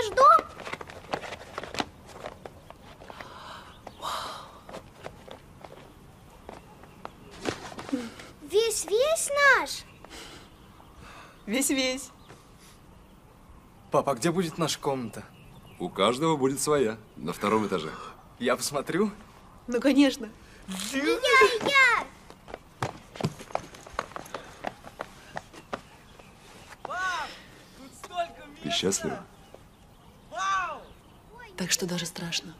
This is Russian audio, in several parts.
наш дом? Весь-весь наш? Весь-весь. Папа, а где будет наша комната? У каждого будет своя, на втором этаже. Я посмотрю. Ну, конечно. Я, я! Ты счастлива? Так что даже страшно.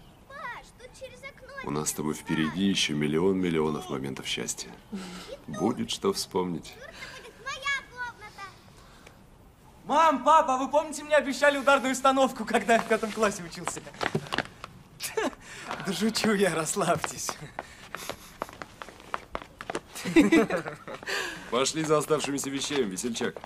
У нас с тобой впереди еще миллион миллионов моментов счастья. Будет что вспомнить. Мам, папа, вы помните, мне обещали ударную установку, когда я в пятом классе учился? Да шучу я, расслабьтесь. Пошли за оставшимися вещами, весельчак.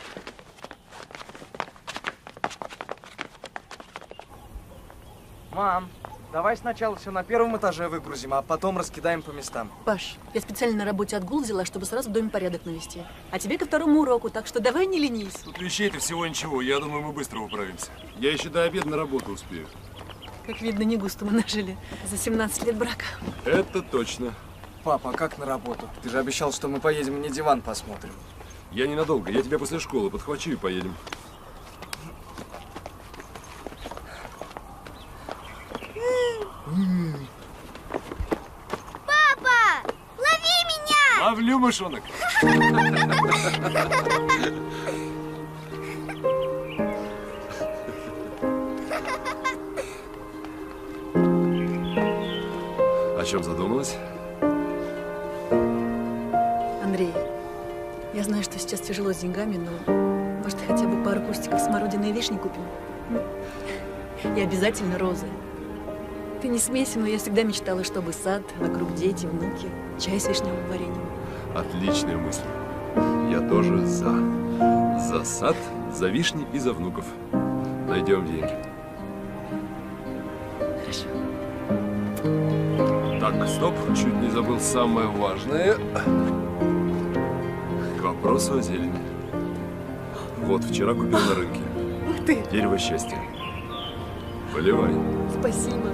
Мам, давай сначала все на первом этаже выгрузим, а потом раскидаем по местам. Паш, я специально на работе отгул взяла, чтобы сразу в доме порядок навести. А тебе ко второму уроку, так что давай не ленись. Тут вещей-то всего ничего, я думаю, мы быстро управимся. Я еще до обеда на работу успею. Как видно, не густо мы нажили за 17 лет брака. Это точно. Папа, а как на работу? Ты же обещал, что мы поедем и не диван посмотрим. Я ненадолго, я тебя после школы подхвачу и поедем. Папа, лови меня! Ловлю мышонок. О чем задумалась? Андрей, я знаю, что сейчас тяжело с деньгами, но может хотя бы пару кустиков смородины и вишни купим? И обязательно розы. Ты не смейся, но я всегда мечтала, чтобы сад, вокруг дети, внуки, чай с вишневым вареньем. Отличная мысль. Я тоже за. За сад, за вишни и за внуков. Найдем деньги. Хорошо. Так, стоп, чуть не забыл самое важное. К вопросу о зелени. Вот, вчера купил на рынке. Ух ты, Дерево счастья. Поливай. спасибо.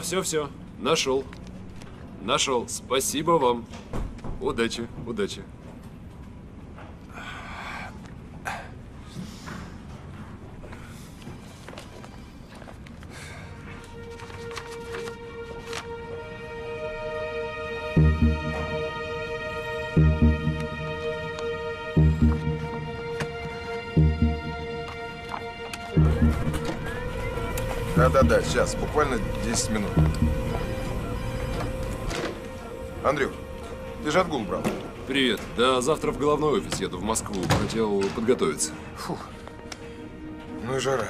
Все-все. Нашел. Нашел. Спасибо вам. Удачи, удачи. Да-да-да, сейчас, буквально 10 минут. Андрюх, ты же отгул брал. Привет. Да, завтра в головной офис еду в Москву. Хотел подготовиться. Ну и жара.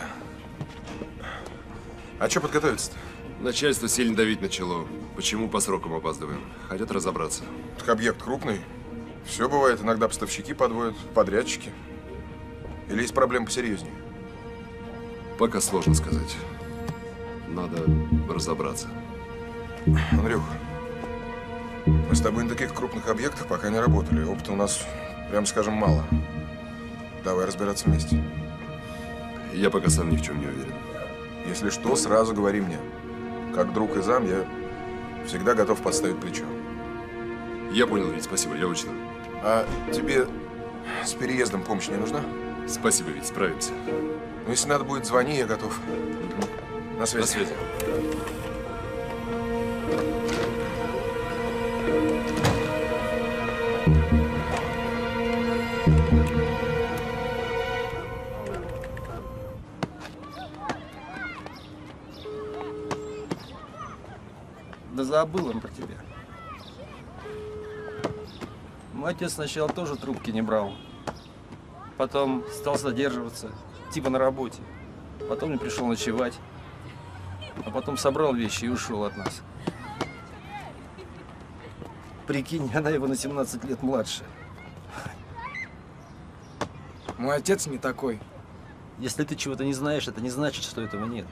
А что подготовиться-то? Начальство сильно давить начало. Почему по срокам опаздываем? Хотят разобраться. Так объект крупный. Все бывает, иногда поставщики подводят, подрядчики. Или есть проблемы посерьезнее? Пока сложно сказать. Надо разобраться. Андрюх, мы с тобой на таких крупных объектах пока не работали. Опыта у нас, прям скажем, мало. Давай разбираться вместе. Я пока сам ни в чем не уверен. Если что, сразу говори мне. Как друг и зам, я всегда готов подставить плечо. Я понял, Вить, спасибо, я учту. А тебе с переездом помощь не нужна? Спасибо, Вить, справимся. Ну, если надо будет, звони, я готов. На связи. На связи. Да забыл он про тебя. Мой отец сначала тоже трубки не брал. Потом стал задерживаться, типа на работе. Потом не пришел ночевать. А потом собрал вещи и ушел от нас. Прикинь, она его на 17 лет младше. Мой отец не такой. Если ты чего-то не знаешь, это не значит, что этого нет.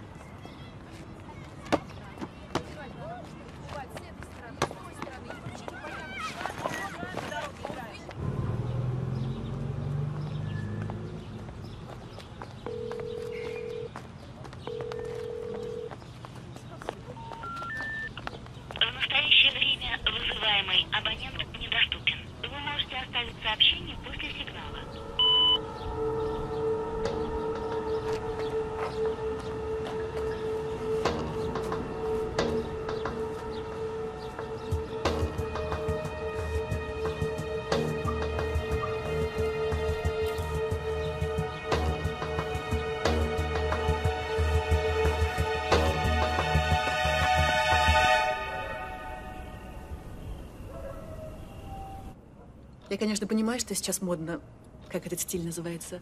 Я, конечно, понимаю, что сейчас модно, как этот стиль называется.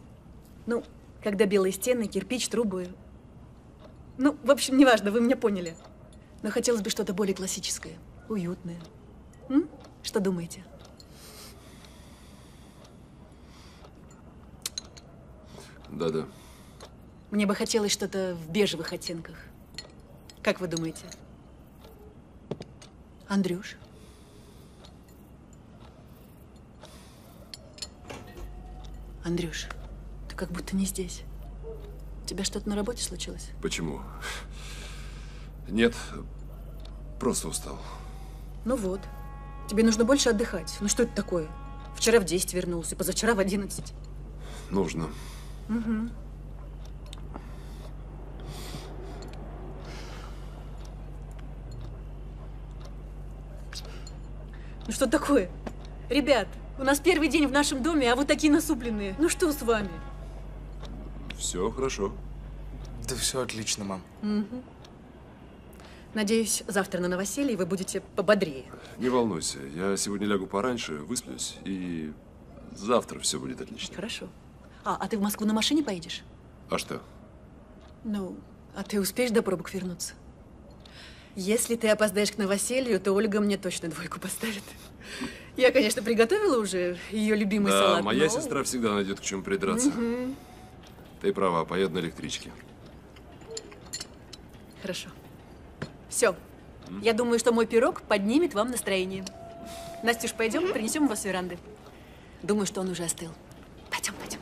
Ну, когда белые стены, кирпич, трубы. Ну, в общем, неважно, вы меня поняли. Но хотелось бы что-то более классическое, уютное. М? Что думаете? Да-да. Мне бы хотелось что-то в бежевых оттенках. Как вы думаете? Андрюш? Андрюш, ты как будто не здесь. У тебя что-то на работе случилось? Почему? Нет, просто устал. Ну вот. Тебе нужно больше отдыхать. Ну что это такое? Вчера в 10 вернулся, позавчера в 11. Нужно. Ну что такое? Ребят, у нас первый день в нашем доме, а вы такие насупленные. Ну что с вами? Все хорошо. Да все отлично, мам. Надеюсь, завтра на новоселье вы будете пободрее. Не волнуйся, я сегодня лягу пораньше, высплюсь, и завтра все будет отлично. Хорошо. А, а ты в Москву на машине поедешь? А что? Ну, а ты успеешь до пробок вернуться? Если ты опоздаешь к новоселью, то Ольга мне точно двойку поставит. Я, конечно, приготовила уже ее любимый Да, салат. моя но- сестра всегда найдет к чему придраться. Ты права, поеду на электричке. Хорошо. Все. Я думаю, что мой пирог поднимет вам настроение. Настюш, пойдем, принесем вас с веранды. Думаю, что он уже остыл. Пойдем, пойдем.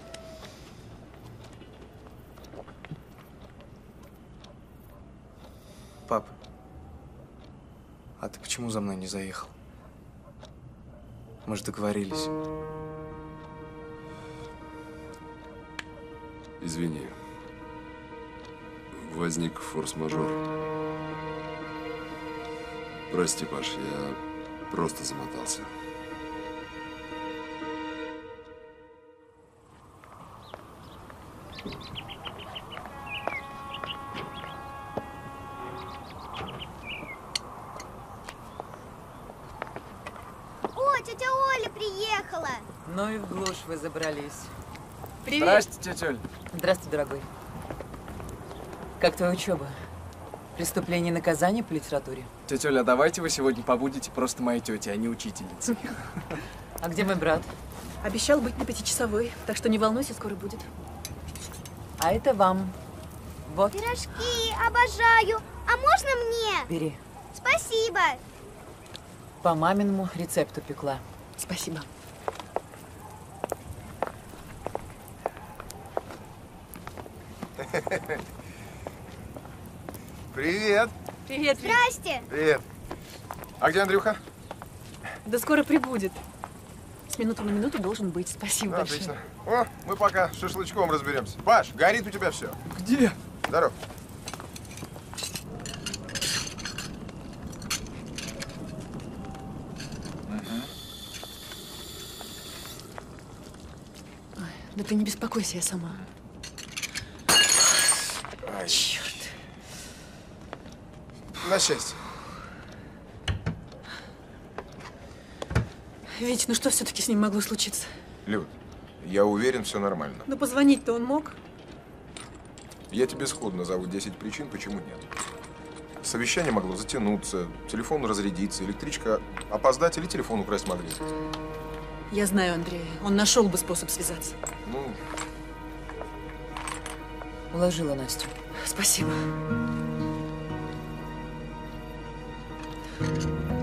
Пап, а ты почему за мной не заехал? Мы же договорились. Извини. Возник форс-мажор. Прости, Паш, я просто замотался. О, тетя Оля приехала. Ну и в глушь вы забрались. Привет. Здрасте, тетя Оль. Здравствуй, дорогой. Как твоя учеба? Преступление и наказание по литературе? Тетя Оля, давайте вы сегодня побудете просто моей тетей, а не учительницей. А где мой брат? Обещал быть на пятичасовой, так что не волнуйся, скоро будет. А это вам. Вот, Пирожки, обожаю. А можно мне? бери. Спасибо. По маминому рецепту пекла. Спасибо. Привет. Привет. Здрасте. Привет. А где Андрюха? Да скоро прибудет. С минуты на минуту должен быть. Спасибо большое. Отлично. О, мы пока с шашлычком разберемся. Паш, горит у тебя все. Где? Здоров. Да ты не беспокойся, я сама. Ай, Черт. На счастье. Вить, ну что все-таки с ним могло случиться? Люд, я уверен, все нормально. Ну позвонить-то он мог. Я тебе сходу назову 10 причин, почему нет. Совещание могло затянуться, телефон разрядиться, электричка опоздать или телефон украсть могли. Я знаю Андрея. Он нашел бы способ связаться. Ну, Уложила Настю. Спасибо.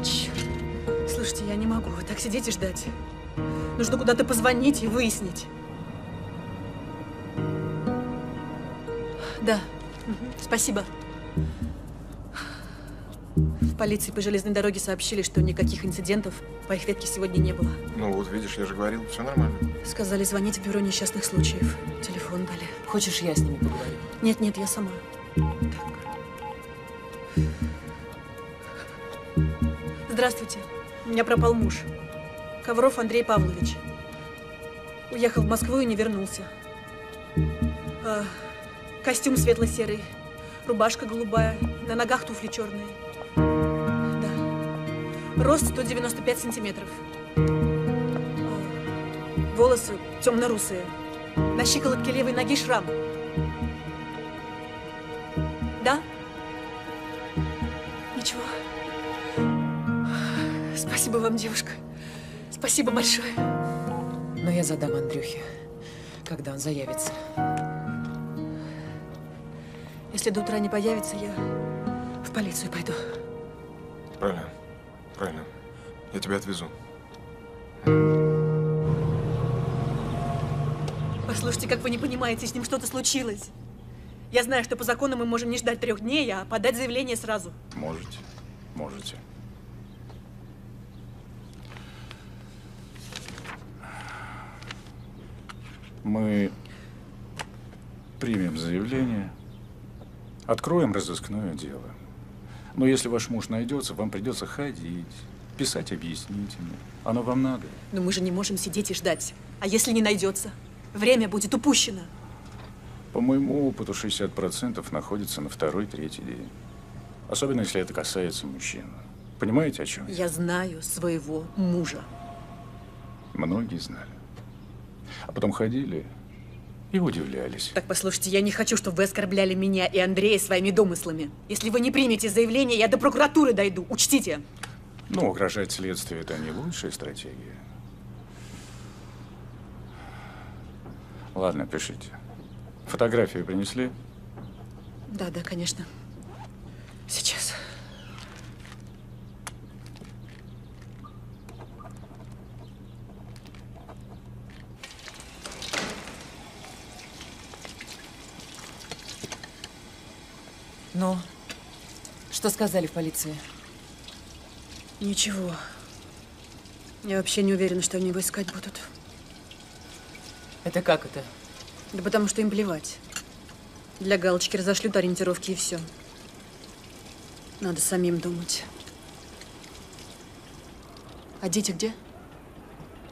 Черт. Слушайте, я не могу вот так сидеть и ждать. Нужно куда-то позвонить и выяснить. Да. Мгм. Спасибо. В полиции по железной дороге сообщили, что никаких инцидентов по их ветке сегодня не было. Ну вот, видишь, я же говорил, все нормально. Сказали звонить в бюро несчастных случаев. Телефон дали. Хочешь, я с ними поговорю? Нет, нет, я сама. Здравствуйте. У меня пропал муж. Ковров Андрей Павлович. Уехал в Москву и не вернулся. А, костюм светло-серый, рубашка голубая, на ногах туфли черные. Да. Рост 195 сантиметров. А, волосы темно-русые. На щиколотке левой ноги шрам. Да? Спасибо вам, девушка. Спасибо большое. Но я задам Андрюхе, когда он заявится. Если до утра не появится, я в полицию пойду. Правильно, правильно. Я тебя отвезу. Послушайте, как вы не понимаете, с ним что-то случилось. Я знаю, что по закону мы можем не ждать трех дней, а подать заявление сразу. Можете, можете. Мы примем заявление, откроем разыскное дело. Но если ваш муж найдется, вам придется ходить, писать объяснительно. Оно вам надо. Но мы же не можем сидеть и ждать. А если не найдется? Время будет упущено. По моему опыту, 60% находится на второй, третий день. Особенно, если это касается мужчин. Понимаете, о чем я? Я знаю своего мужа. Многие знали. А потом ходили и удивлялись. Так, послушайте, я не хочу, чтобы вы оскорбляли меня и Андрея своими домыслами. Если вы не примете заявление, я до прокуратуры дойду. Учтите. Ну, угрожать следствию – это не лучшая стратегия. Ладно, пишите. Фотографию принесли? Да, да, конечно. Сейчас. Ну, что сказали в полиции? Ничего. Я вообще не уверена, что они его искать будут. Это как это? Да потому что им плевать. Для галочки разошлют ориентировки и все. Надо самим думать. А дети где?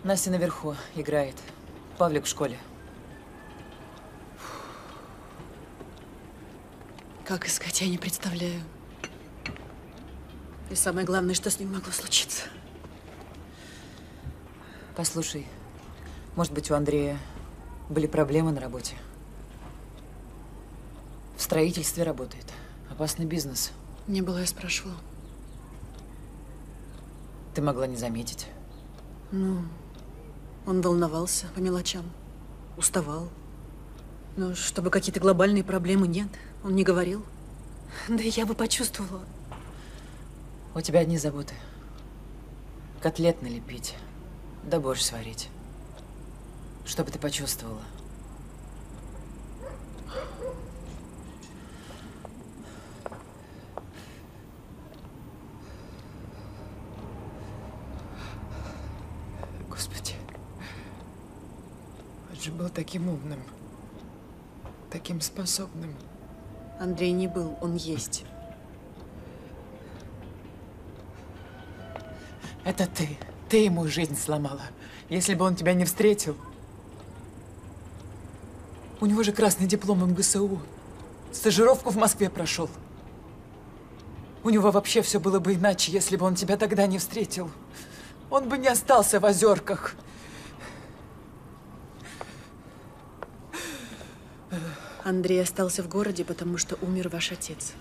Настя наверху играет. Павлик в школе. Как искать, я не представляю. И самое главное, что с ним могло случиться. Послушай, может быть, у Андрея были проблемы на работе? В строительстве работает. Опасный бизнес. Не было, я спрашивала. Ты могла не заметить. Ну, он волновался по мелочам. Уставал. Но чтобы какие-то глобальные проблемы нет, он не говорил. Да и я бы почувствовала. У тебя одни заботы. Котлет налепить, да борщ сварить. Чтобы ты почувствовала. Господи. Он же был таким умным. Таким способным. Андрей не был, он есть. Это ты. Ты ему жизнь сломала. Если бы он тебя не встретил... У него же красный диплом МГСУ. Стажировку в Москве прошел. У него вообще все было бы иначе, если бы он тебя тогда не встретил. Он бы не остался в озерках. Андрей остался в городе, потому что умер ваш отец.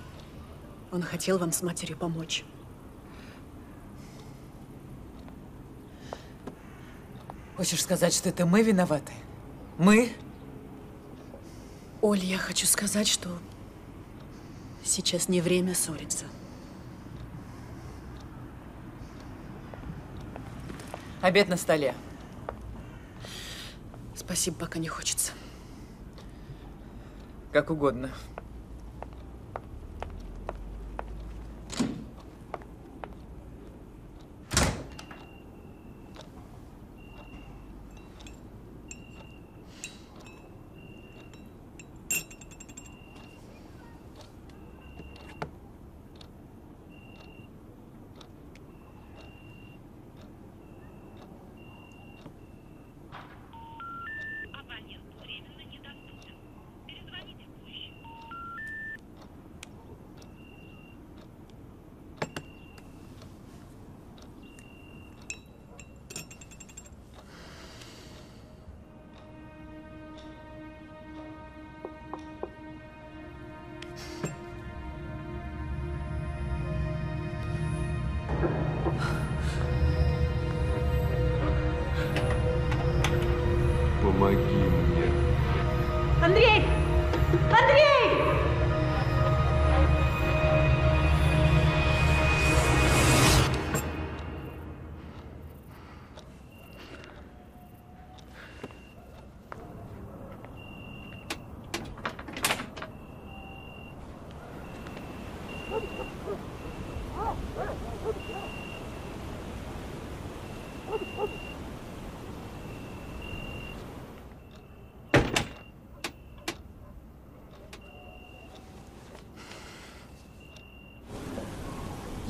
Он хотел вам с матерью помочь. Хочешь сказать, что это мы виноваты? Мы? Оль, я хочу сказать, что сейчас не время ссориться. Обед на столе. Спасибо, пока не хочется. Как угодно. Помоги мне. Андрей! Андрей!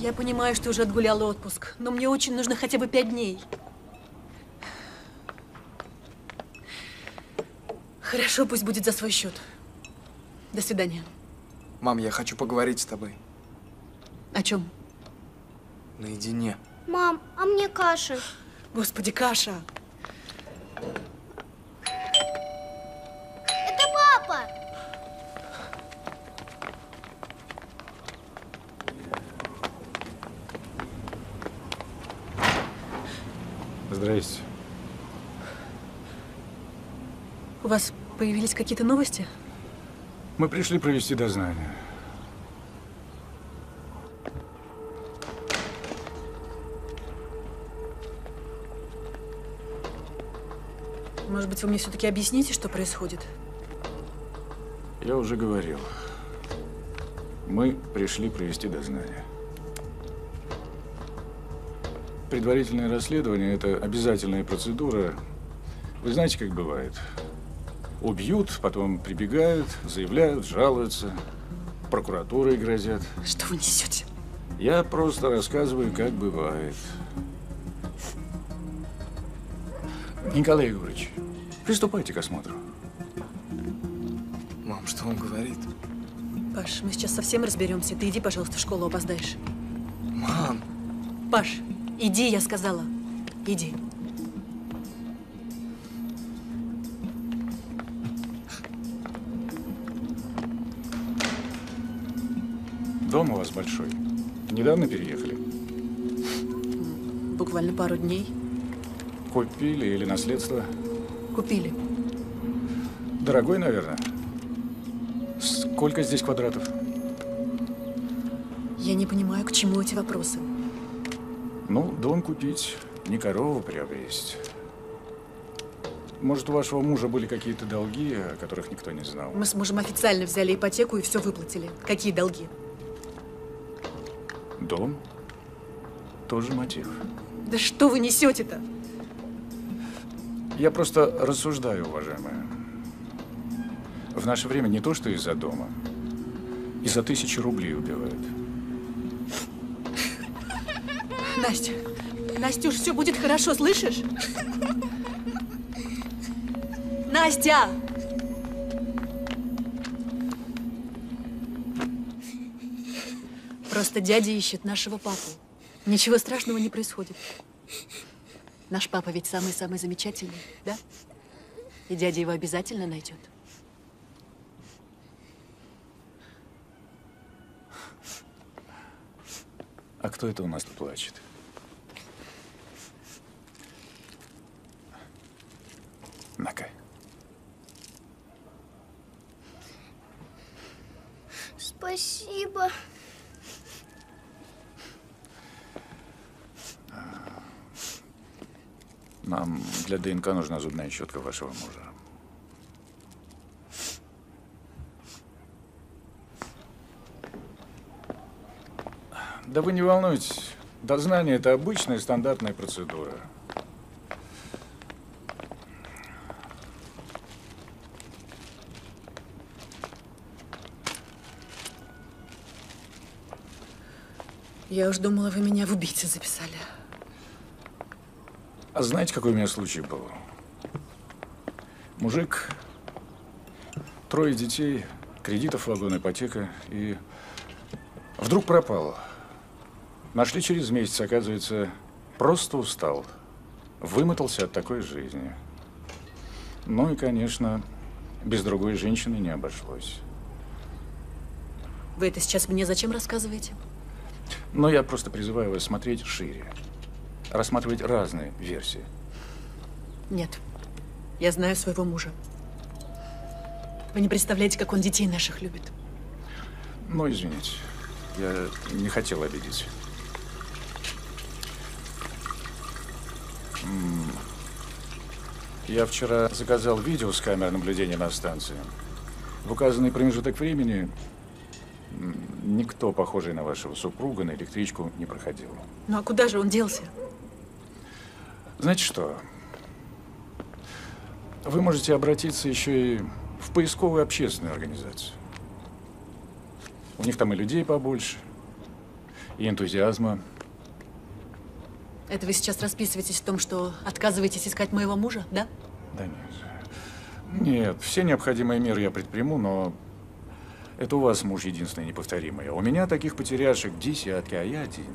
Я понимаю, что уже отгуляла отпуск, но мне очень нужно хотя бы пять дней. Хорошо, пусть будет за свой счет. До свидания. Мам, я хочу поговорить с тобой. О чем? Наедине. Мам, а мне каши. Господи, каша. Это папа. Здрасте. У вас появились какие-то новости? Мы пришли провести дознание. Может быть, вы мне все-таки объясните, что происходит? Я уже говорил. Мы пришли провести дознание. Предварительное расследование – это обязательная процедура. Вы знаете, как бывает. Убьют, потом прибегают, заявляют, жалуются. Прокуратурой грозят. Что вы несете? Я просто рассказываю, как бывает. Николай Егорович, приступайте к осмотру. Мам, что он говорит? Паш, мы сейчас совсем разберемся. Ты иди, пожалуйста, в школу, опоздаешь. Мам! Паш, иди, я сказала. Иди. Дом у вас большой. Недавно переехали? Буквально пару дней. Купили или наследство? Купили. Дорогой, наверное. Сколько здесь квадратов? Я не понимаю, к чему эти вопросы. Ну, дом купить, не корову приобрести. Может, у вашего мужа были какие-то долги, о которых никто не знал? Мы с мужем официально взяли ипотеку и все выплатили. Какие долги? Дом? Тоже мотив. Да что вы несете-то? Я просто рассуждаю, уважаемая. В наше время не то, что из-за дома. И за тысячу рублей убивают. Настя, Настюш, все будет хорошо, слышишь? Настя! Просто дядя ищет нашего папу. Ничего страшного не происходит. Наш папа ведь самый-самый замечательный, да? И дядя его обязательно найдет. А кто это у нас тут плачет? На-ка. Спасибо. Нам ДНК нужна зубная щетка вашего мужа. Да вы не волнуйтесь. Дознание – это обычная стандартная процедура. Я уж думала, вы меня в убийцы записали. А знаете, какой у меня случай был? Мужик, трое детей, кредитов вагон, ипотека, и вдруг пропал. Нашли через месяц, оказывается, просто устал. Вымотался от такой жизни. Ну и, конечно, без другой женщины не обошлось. Вы это сейчас мне зачем рассказываете? Но я просто призываю вас смотреть шире. Рассматривать разные версии. Нет. Я знаю своего мужа. Вы не представляете, как он детей наших любит. Ну, извините. Я не хотел обидеть. Я вчера заказал видео с камер наблюдения на станции. В указанный промежуток времени никто, похожий на вашего супруга, на электричку не проходил. Ну а куда же он делся? Знаете что? Вы можете обратиться еще и в поисковую общественную организацию. У них там и людей побольше, и энтузиазма. Это вы сейчас расписываетесь в том, что отказываетесь искать моего мужа, да? Да нет. Нет, все необходимые меры я предприму, но это у вас муж единственный неповторимый. А у меня таких потеряшек десятки, а я один.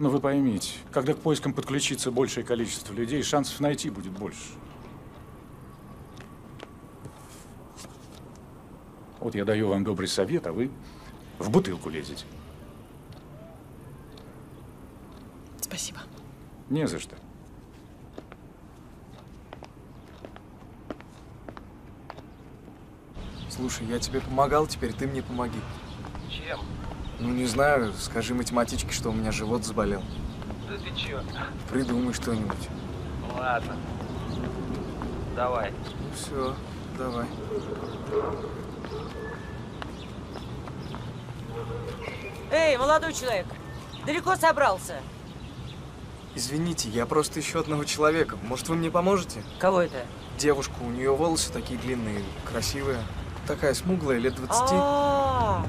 Но вы поймите, когда к поискам подключится большее количество людей, шансов найти будет больше. Вот я даю вам добрый совет, а вы в бутылку лезете. Спасибо. Не за что. Слушай, я тебе помогал, теперь ты мне помоги. Чем? Ну, не знаю, скажи математичке, что у меня живот заболел. Да ты чё? Придумай что-нибудь. Ладно. Давай. Ну все, давай. Эй, молодой человек, далеко собрался? Извините, я просто ищу одного человека. Может, вы мне поможете? Кого это? Девушку, у нее волосы такие длинные, красивая. Такая смуглая, лет 20. А,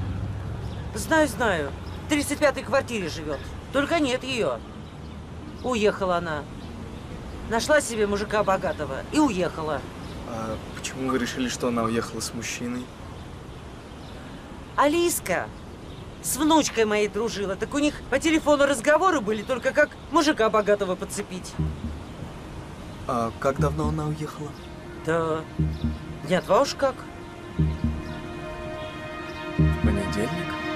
знаю, знаю. В 35-й квартире живет. Только нет ее. Уехала она. Нашла себе мужика богатого и уехала. А почему вы решили, что она уехала с мужчиной? Алиска с внучкой моей дружила. Так у них по телефону разговоры были, только как мужика богатого подцепить. А как давно она уехала? Да дня два уж как. В понедельник.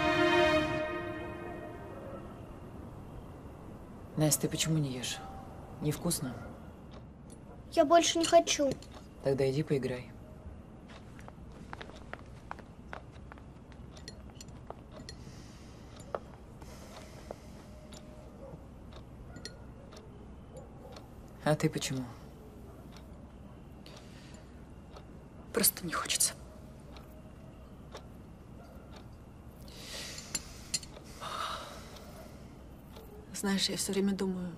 Настя, ты почему не ешь? Невкусно? Я больше не хочу. Тогда иди поиграй. А ты почему? Просто не хочется. Знаешь, я все время думаю,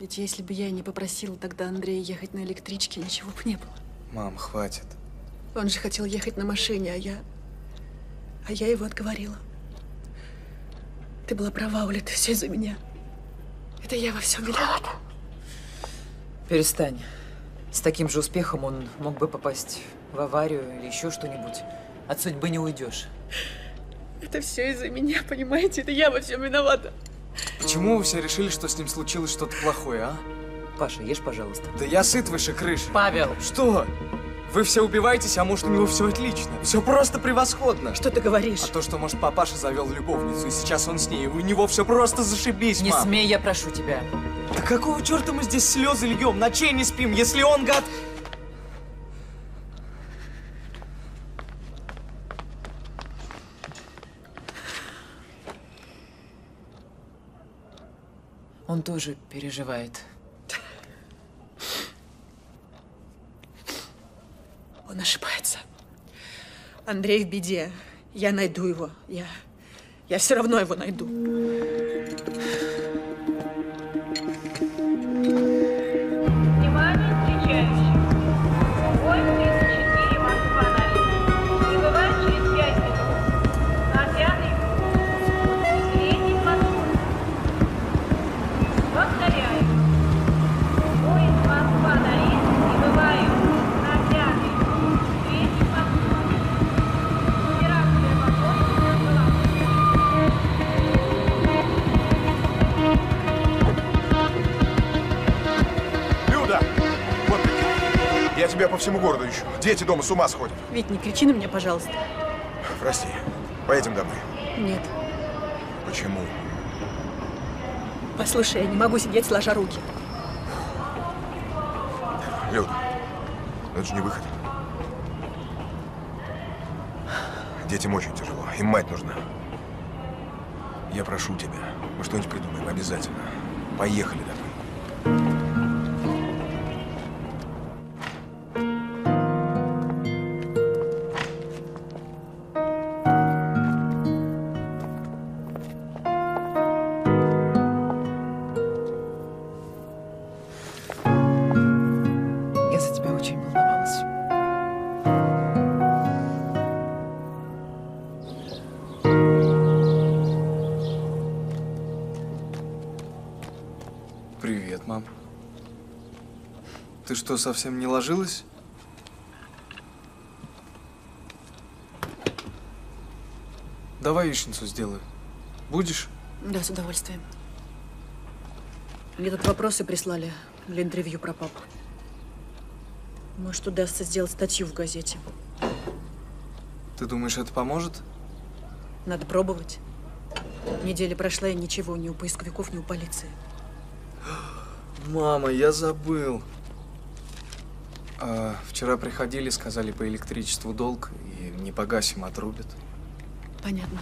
ведь если бы я не попросила тогда Андрея ехать на электричке, ничего бы не было. Мам, хватит. Он же хотел ехать на машине, а я... А я его отговорила. Ты была права, Оля, это все из-за меня. Это я во всем виновата. Перестань. С таким же успехом он мог бы попасть в аварию или еще что-нибудь. От судьбы не уйдешь. Это все из-за меня, понимаете? Это я во всем виновата. Почему вы все решили, что с ним случилось что-то плохое, а? Паша, ешь, пожалуйста. Да я сыт выше крыши. Павел! Что? Вы все убиваетесь, а может у него все отлично. Все просто превосходно. Что ты говоришь? А то, что, может, папаша завел любовницу, и сейчас он с ней, и у него все просто зашибись, Не мам. смей, я прошу тебя. Да какого черта мы здесь слезы льем? Ночей не спим, если он гад... Он тоже переживает. Он ошибается. Андрей в беде. Я найду его. Я, я все равно его найду. Я тебя по всему городу ищу. Дети дома с ума сходят. Вить, не кричи на меня, пожалуйста. Прости. Поедем домой. Нет. Почему? Послушай, я не могу сидеть сложа руки. Люда, ну это же не выход. Детям очень тяжело. Им мать нужна. Я прошу тебя, мы что-нибудь придумаем обязательно. Поехали домой. Что, совсем не ложилась? Давай яичницу сделаю. Будешь? Да, с удовольствием. Мне тут вопросы прислали для интервью про папу. Может, удастся сделать статью в газете. Ты думаешь, это поможет? Надо пробовать. Неделя прошла, и ничего ни у поисковиков, ни у полиции. Мама, я забыл. А, вчера приходили, сказали по электричеству долг, и не погасим, отрубят. Понятно.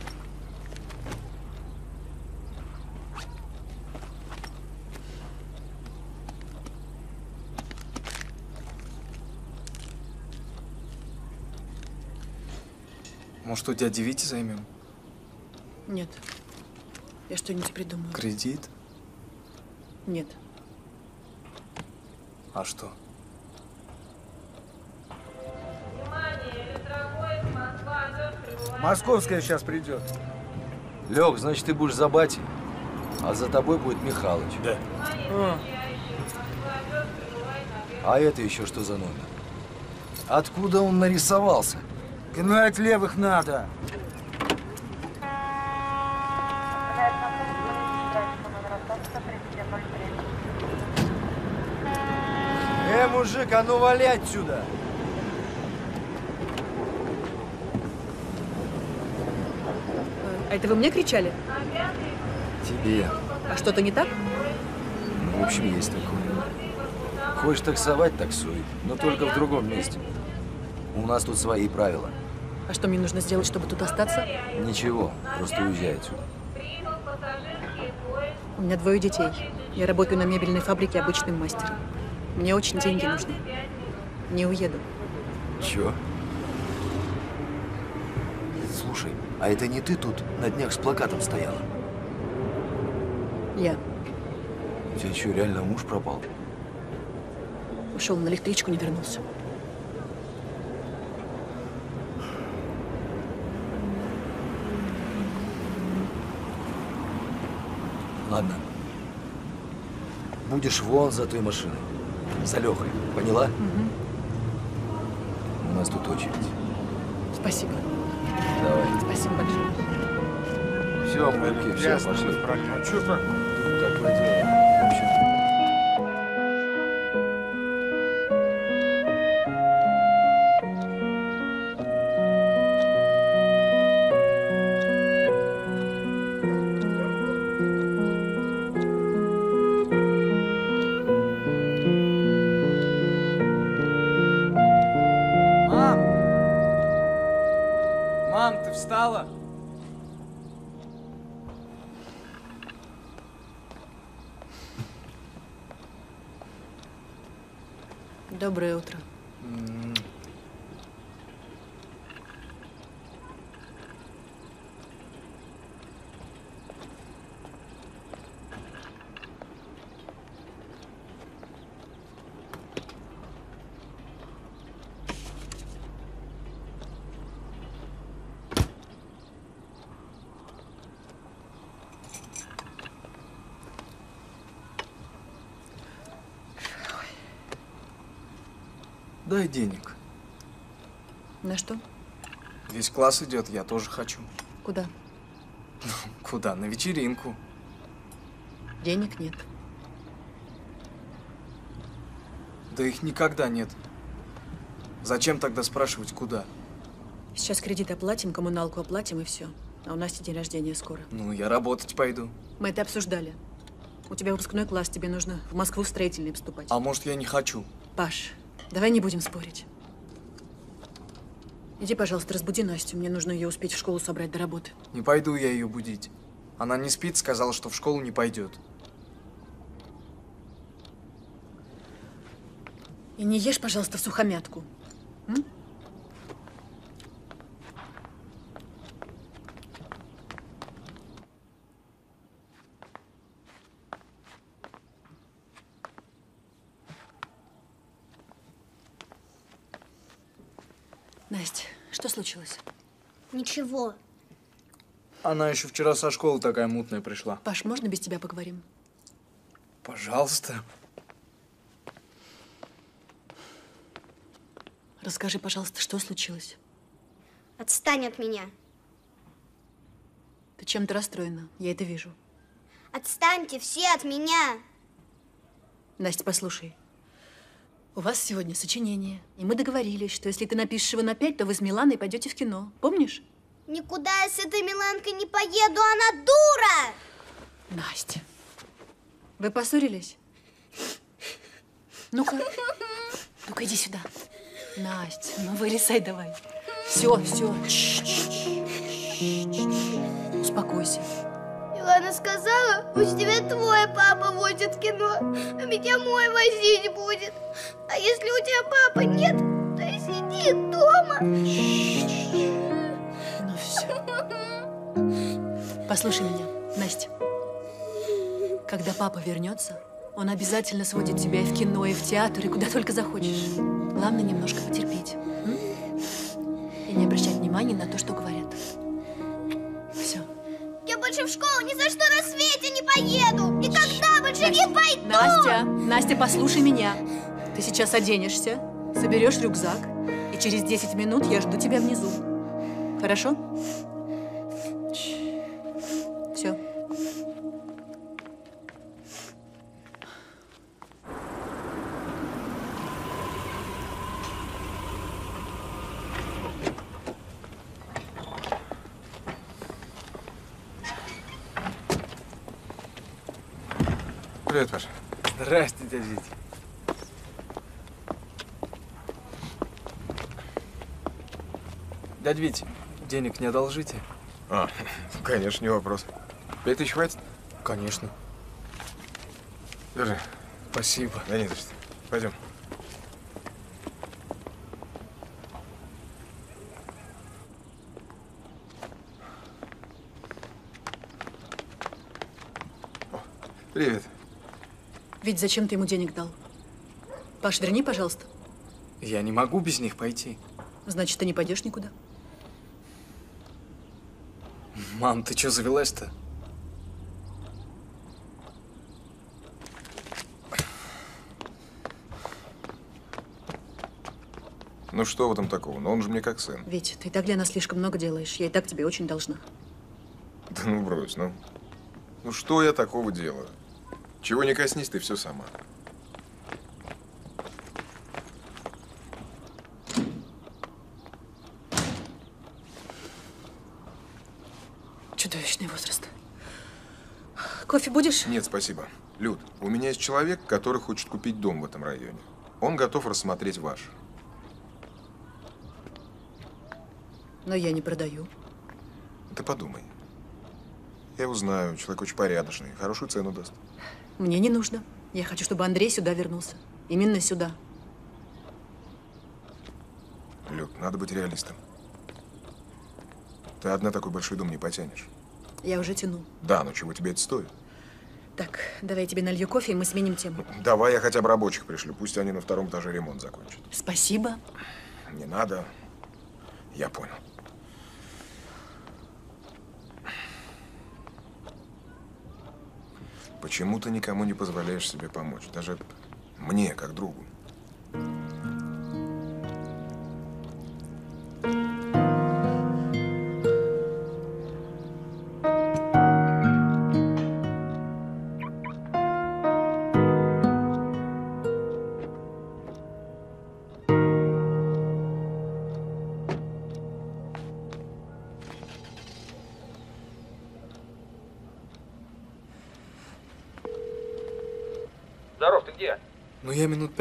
Может, у дяди Вити займем? Нет. Я что-нибудь придумаю. Кредит? Нет. А что? Московская сейчас придет. Лег, значит, ты будешь за батей, а за тобой будет Михалыч. Да. А это еще что за номер? Откуда он нарисовался? Гнать левых надо. Э, мужик, а ну вали отсюда! А это вы мне кричали? Тебе. А что-то не так? Ну, в общем, есть такое. Хочешь таксовать, таксуй, но только в другом месте. У нас тут свои правила. А что мне нужно сделать, чтобы тут остаться? Ничего, просто уезжай отсюда. У меня двое детей. Я работаю на мебельной фабрике обычным мастером. Мне очень деньги нужны. Не уеду. Чё? Слушай, а это не ты тут на днях с плакатом стояла? Я У тебя что, реально муж пропал? ушел на электричку, не вернулся. Ладно. Будешь вон за той машиной. За Лехой. Поняла? У нас тут очередь. Спасибо. Все, мужики, все, пошли. А что так? Такое Дай денег. На что? Весь класс идет, я тоже хочу. Куда? Куда? На вечеринку. Денег нет. Да их никогда нет. Зачем тогда спрашивать, куда? Сейчас кредит оплатим, коммуналку оплатим и все. А у Насти день рождения скоро. Ну, я работать пойду. Мы это обсуждали. У тебя выпускной класс, тебе нужно в Москву в строительный поступать. А может, я не хочу? Паш, давай не будем спорить. Иди, пожалуйста, разбуди Настю. Мне нужно ее успеть в школу собрать до работы. Не пойду я ее будить. Она не спит, сказала, что в школу не пойдет. И не ешь, пожалуйста, в сухомятку. М? Настя, что случилось? Ничего. Она еще вчера со школы такая мутная пришла. Паш, можно без тебя поговорим? Пожалуйста. Расскажи, пожалуйста, что случилось? Отстань от меня. Ты чем-то расстроена, я это вижу. Отстаньте все от меня. Настя, послушай. У вас сегодня сочинение, и мы договорились, что если ты напишешь его на пять, то вы с Миланой пойдете в кино. Помнишь? Никуда я с этой Миланкой не поеду, она дура! Настя, вы поссорились? Ну-ка, ну-ка иди сюда. Настя, ну вылезай давай. Все, все. Успокойся. Илана сказала, пусть тебя твой папа возит в кино, а меня мой возить будет. А если у тебя папы нет, то и сиди дома. Послушай меня, Настя. Когда папа вернется, он обязательно сводит тебя и в кино, и в театр, и куда только захочешь. Главное немножко потерпеть. м? И не обращать внимания на то, что говорят. Все. Я больше в школу ни за что на свете не поеду. Никогда больше не пойду. Настя, Настя, послушай меня. Ты сейчас оденешься, соберешь рюкзак, и через 10 минут я жду тебя внизу. Хорошо? Привет, Паш. Здрасте, дядя Витя. Дядя Витя, денег не одолжите? А, конечно, не вопрос. Пять тысяч хватит? Конечно. Держи. Спасибо. Да не за что. Пойдем. О, Привет. Ведь зачем ты ему денег дал? Паш, верни, пожалуйста. Я не могу без них пойти. Значит, ты не пойдешь никуда. Мам, ты что завелась-то? Ну что в этом такого? Но он же мне как сын. Ведь ты и так для нас слишком много делаешь. Я и так тебе очень должна. Да ну брось, ну. Ну что я такого делаю? Чего не коснись, ты все сама. Чудовищный возраст. Кофе будешь? Нет, спасибо. Люд, у меня есть человек, который хочет купить дом в этом районе. Он готов рассмотреть ваш. Но я не продаю. Ты подумай. Я его знаю, человек очень порядочный, хорошую цену даст. Мне не нужно. Я хочу, чтобы Андрей сюда вернулся. Именно сюда. Люк, надо быть реалистом. Ты одна такой большой дом не потянешь. Я уже тяну. Да, но чего тебе это стоит? Так, давай я тебе налью кофе, и мы сменим тему. Давай я хотя бы рабочих пришлю. Пусть они на втором этаже ремонт закончат. Спасибо. Не надо. Я понял. Почему ты никому не позволяешь себе помочь? Даже мне, как другу.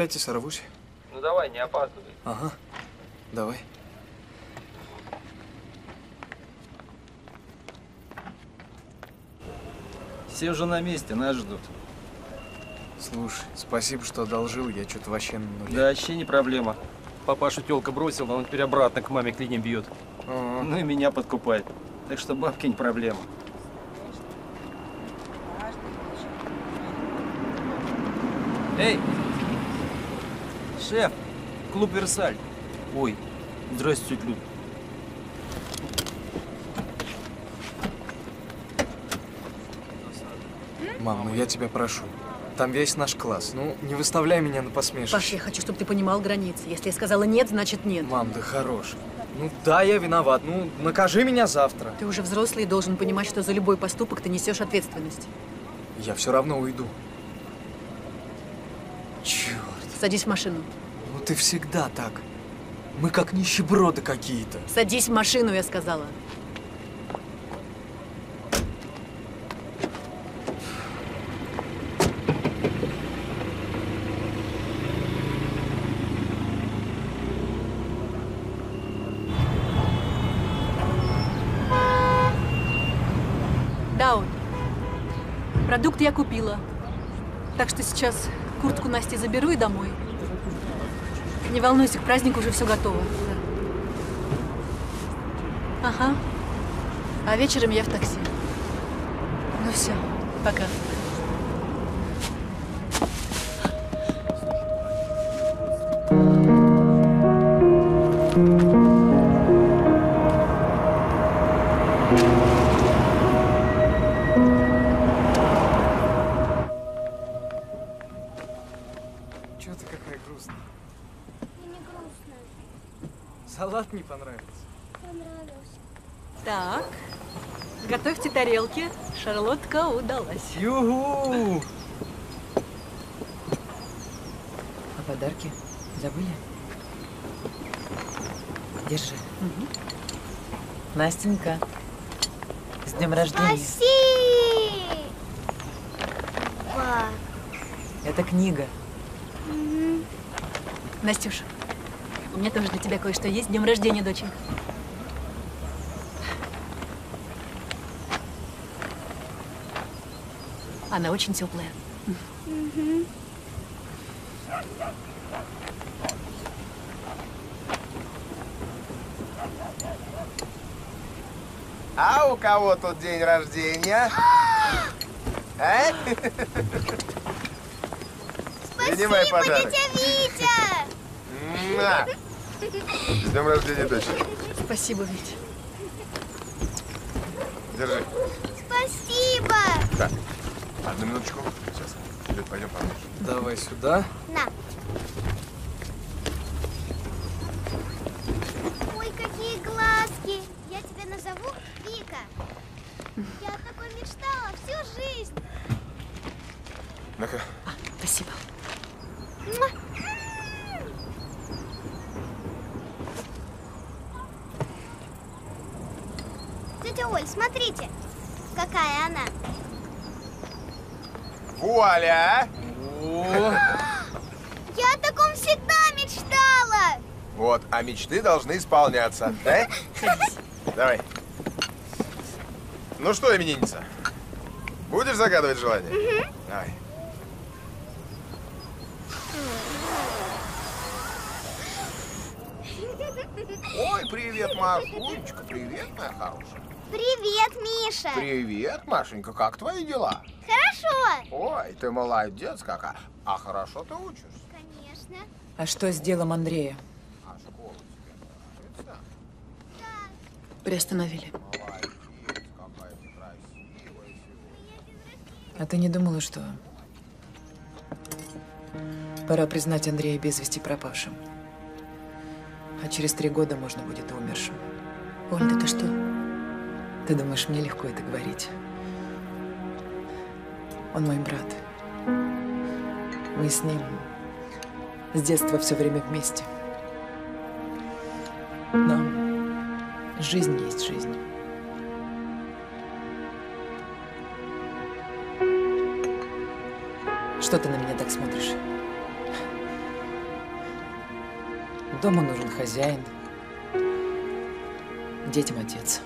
Я минут пять и сорвусь. Ну давай, не опаздывай. Ага. Давай. Все уже на месте, нас ждут. Слушай, спасибо, что одолжил. Я что-то вообще на нуле. Да, вообще не проблема. Папашу тёлка бросил, но он теперь обратно к маме клинем бьет. Ну и меня подкупает. Так что бабки не проблема. Эй! Шеф! Клуб Версаль. Ой, здрасте, тетя Люд. Мам, ну я тебя прошу. Там весь наш класс. Ну, не выставляй меня на посмешище. Паш, я хочу, чтобы ты понимал границы. Если я сказала нет, значит нет. Мам, да хорош. Ну да, я виноват. Ну, накажи меня завтра. Ты уже взрослый и должен понимать, что за любой поступок ты несешь ответственность. Я все равно уйду. Черт, Садись в машину. ну ты всегда так. Мы как нищеброды какие-то. Садись в машину, я сказала. Даун. Продукт я купила. Так что сейчас куртку Насти заберу и домой. Не волнуйся, к празднику уже все готово. Ага. А вечером я в такси. Ну все, пока. Шарлотка удалась. Югу! А подарки забыли? Держи. Настенька, с днем рождения. Спасибо! Это книга. Настюш, у меня тоже для тебя кое-что есть. С днем рождения, доченька. Она очень теплая. А у кого тут день рождения? А? Принимай Спасибо, подарок. дядя Витя! На. С днем рождения, дочери. Спасибо, Вить. Держи. Спасибо! Так, одну минуточку. Сейчас. Люд, пойдем поможешь. Давай сюда. На. Ой, какие глазки! Я тебя назову Вика. Я о такой мечтала всю жизнь. Ну-ка. Спасибо. Муа. Тетя Оль, смотрите, какая она. Вуаля! Я о таком всегда мечтала. Вот, а мечты должны исполняться, да? Давай. Ну что, именинница, будешь загадывать желание? Давай. Ой, привет, Машунечка, привет, моя хорошая. Привет, Миша. Привет, Машенька, как твои дела? Ой, ты молодец какая. А хорошо ты учишься? Конечно. А что с делом Андрея? А школа тебе нравится? Приостановили. Молодец, какая ты красивая сегодня. А ты не думала, что пора признать Андрея без вести пропавшим? А через три года можно будет и умершим. Оль, да ты что? Ты думаешь, мне легко это говорить? Он мой брат. Мы с ним с детства все время вместе. Но жизнь есть жизнь. Что ты на меня так смотришь? Дома нужен хозяин, детям отец.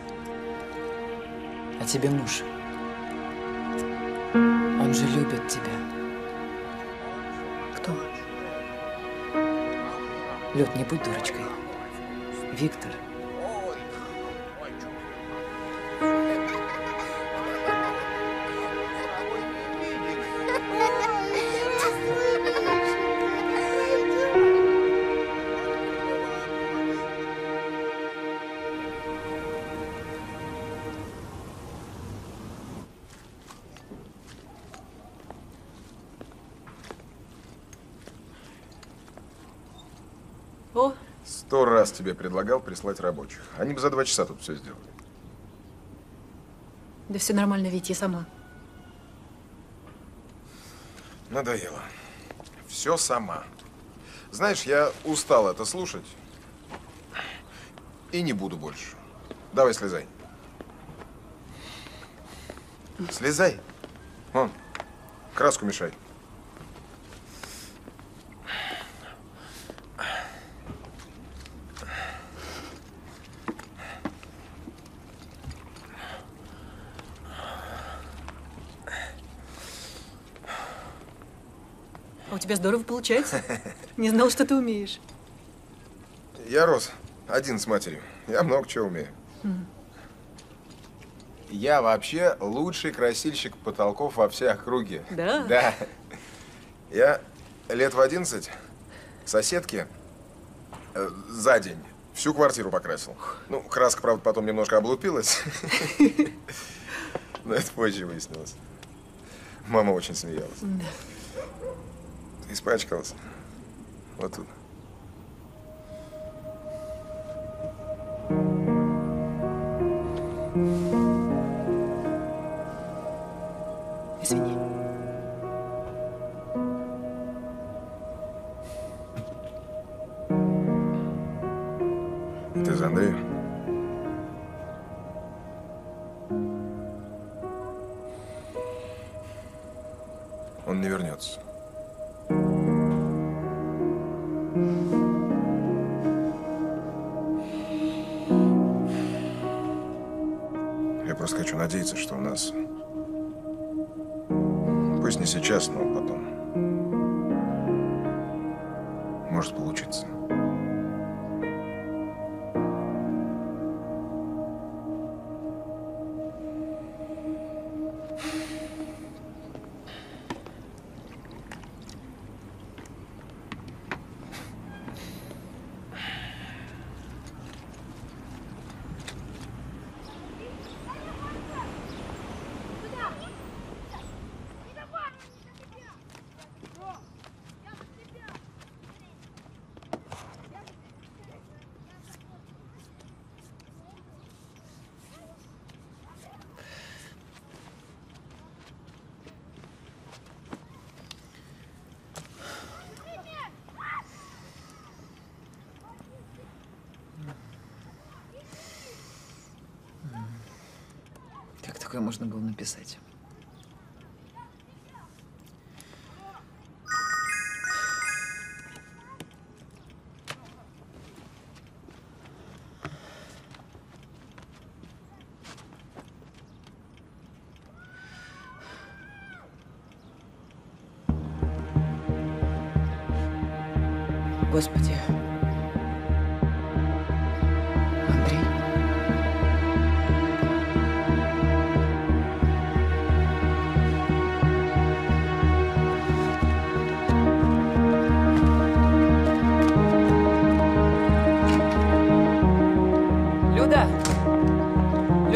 А тебе муж. Он же любит тебя. Кто? Люд, не будь дурочкой. Виктор. Тебе предлагал прислать рабочих. Они бы за два часа тут все сделали. да все нормально, ведь я сама. Надоело. Все сама. Знаешь, я устал это слушать. И не буду больше. Давай, слезай. Слезай. Вон, краску мешай. Тебя здорово получается. Не знал, что ты умеешь. Я рос один с матерью. Я много чего умею. Я вообще лучший красильщик потолков во всей округе. Да? Да. Я лет в 11 соседке э, за день всю квартиру покрасил. Ну, краска, правда, потом немножко облупилась. Но это позже выяснилось. Мама очень смеялась. Испачкалась. Вот тут. Можно было написать?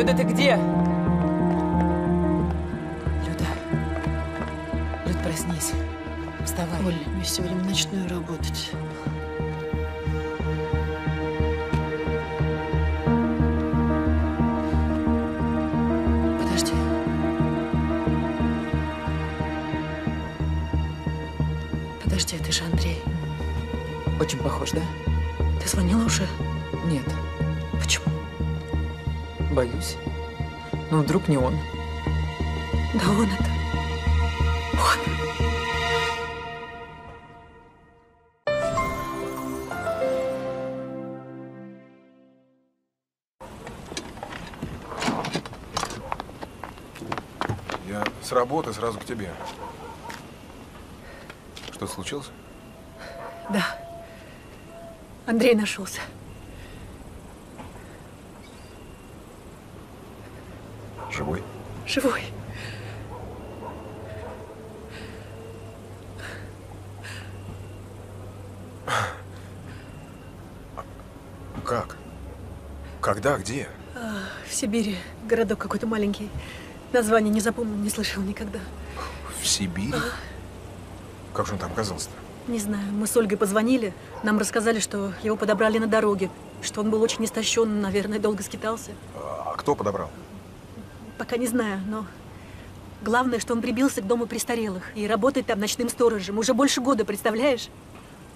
Люда, ты где? Вдруг не он. Да он это. Он. Я с работы сразу к тебе. Что случилось? Да. Андрей нашелся. Живой? Как? Когда? Где? А, в Сибири. Городок какой-то маленький. Название не запомнил, не слышал никогда. В Сибири? Как же он там оказался-то? Не знаю, мы с Ольгой позвонили. Нам рассказали, что его подобрали на дороге. Что он был очень истощен, наверное, долго скитался. А кто подобрал? Пока не знаю, но... Главное, что он прибился к дому престарелых и работает там ночным сторожем. Уже больше года, представляешь?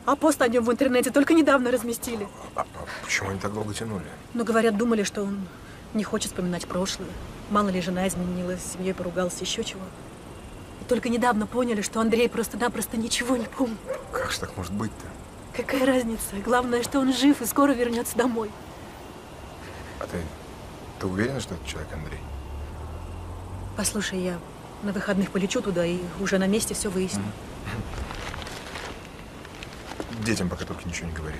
А пост о нем в интернете только недавно разместили. Почему они так долго тянули? Но, говорят, думали, что он не хочет вспоминать прошлое. Мало ли, жена изменилась, с семьей поругался, еще чего. И только недавно поняли, что Андрей просто-напросто ничего не помнит. Как же так может быть-то? Какая разница? Главное, что он жив и скоро вернется домой. А ты, ты уверена, что это человек Андрей? Послушай, я на выходных полечу туда и уже на месте все выясню. Детям пока только ничего не говори.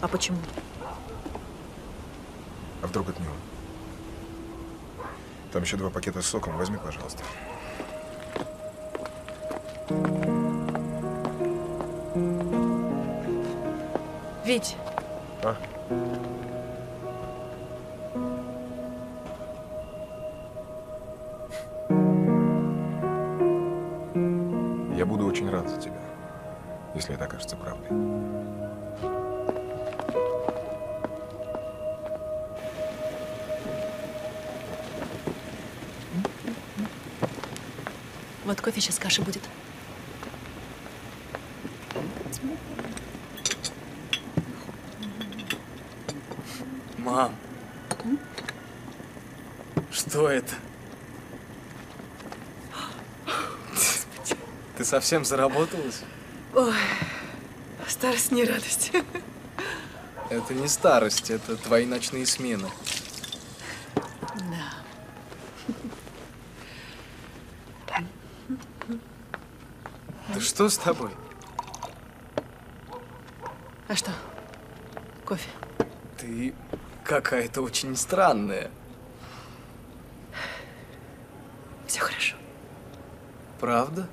А почему? А вдруг это не он? Там еще два пакета с соком. Возьми, пожалуйста. Вить, А? Я буду очень рад за тебя, если это окажется правдой. вот кофе сейчас каши будет. Мам. Что это? Ты совсем заработалась? Ой, старость не радость. Это не старость, это твои ночные смены. Да. Да что с тобой? А что? Кофе. Ты какая-то очень странная. Все хорошо. Правда?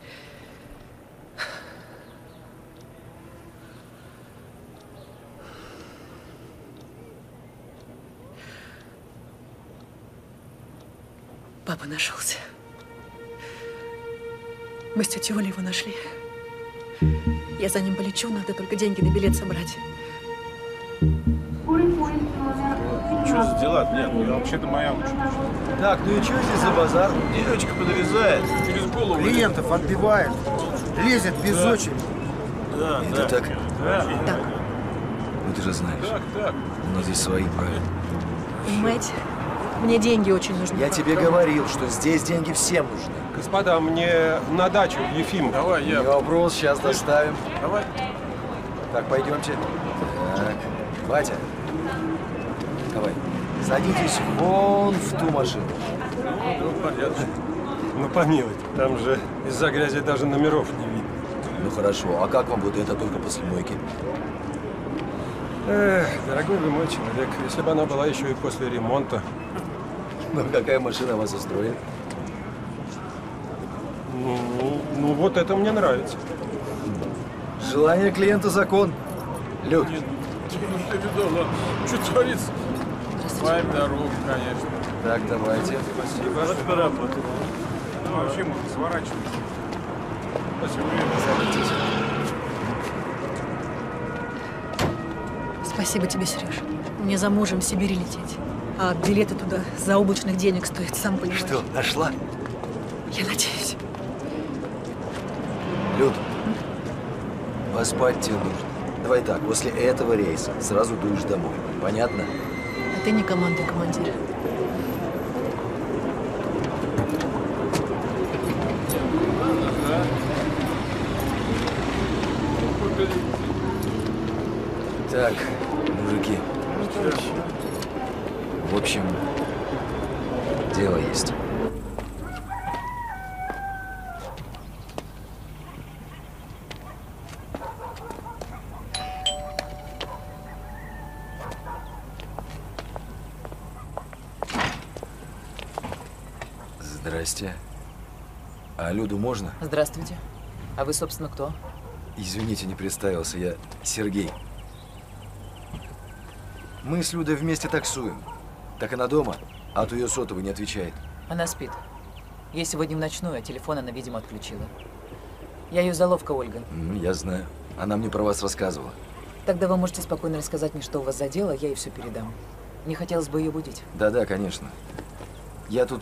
Папа нашелся. Мы с тетей Олей его нашли. Я за ним полечу, надо только деньги на билет собрать. Что за дела? Нет, ну я вообще-то моя лучше. Так, ну и что здесь за базар? Девочка подрезает. Через голову. Клиентов отбивает. Лезет без Да. очереди. Да, Это да. так? Да. Ну ты же знаешь. Так, так. У нас здесь свои правила. Понимаете? Мне деньги очень нужны. Я тебе говорил, что здесь деньги всем нужны. Господа, мне на дачу, Ефим. Давай, Не вопрос, сейчас доставим. Давай. Так, пойдемте. Так, Батя, давай. Садитесь вон в ту машину. Ну, понятно. Ну, помилуйте, там же из-за грязи даже номеров не видно. Ну хорошо, а как вам будет это только после мойки? Эх, дорогой вы мой человек, если бы она была еще и после ремонта. Ну, какая машина вас устроит? Ну, ну вот это мне нравится. Желание клиента закон. Люк, Что творится? Твоим дорогу, конечно. Так, давайте. Спасибо. Вот поработали. Ну, вообще можно сворачивать. Спасибо. Садитесь. Спасибо тебе, Сереж. Мне за мужем в Сибирь лететь. А билеты туда за облачных денег стоят, сам понимаешь. Что, нашла? Я надеюсь. Люд, поспать тебе нужно. Давай так, после этого рейса сразу дуешь домой. Понятно? А ты не командуй, командир. Так, мужики. В общем, дело есть. Здрасте. А Люду можно? Здравствуйте. А вы, собственно, кто? Извините, не представился. Я Сергей. Мы с Людой вместе таксуем. Так она дома, а то ее сотовый не отвечает. Она спит. Ей сегодня в ночную, а телефон она, видимо, отключила. Я ее заловка, Ольга. Я знаю. Она мне про вас рассказывала. Тогда вы можете спокойно рассказать мне, что у вас за дело, я ей все передам. Не хотелось бы ее будить. Да-да, конечно. Я тут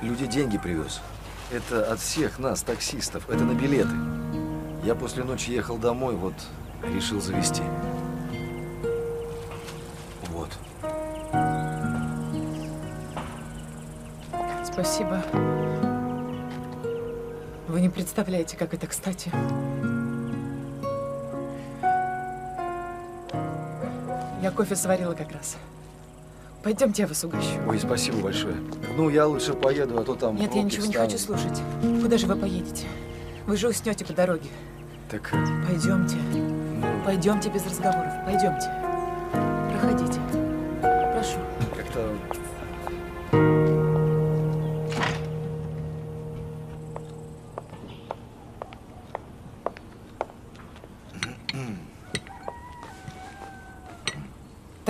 люди деньги привез. Это от всех нас, таксистов. Это на билеты. Я после ночи ехал домой, вот решил завести. Спасибо. Вы не представляете, как это кстати. Я кофе сварила как раз. Пойдемте, я вас угощу. Ой, спасибо большое. Ну, я лучше поеду, а то там Нет, я ничего не встанут. хочу слушать. Куда же вы поедете? Вы же уснете по дороге. Так, Пойдемте. Пойдемте без разговоров. Пойдемте.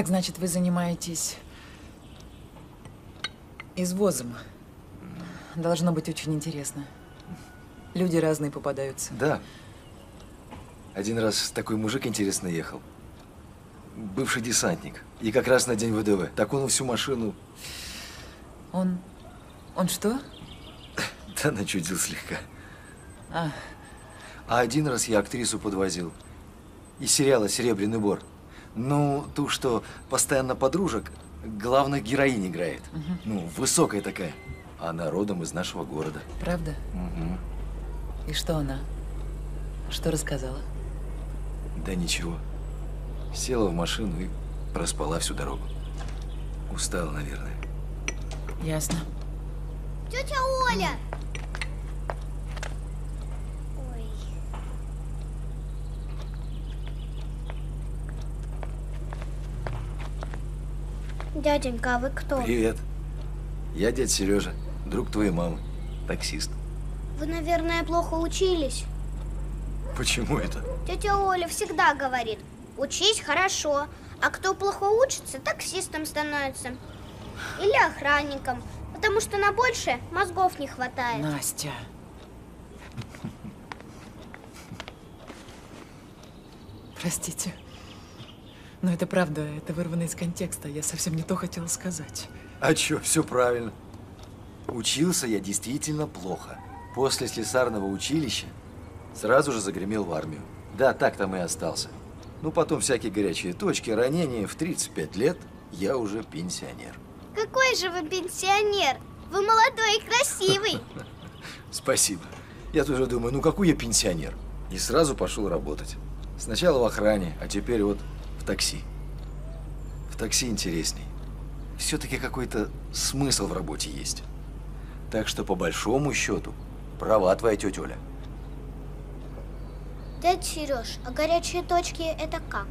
Так значит, вы занимаетесь извозом. Должно быть очень интересно. Люди разные попадаются. Да. Один раз такой мужик интересно ехал. Бывший десантник. И как раз на день ВДВ. Так он всю машину... Он... Он что? Да, начудил слегка. А, А один раз я актрису подвозил. Из сериала «Серебряный бор». Ну, ту, что постоянно подружек, главных героинь играет. Мгм. Ну, высокая такая. А она родом из нашего города. правда? Мгм. И что она? Что рассказала? Да ничего. Села в машину и проспала всю дорогу. Устала, наверное. Ясно. Тетя Оля! Ой. Дяденька, а вы кто? Привет. Я дядь Сережа, друг твоей мамы, таксист. Вы, наверное, плохо учились. Почему это? Тетя Оля всегда говорит, учись хорошо, а кто плохо учится, таксистом становится. Или охранником, потому что на больше мозгов не хватает. Настя. Простите. Но это правда, это вырвано из контекста. Я совсем не то хотела сказать. А чё, все правильно. Учился я действительно плохо. После слесарного училища сразу же загремел в армию. Да, так там и остался. Ну, потом всякие горячие точки, ранения. В 35 лет я уже пенсионер. Какой же вы пенсионер? Вы молодой и красивый. Спасибо. Я тоже думаю, ну какой я пенсионер? И сразу пошел работать. Сначала в охране, а теперь вот в такси. В такси интересней. Все-таки какой-то смысл в работе есть. Так что по большому счету права твоя тетя Оля. Дядя Сереж, а горячие точки это как?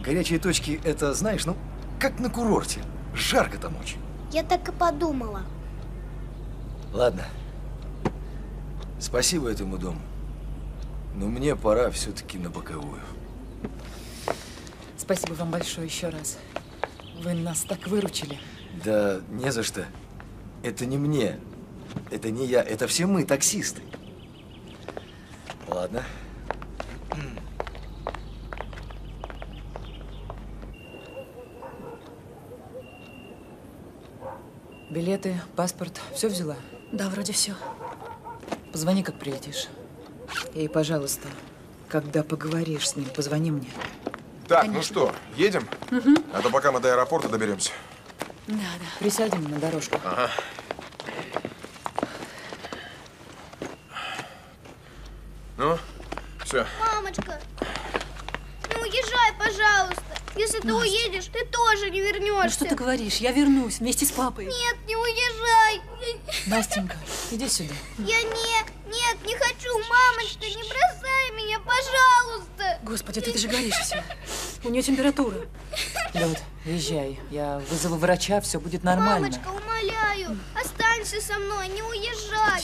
Горячие точки это, знаешь, ну, как на курорте. Жарко там очень. Я так и подумала. Ладно. Спасибо этому дому. Но мне пора все-таки на боковую. Спасибо вам большое еще раз. Вы нас так выручили. Да не за что. Это не мне. Это не я. Это все мы, таксисты. Ладно. Билеты, паспорт, все взяла? Да, вроде все. Позвони, как прилетишь. И, пожалуйста, когда поговоришь с ним, позвони мне. Так, ну что, едем? Мгм. А то пока мы до аэропорта доберемся. Да, да. Присядем на дорожку. Ага. Ну, все. Мамочка, ну уезжай, пожалуйста. Если ты Настя. уедешь, ты тоже не вернешься. Ну что ты говоришь? Я вернусь вместе с папой. Нет, не уезжай. Настенька, иди сюда. Я не, нет, не хочу. Мамочка, не бросай меня, пожалуйста. Господи, ты, ты же горишь вся. У нее температура. Лед, езжай. Я вызову врача, все будет нормально. Мамочка, умоляю, останься со мной, не уезжай.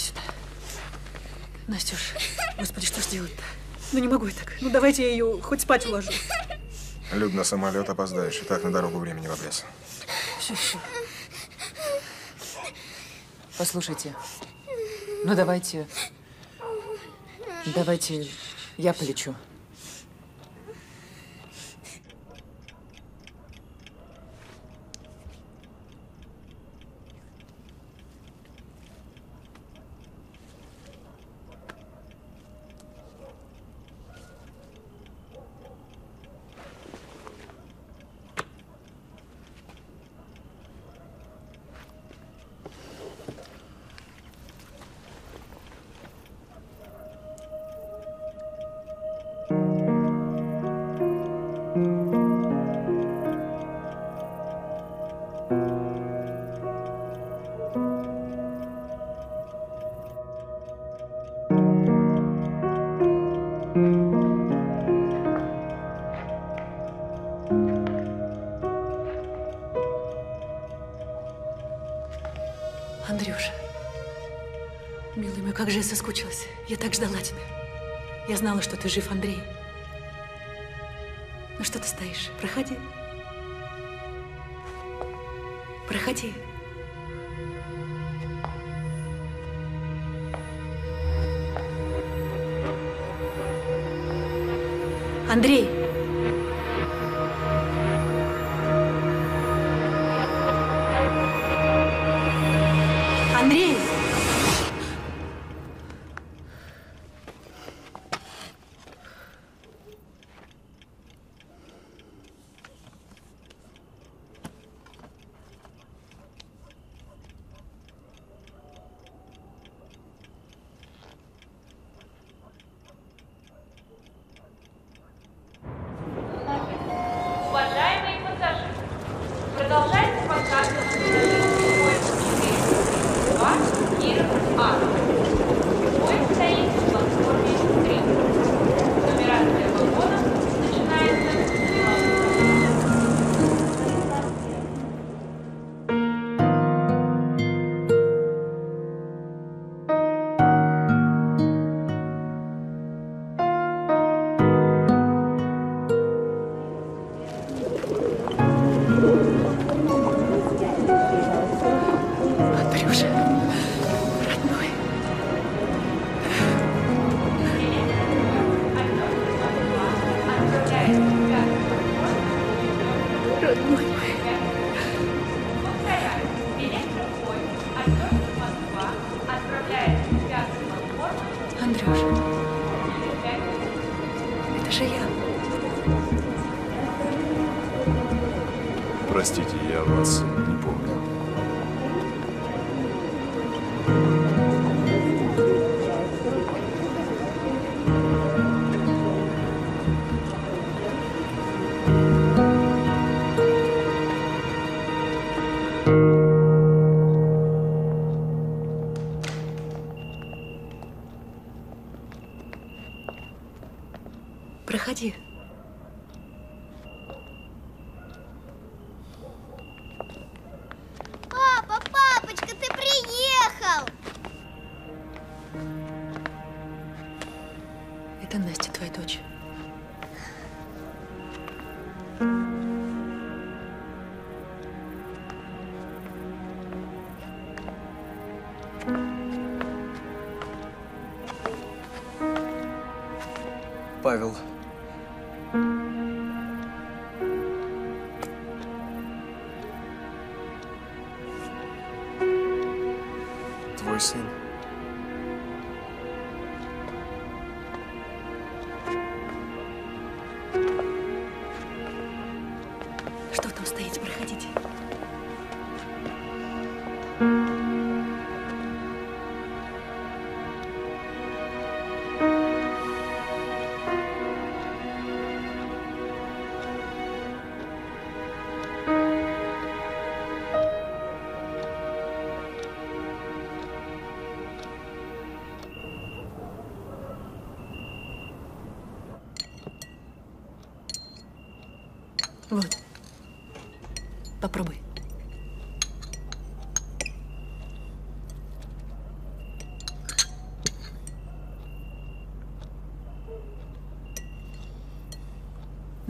Настюш, господи, что ж делать-то? Ну не могу я так. Ну давайте я ее хоть спать уложу. Люд, на самолет опоздаешь. И так на дорогу времени в обрез. Все, все. Послушайте, ну давайте, давайте я полечу. Я соскучилась. Я так ждала тебя. Я знала, что ты жив, Андрей. Ну что ты стоишь? Проходи. Проходи. Андрей!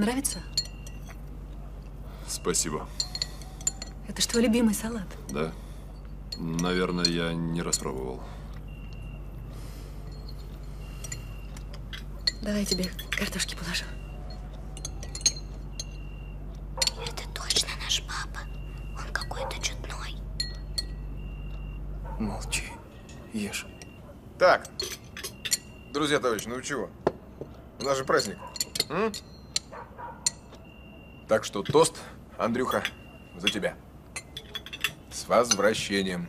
Нравится? Спасибо. Это ж твой любимый салат. Да? Наверное, я не распробовал. Давай я тебе картошки положу. Это точно наш папа. Он какой-то чудной. Молчи. Ешь. Так, друзья, товарищи, ну чего? У нас же праздник. М? Так что тост, Андрюха, за тебя. С возвращением.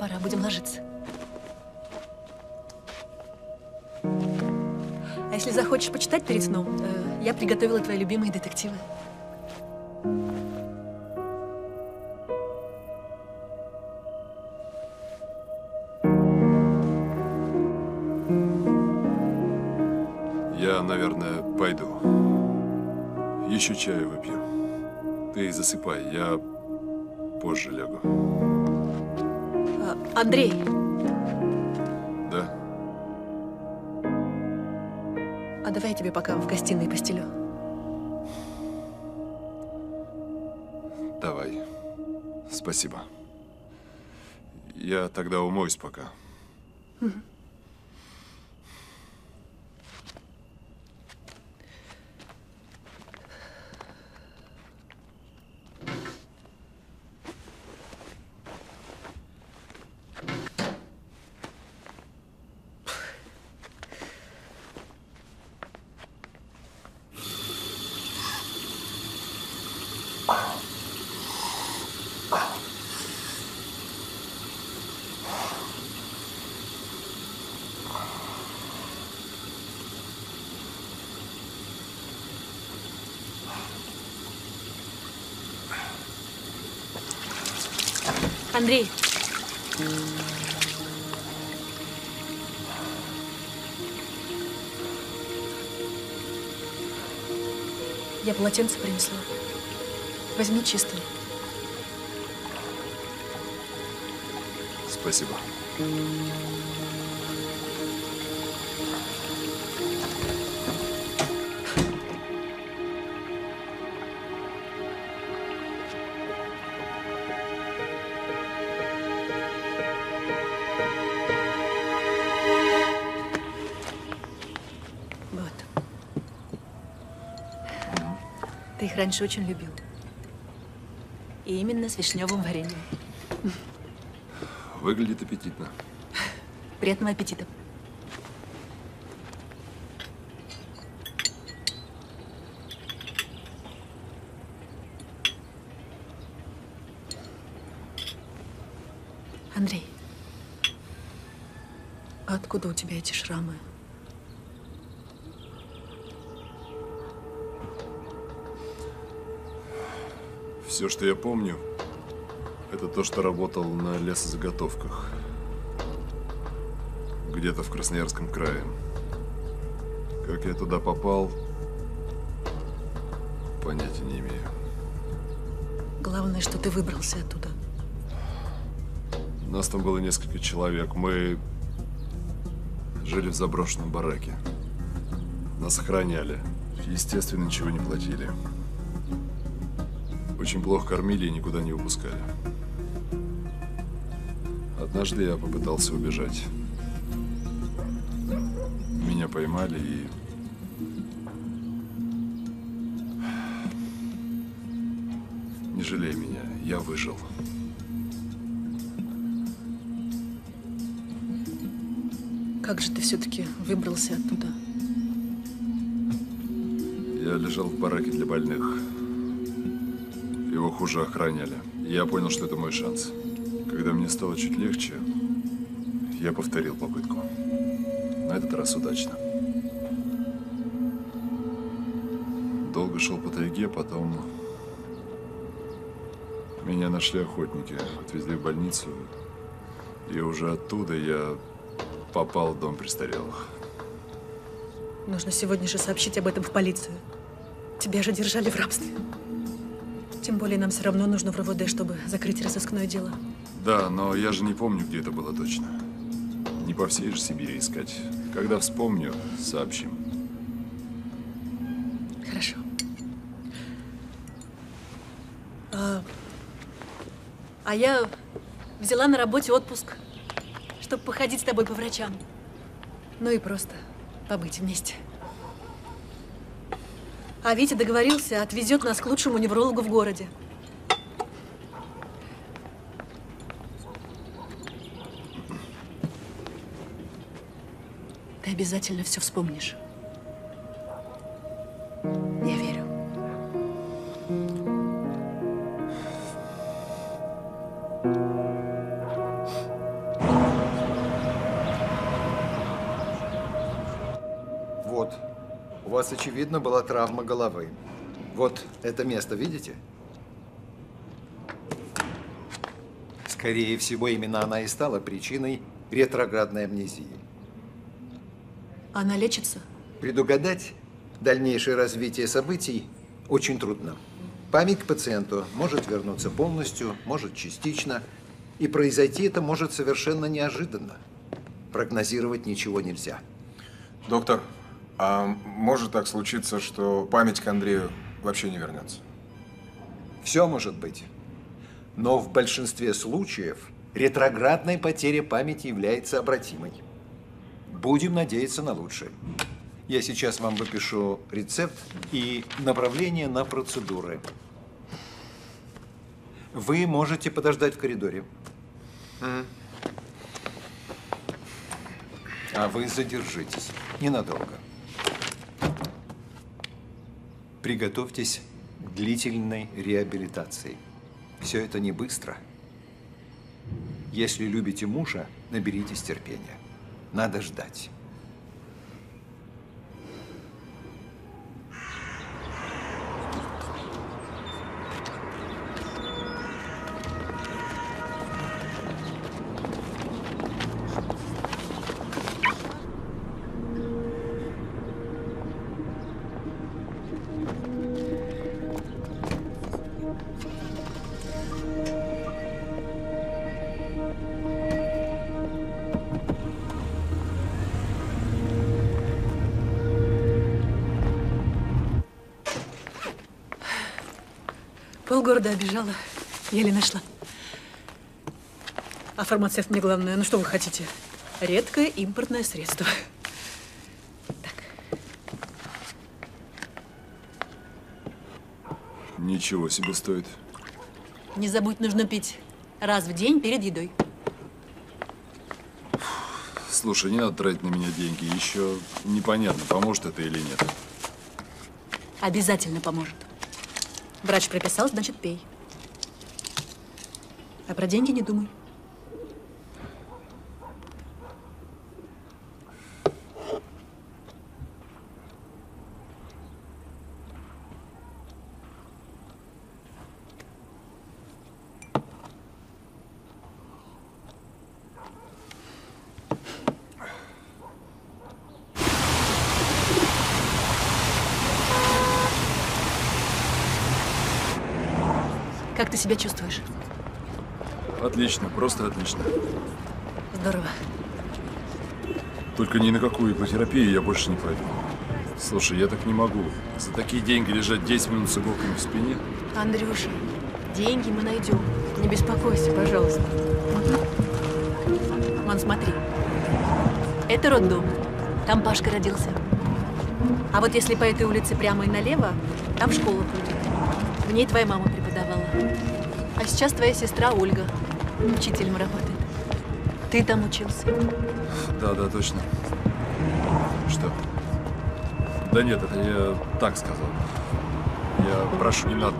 Пора, будем ложиться. А если захочешь почитать перед сном, э, я приготовила твои любимые детективы. Я, наверное, пойду. Еще чаю выпью. Ты засыпай, я позже лягу. Андрей, Да? а давай я тебе пока в гостиной постелю. Давай. Спасибо. Я тогда умоюсь пока. Мгм. Андрей. Я полотенце принесла. Возьми чистое. Спасибо. Вот. Раньше очень любил. И именно с вишневым вареньем. Выглядит аппетитно. Приятного аппетита. Андрей, а откуда у тебя эти шрамы? Все, что я помню, это то, что работал на лесозаготовках. где-то в Красноярском крае. Как я туда попал, понятия не имею. Главное, что ты выбрался оттуда. Нас там было несколько человек. Мы жили в заброшенном бараке. Нас охраняли. Естественно, ничего не платили. Очень плохо кормили и никуда не выпускали. Однажды я попытался убежать. Меня поймали и... Не жалей меня, я выжил. Как же ты все-таки выбрался оттуда? Я лежал в бараке для больных. Его хуже охраняли. Я понял, что это мой шанс. Когда мне стало чуть легче, я повторил попытку. На этот раз удачно. Долго шел по тайге, потом меня нашли охотники, отвезли в больницу. И уже оттуда я попал в дом престарелых. Нужно сегодня же сообщить об этом в полицию. Тебя же держали в рабстве. Тем более нам все равно нужно в РВД, чтобы закрыть разыскное дело. Да, но я же не помню, где это было точно. Не по всей же Сибири искать. Когда вспомню, сообщим. Хорошо. А, а я взяла на работе отпуск, чтобы походить с тобой по врачам. Ну и просто побыть вместе. А Витя договорился, отвезет нас к лучшему неврологу в городе. Ты обязательно все вспомнишь. Очевидно, была травма головы. Вот это место, видите? Скорее всего, именно она и стала причиной ретроградной амнезии. Она лечится? Предугадать дальнейшее развитие событий очень трудно. Память к пациенту может вернуться полностью, может частично, и произойти это может совершенно неожиданно. Прогнозировать ничего нельзя. Доктор, а может так случиться, что память к Андрею вообще не вернется? Все может быть. Но в большинстве случаев ретроградная потеря памяти является обратимой. Будем надеяться на лучшее. Я сейчас вам выпишу рецепт и направление на процедуры. Вы можете подождать в коридоре. А вы задержитесь. Ненадолго. Приготовьтесь к длительной реабилитации. Все это не быстро. Если любите мужа, наберитесь терпения. Надо ждать. Полгорода обижала, еле нашла. А фармацевт мне главное, ну что вы хотите? Редкое импортное средство. Ничего себе стоит. Не забудь, нужно пить раз в день перед едой. Слушай, не надо тратить на меня деньги. Еще непонятно, поможет это или нет. Обязательно поможет. Врач прописал, значит, пей. А про деньги не думай. Себя чувствуешь? Отлично, просто отлично. Здорово. Только ни на какую ипотерапию я больше не пойду. Слушай, я так не могу. За такие деньги лежать 10 минут с иголками в спине. Андрюша, деньги мы найдем. Не беспокойся, пожалуйста. Вон, смотри. Это роддом. Там Пашка родился. А вот если по этой улице прямо и налево, там школа будет. В ней твоя мама. А сейчас твоя сестра Ольга учителем работает. Ты там учился. Да, да, точно. Что? Да нет, это я так сказал. Я прошу, не надо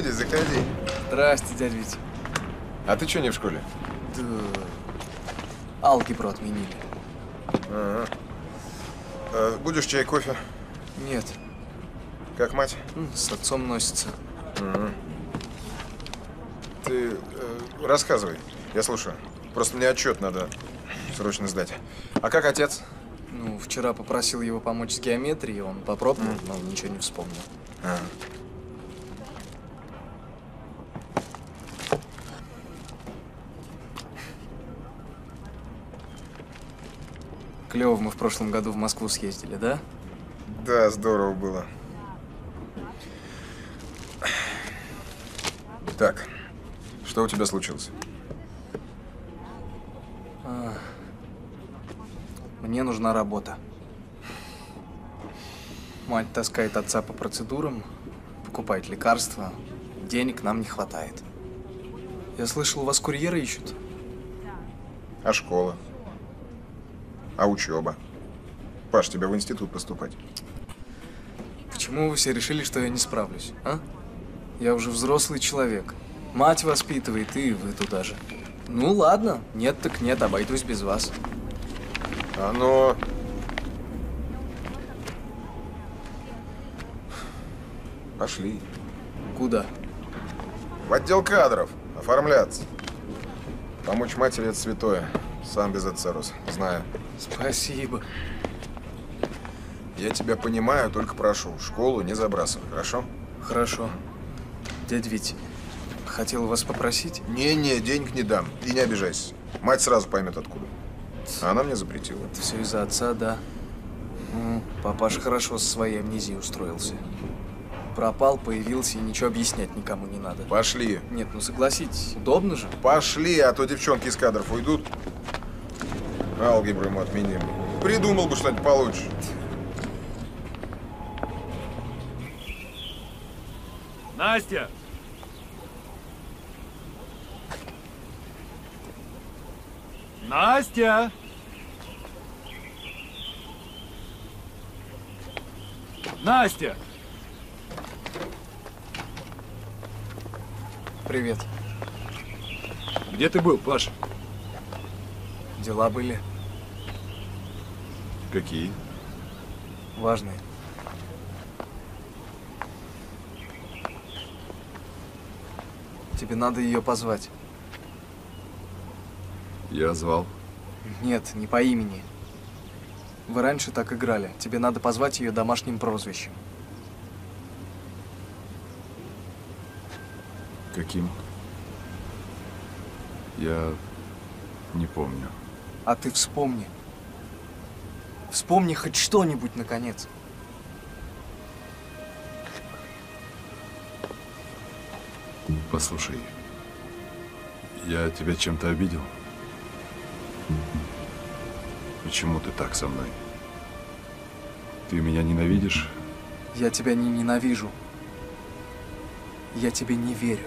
люди, заходи. Здрасте, дядя Витя. А ты что не в школе? Да... Алгебру отменили. Ага. Э, будешь чай, кофе? Нет. Как мать? С отцом носится. Мгм. Ты э, рассказывай, я слушаю. Просто мне отчет надо срочно сдать. А как отец? Ну, вчера попросил его помочь с геометрией, он попробовал, но ничего не вспомнил. А. Клево мы в прошлом году в Москву съездили, да? Да, здорово было. Так, что у тебя случилось? А, Мне нужна работа. Мать таскает отца по процедурам, покупает лекарства. Денег нам не хватает. Я слышал, у вас курьеры ищут. А школа? А учеба? Паш, тебе в институт поступать. Почему вы все решили, что я не справлюсь, а? Я уже взрослый человек. Мать воспитывает, и вы туда же. Ну ладно, нет так нет, обойдусь без вас. А. Пошли. Куда? В отдел кадров. Оформляться. Помочь матери это святое. Сам без отца рос. Знаю. Спасибо. Я тебя понимаю, только прошу, школу не забрасывай, хорошо? Хорошо. Дядь Вить, хотел вас попросить? Не-не, денег не дам. И не обижайся. Мать сразу поймет откуда. А она мне запретила. Это все из-за отца, да. Ну, папаша хорошо со своей амнезией устроился. Пропал, появился, и ничего объяснять никому не надо. Пошли. Нет, ну согласитесь, удобно же. Пошли, а то девчонки из кадров уйдут. Алгебру ему отменим. Придумал бы что-нибудь получше. Настя! Настя! Настя! Привет. Где ты был, Паш? Дела были Какие? важные. Тебе надо ее позвать. Я звал. Нет, не по имени. Вы раньше так играли. Тебе надо позвать ее домашним прозвищем. Каким? Я не помню. А ты вспомни. Вспомни хоть что-нибудь, наконец. Послушай, я тебя чем-то обидел? Почему ты так со мной? Ты меня ненавидишь? Я тебя не ненавижу. Я тебе не верю.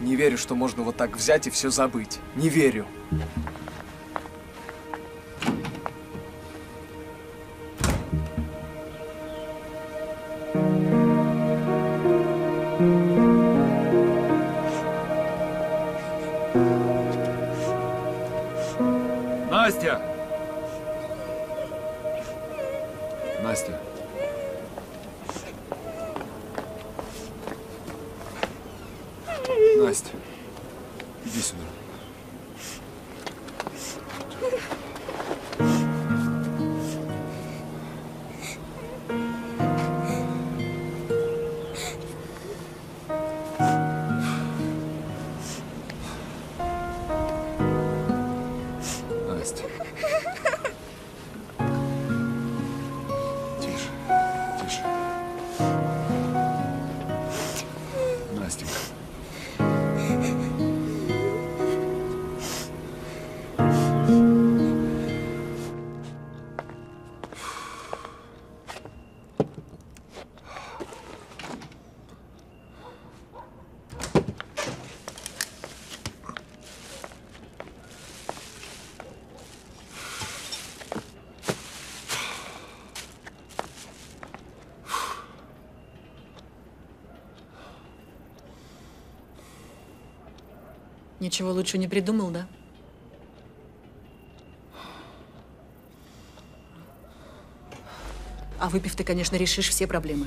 Не верю, что можно вот так взять и все забыть. Не верю. Ничего лучше не придумал, да? А выпив, ты, конечно, решишь все проблемы.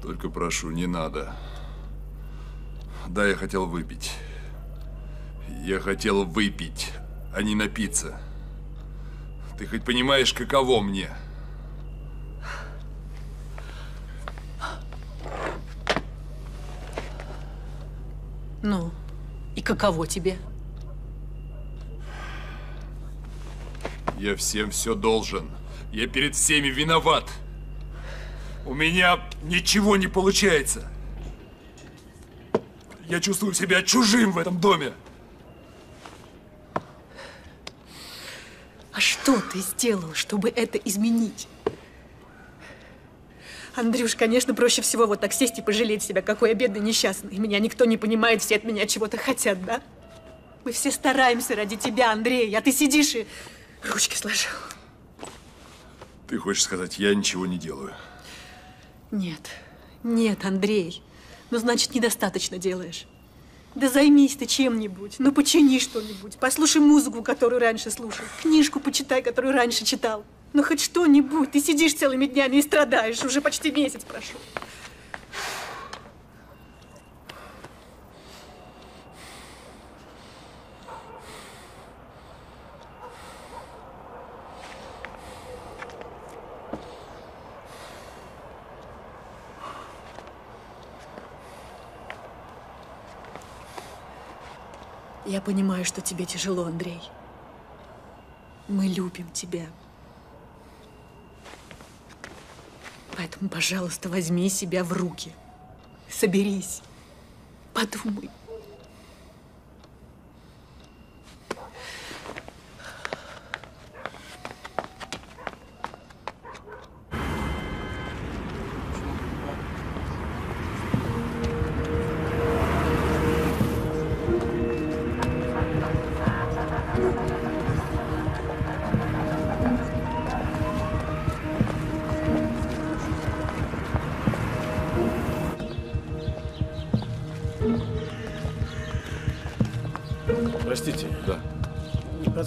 Только прошу, не надо. Да, я хотел выпить. Я хотел выпить, а не напиться. Ты хоть понимаешь, каково мне? Ну, и каково тебе? Я всем все должен. Я перед всеми виноват. У меня ничего не получается. Я чувствую себя чужим в этом доме. А что ты сделал, чтобы это изменить? Андрюш, конечно, проще всего вот так сесть и пожалеть себя, какой я бедный несчастный. Меня никто не понимает, все от меня чего-то хотят, да? Мы все стараемся ради тебя, Андрей, а ты сидишь и ручки сложил. Ты хочешь сказать, я ничего не делаю? Нет, нет, Андрей. Ну, значит, недостаточно делаешь. Да займись ты чем-нибудь. Ну, почини что-нибудь. Послушай музыку, которую раньше слушал. Книжку почитай, которую раньше читал. Ну, хоть что-нибудь. Ты сидишь целыми днями и страдаешь. Уже почти месяц прошел. Я понимаю, что тебе тяжело, Андрей. Мы любим тебя. Поэтому, пожалуйста, возьми себя в руки. Соберись. Подумай.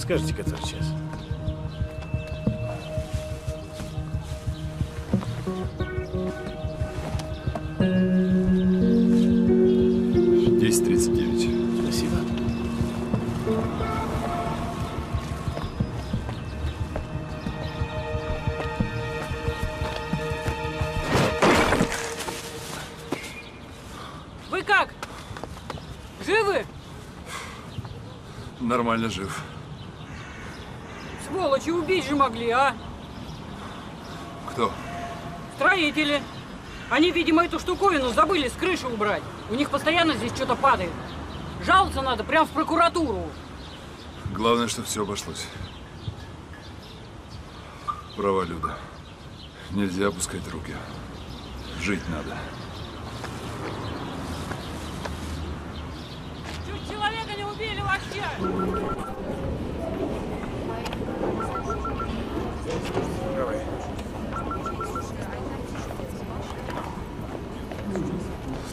Подскажете, который час? Десять тридцать девять. Спасибо. Вы как? Живы? Нормально жив. Сволочи, убить же могли, а? Кто? Строители. Они, видимо, эту штуковину забыли с крыши убрать. У них постоянно здесь что-то падает. Жаловаться надо прямо в прокуратуру. Главное, что все обошлось. Права, Люда. Нельзя опускать руки. Жить надо. человека не убили вообще! Давай.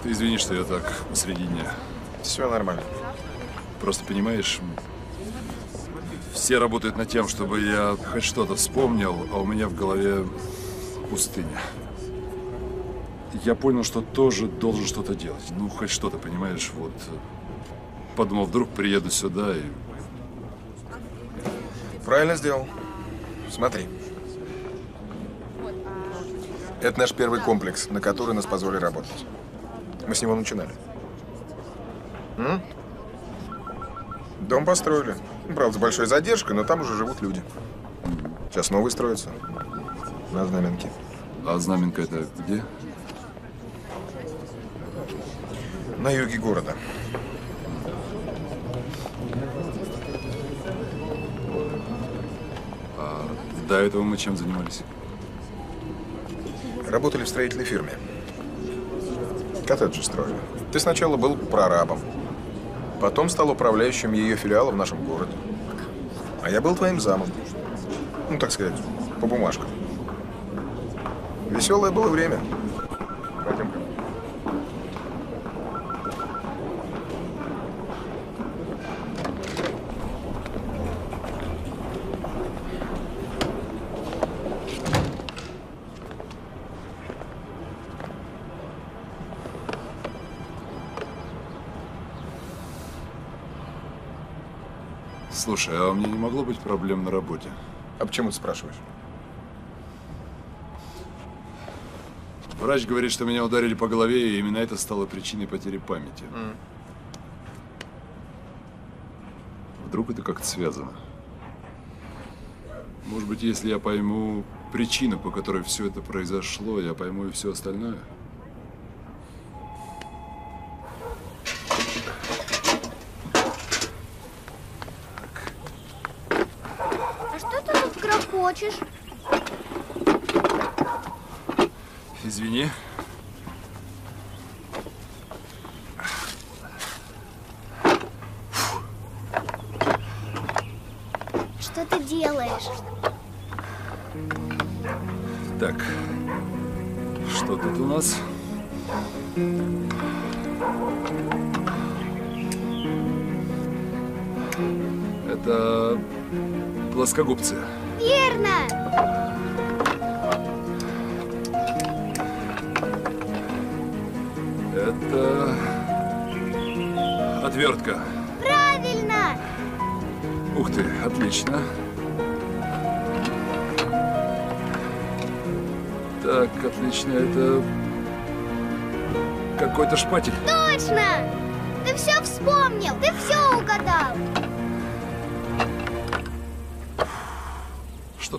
Ты извини, что я так посреди дня. Все нормально. Просто понимаешь, все работают над тем, чтобы я хоть что-то вспомнил, а у меня в голове пустыня. Я понял, что тоже должен что-то делать. Ну, хоть что-то, понимаешь, вот. Подумал, вдруг приеду сюда и... Правильно сделал. Смотри. Это наш первый комплекс, на который нас позволили работать. Мы с него начинали. М? Дом построили. Правда, с большой задержкой, но там уже живут люди. Сейчас новый строится. На знаменке. А знаменка это где? На юге города. А до этого мы чем занимались? Работали в строительной фирме. Коттеджи строили. Ты сначала был прорабом. Потом стал управляющим ее филиала в нашем городе. А я был твоим замом. Ну, так сказать, по бумажкам. Веселое было время. Слушай, а у меня не могло быть проблем на работе? А почему ты спрашиваешь? Врач говорит, что меня ударили по голове, и именно это стало причиной потери памяти. Вдруг это как-то связано? Может быть, если я пойму причину, по которой все это произошло, я пойму и все остальное?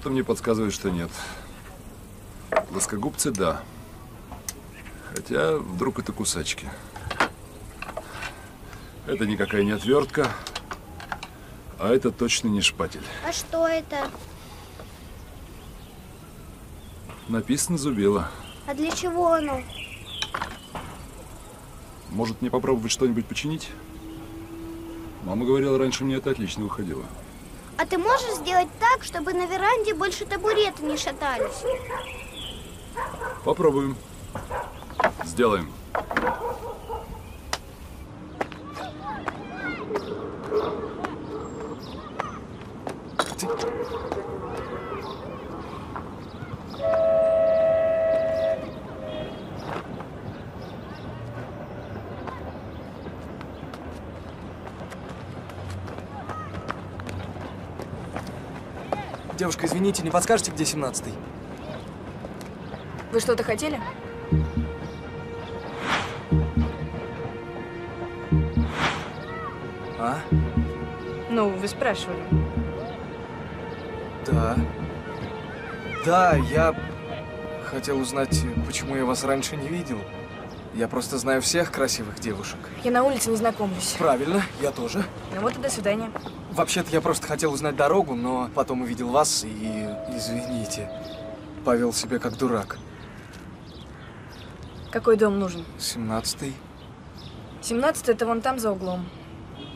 Что-то мне подсказывает, что нет. Плоскогубцы, да. Хотя вдруг это кусачки. Это никакая не отвертка, а это точно не шпатель. А что это? Написано зубило. А для чего оно? Может мне попробовать что-нибудь починить? Мама говорила, раньше мне это отлично выходило. А ты можешь сделать так, чтобы на веранде больше табуреты не шатались? Попробуем. Сделаем. Девушка, извините, не подскажете, где 17-й? Вы что-то хотели? А? Ну, вы спрашивали. Да. Да, я хотел узнать, почему я вас раньше не видел. Я просто знаю всех красивых девушек. Я на улице не знакомлюсь. Правильно, я тоже. Ну вот и до свидания. Вообще-то я просто хотел узнать дорогу, но потом увидел вас и, извините, повел себя как дурак. Какой дом нужен? 17-й. 17 это вон там за углом.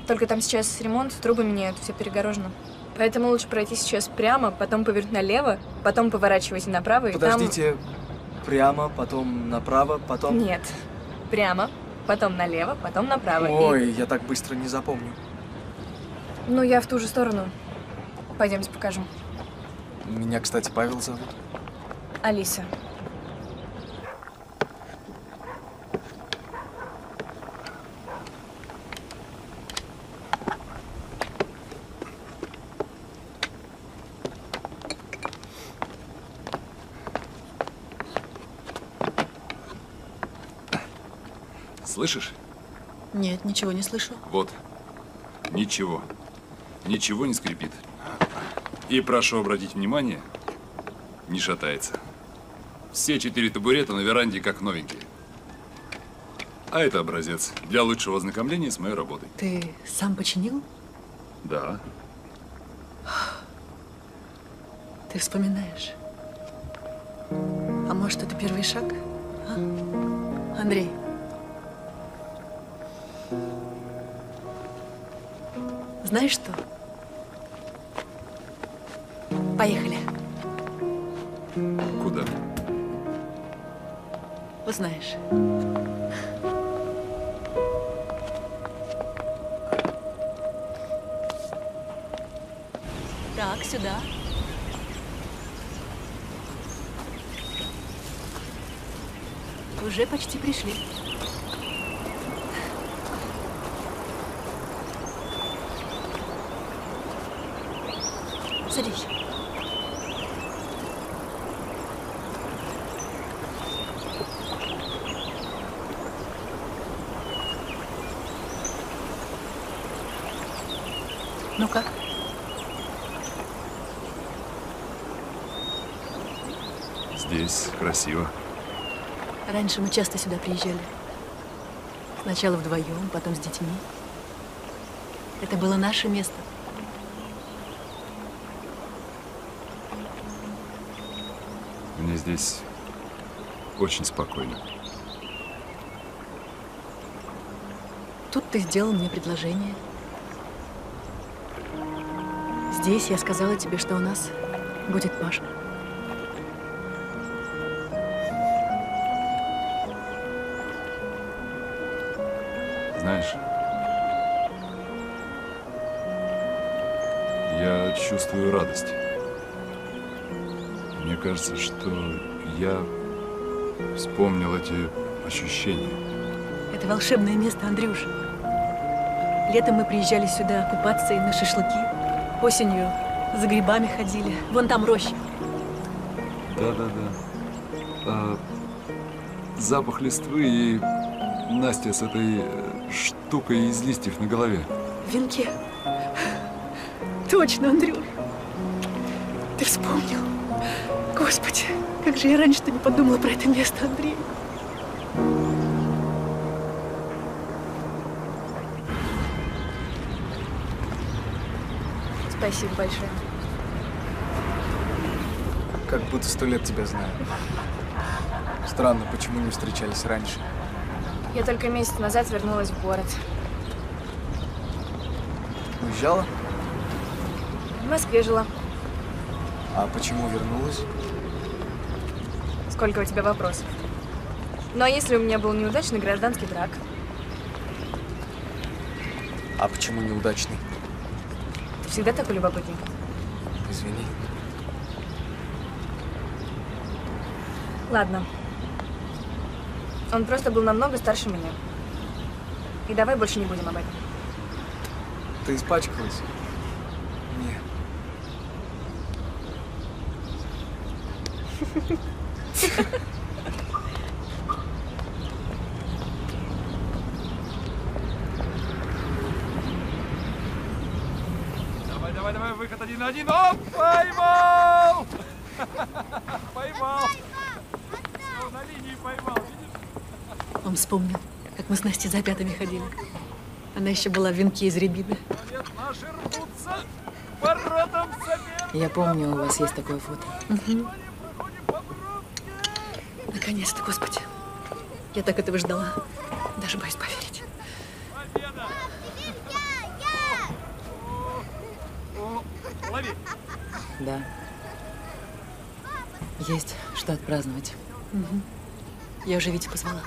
Только там сейчас ремонт, трубы меняют, все перегорожено. Поэтому лучше пройти сейчас прямо, потом повернуть налево, потом поворачивайте направо и Подождите, прямо, потом направо, потом... Нет. Прямо, потом налево, потом направо. и- Ой, я так быстро не запомню. Ну, я в ту же сторону. Пойдемте покажу. Меня, кстати, Павел зовут. Алиса. Слышишь? Нет, ничего не слышу. Вот. Ничего. Ничего не скрипит. И прошу обратить внимание, не шатается. Все четыре табурета на веранде как новенькие. А это образец для лучшего ознакомления с моей работой. Ты сам починил? Да. Ты вспоминаешь. А может, это первый шаг? А? Андрей. Знаешь что? Поехали. Куда? Узнаешь. Так, сюда. Уже почти пришли. Садись. Ну как? Здесь красиво. Раньше мы часто сюда приезжали. Сначала вдвоем, потом с детьми. Это было наше место. Здесь очень спокойно. Тут ты сделал мне предложение. Здесь я сказала тебе, что у нас будет Паша. Знаешь, я чувствую радость. Кажется, что я вспомнил эти ощущения. Это волшебное место, Андрюша. Летом мы приезжали сюда купаться и на шашлыки. Осенью за грибами ходили. Вон там роща. Да-да-да. А, запах листвы и Настя с этой э, штукой из листьев на голове. В венке. Точно, Андрюш. Ты вспомнил. Господи, как же я раньше-то не подумала про это место, Андрей. Спасибо большое. Как будто сто лет тебя знаю. Странно, почему не встречались раньше. Я только месяц назад вернулась в город. Уезжала? В Москве жила. А почему вернулась? Сколько у тебя вопросов? Ну а если у меня был неудачный гражданский брак? А почему неудачный? Ты всегда такой любопытный. Извини. Ладно. Он просто был намного старше меня. И давай больше не будем об этом. Ты испачкалась? Не. Давай, давай, давай, выход один на один. Оп, поймал! Поймал! Всё, на линии поймал, видишь? Он вспомнил, как мы с Настей за пятами ходили. Она еще была в венке из рябины. Я помню, у вас есть такое фото. Наконец-то, Господи. Я так этого ждала. Даже боюсь поверить. лови. Да. Есть что отпраздновать. Мгм. Я уже Витю позвала.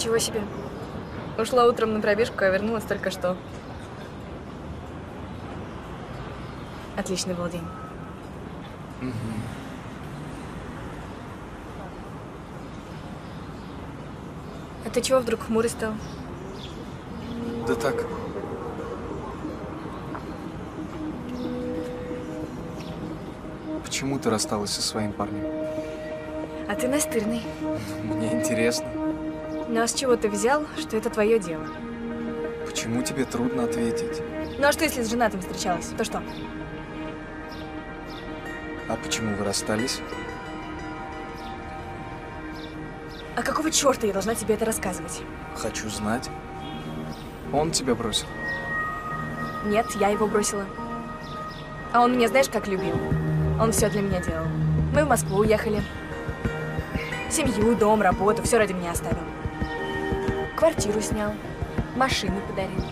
Ничего себе. Ушла утром на пробежку, а вернулась только что. Отличный был день. А ты чего вдруг хмурый стал? Да так. Почему ты рассталась со своим парнем? А ты настырный. Мне интересно. Ну а с чего ты взял, что это твое дело? Почему тебе трудно ответить? Ну а что, если с женатым встречалась? То что? А почему вы расстались? А какого черта я должна тебе это рассказывать? Хочу знать. Он тебя бросил. Нет, я его бросила. А он меня знаешь, как любил? Он все для меня делал. Мы в Москву уехали. Семью, дом, работу, все ради меня оставил. Квартиру снял, машину подарил.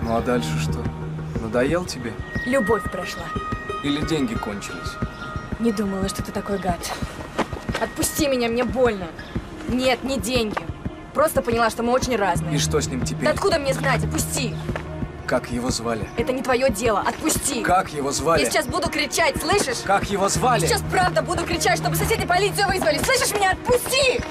Ну а дальше что? Надоел тебе? Любовь прошла. Или деньги кончились? Не думала, что ты такой гад. Отпусти меня, мне больно. Нет, не деньги. Просто поняла, что мы очень разные. И что с ним теперь? Да откуда мне знать? Отпусти! Как его звали? Это не твое дело. Отпусти! Как его звали? Я сейчас буду кричать, слышишь? Как его звали? Я сейчас правда буду кричать, чтобы соседи полицию вызвали. Слышишь меня? Отпусти!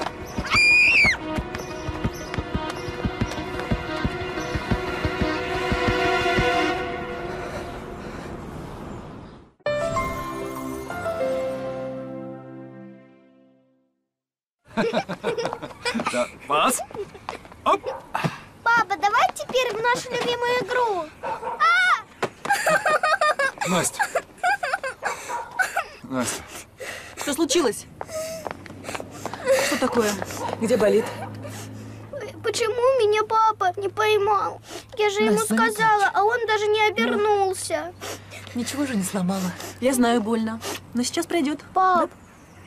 Сломала. Я знаю, больно. Но сейчас пройдет. Пап,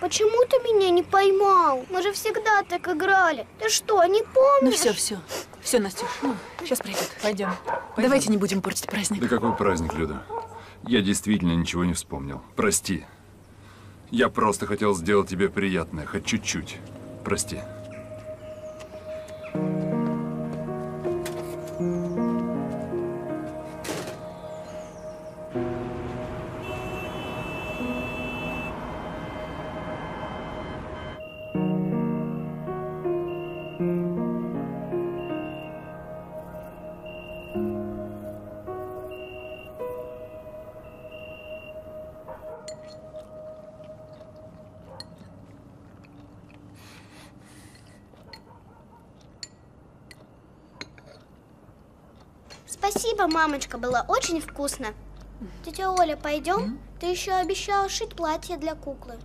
почему ты меня не поймал? Мы же всегда так играли. Ты что, не Ну помнишь? все, все. Все, Настюш, сейчас пройдет. Пойдем. Давайте не будем портить праздник. Да какой праздник, Люда? Я действительно ничего не вспомнил. Прости. Я просто хотел сделать тебе приятное, хоть чуть-чуть. Прости. Спасибо, мамочка, было очень вкусно. Тетя Оля, пойдем? Ты еще обещала шить платье для куклы.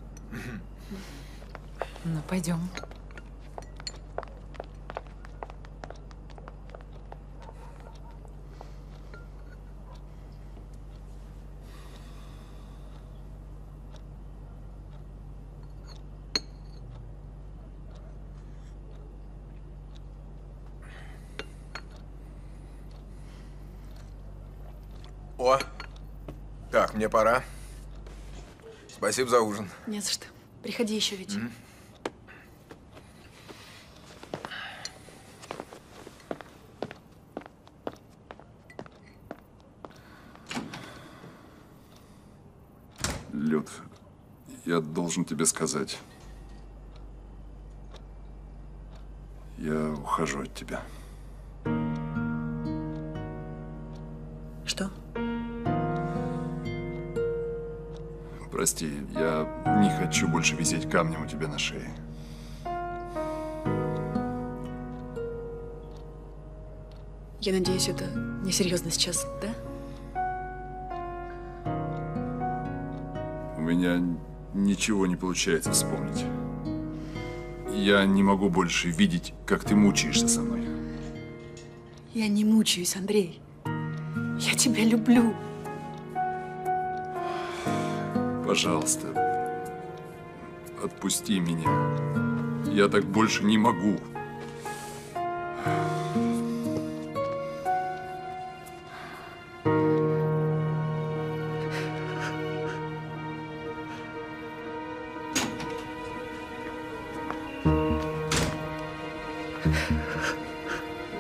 Ну, пойдем. О, так, мне пора. Спасибо за ужин. Не за что. Приходи еще ведь. Люд, я должен тебе сказать. Я ухожу от тебя. Что? Прости, я не хочу больше висеть камнем у тебя на шее. Я надеюсь, это несерьезно сейчас, да? У меня ничего не получается вспомнить. Я не могу больше видеть, как ты мучаешься со мной. Я не мучаюсь, Андрей. Я тебя люблю. Пожалуйста, отпусти меня. Я так больше не могу.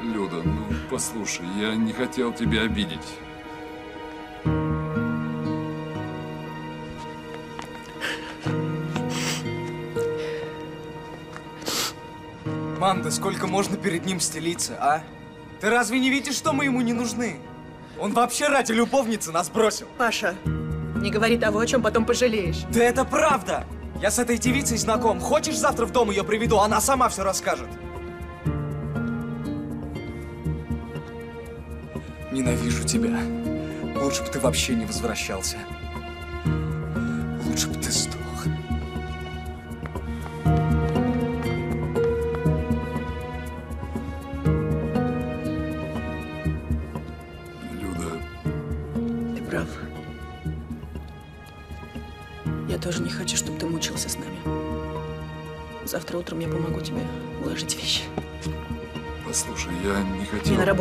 Люда, ну послушай, я не хотел тебя обидеть. Мам, да сколько можно перед ним стелиться, а? Ты разве не видишь, что мы ему не нужны? Он вообще ради любовницы нас бросил. Паша, не говори того, о чем потом пожалеешь. Да это правда! Я с этой девицей знаком. Хочешь, завтра в дом ее приведу? Она сама все расскажет. Ненавижу тебя. Лучше бы ты вообще не возвращался.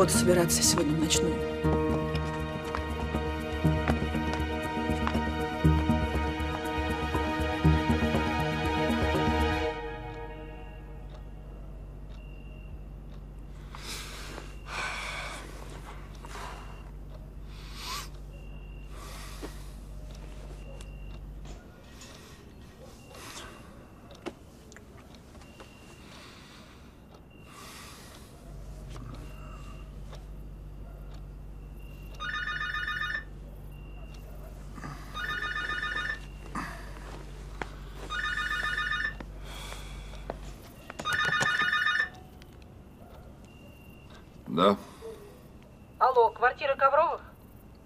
Работу собираться сегодня в. Да, Алло, квартира Ковровых?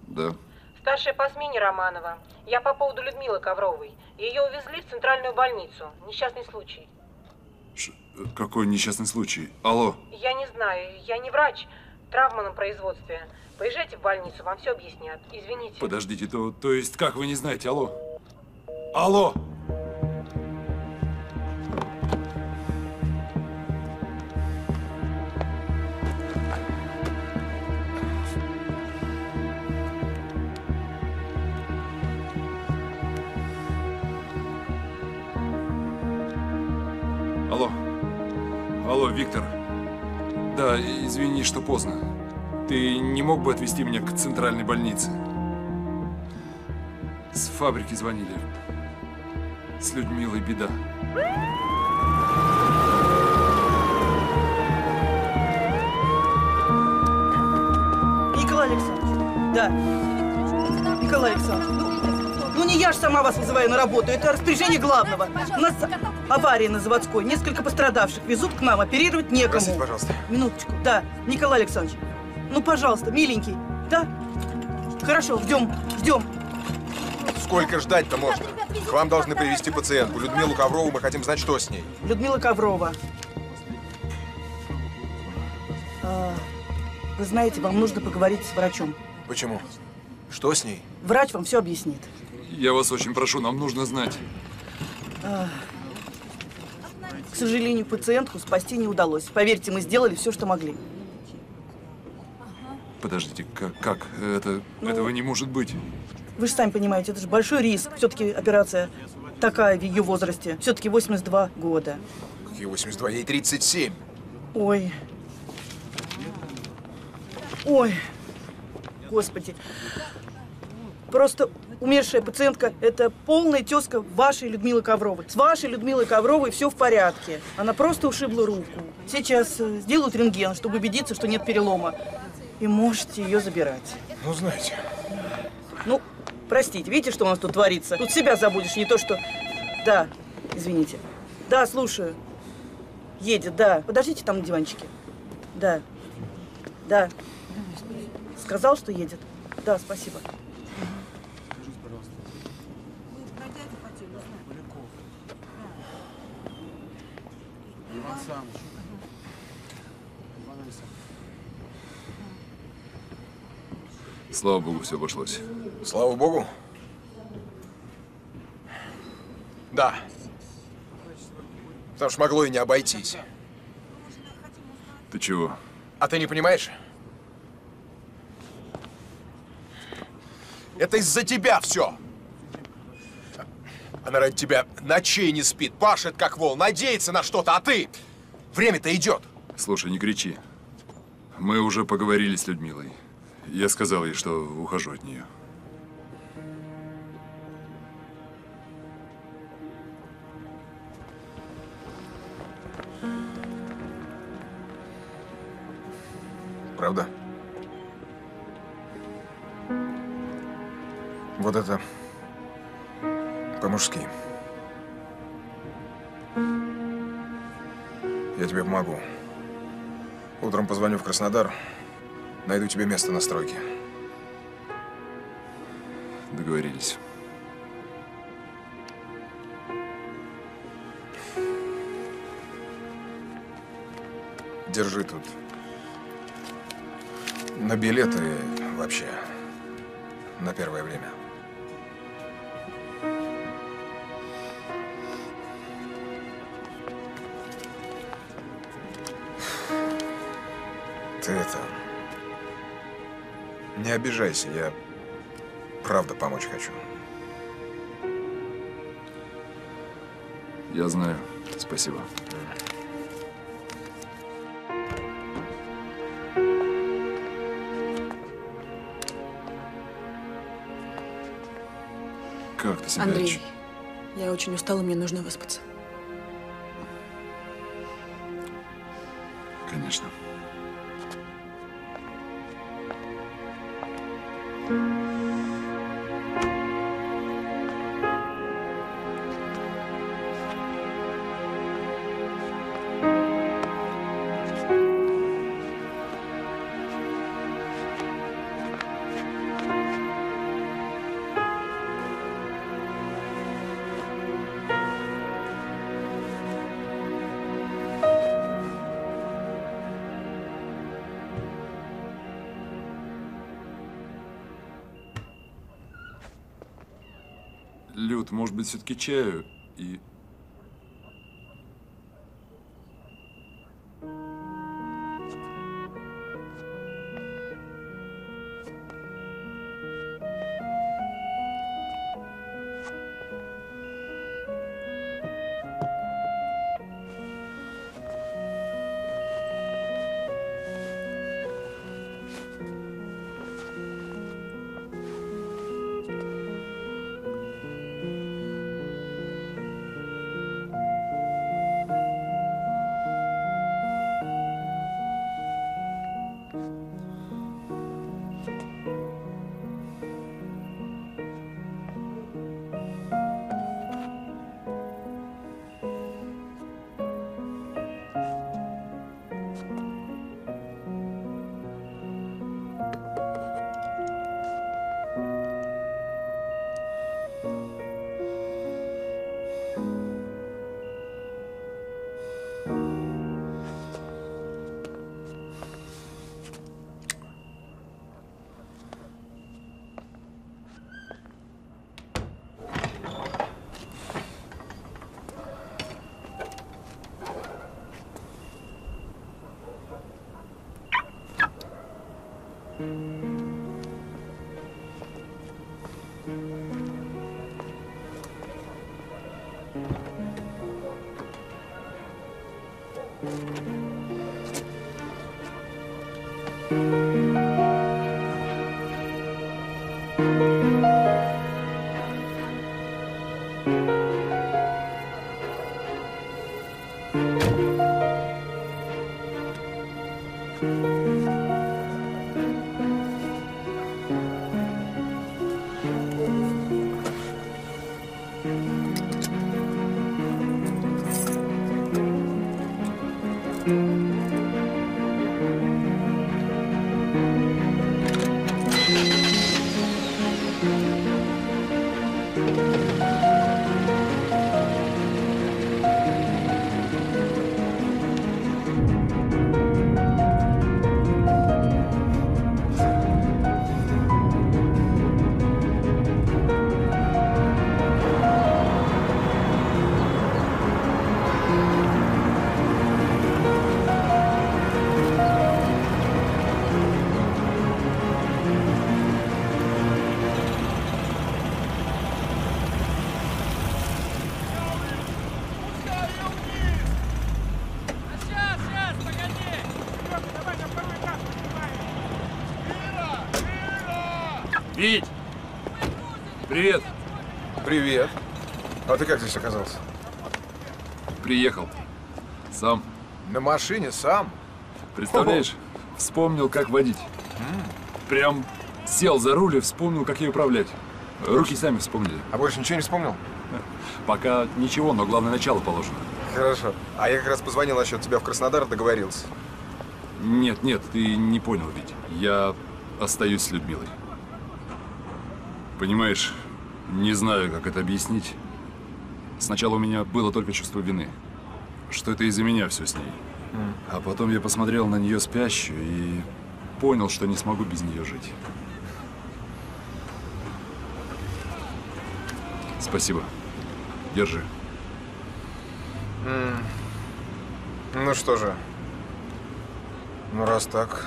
да. Старшая по смене Романова. Я по поводу Людмилы Ковровой. Ее увезли в центральную больницу. Несчастный случай. Какой несчастный случай? Алло, Я не знаю, я не врач. Травма на производстве. Поезжайте в больницу, вам все объяснят. Извините. подождите, то, то есть как вы не знаете? Алло! Алло. Извини, что поздно. Ты не мог бы отвезти меня к центральной больнице? С фабрики звонили. С Людмилой беда. Николай Александрович, да. Николай Александрович, ну, не я же сама вас вызываю на работу, это распоряжение главного. У нас авария на заводской, несколько пострадавших везут к нам, оперировать некому. Простите, пожалуйста. Минуточку, да, Николай Александрович, ну пожалуйста, миленький, да? Хорошо, ждем, ждем. Сколько ждать-то можно? К вам должны привести пациентку. Людмилу Коврову мы хотим знать, что с ней. Людмила Коврова. А, вы знаете, вам нужно поговорить с врачом. Почему? Что с ней? Врач вам все объяснит. Я вас очень прошу, нам нужно знать. К сожалению, пациентку спасти не удалось. Поверьте, мы сделали все, что могли. Подождите, как? как? Это, Ну, этого не может быть. Вы же сами понимаете, это же большой риск. Все-таки операция такая в ее возрасте. Все-таки 82 года. Ей 82, ей 37. Ой. Ой. Господи. Просто умершая пациентка – это полная тезка вашей Людмилы Ковровой. С вашей Людмилой Ковровой все в порядке. Она просто ушибла руку. Сейчас э, сделают рентген, чтобы убедиться, что нет перелома. И можете ее забирать. Ну, знаете. Ну, простите, видите, что у нас тут творится? Тут себя забудешь, не то что... Да, извините. Да, слушаю. Едет, да. Подождите там на диванчике. Да. Да. Сказал, что едет. Да, спасибо. Александрович. Слава богу, все обошлось. Слава богу. Да. Потому что могло и не обойтись. Ты чего? А ты не понимаешь? Это из-за тебя все. Она ради тебя ночей не спит, пашет как вол, надеется на что-то, а ты... Время-то идет. Слушай, не кричи. Мы уже поговорили с Людмилой. Я сказал ей, что ухожу от нее. Правда? Вот это по-мужски. Я тебе помогу. Утром позвоню в Краснодар, найду тебе место на стройке. Договорились. Держи тут. На билеты вообще. На первое время. Ты это... Не обижайся, я правда помочь хочу. Я знаю. Спасибо. Как ты себя Андрей, я очень устала, мне нужно выспаться. Конечно. Может быть, все-таки чаю и... Вить! Привет! Привет. А ты как здесь оказался? Приехал. Сам. На машине сам? Представляешь, вспомнил, как водить. Прям сел за руль и вспомнил, как ей управлять. Руки сами вспомнили. А больше ничего не вспомнил? Пока ничего, но главное начало положено. Хорошо. А я как раз позвонил насчет тебя в Краснодар, договорился. Нет, нет, ты не понял, ведь. Я остаюсь с Людмилой. Понимаешь, не знаю, как это объяснить. Сначала у меня было только чувство вины, что это из-за меня все с ней. А потом я посмотрел на нее спящую и понял, что не смогу без нее жить. Спасибо. Держи. Ну что же. Ну раз так,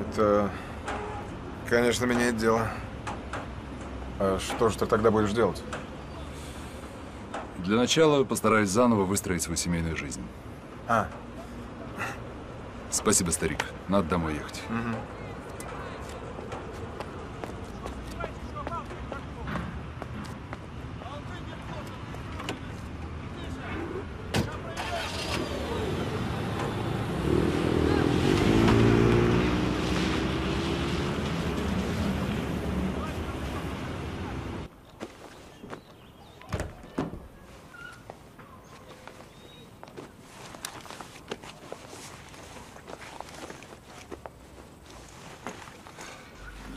это, конечно, меняет дело. А что же ты тогда будешь делать? Для начала постараюсь заново выстроить свою семейную жизнь. А. Спасибо, старик. Надо домой ехать. Мгм.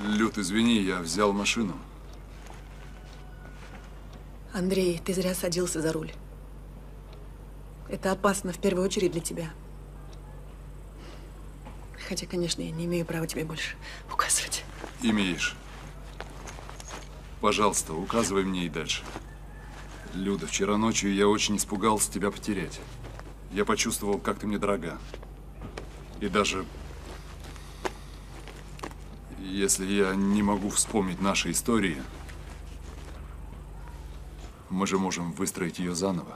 Люд, извини, я взял машину. Андрей, ты зря садился за руль. Это опасно в первую очередь для тебя. Хотя, конечно, я не имею права тебе больше указывать. Имеешь. Пожалуйста, указывай мне и дальше. Люда, вчера ночью я очень испугался тебя потерять. Я почувствовал, как ты мне дорога. И даже если я не могу вспомнить наши истории, мы же можем выстроить ее заново.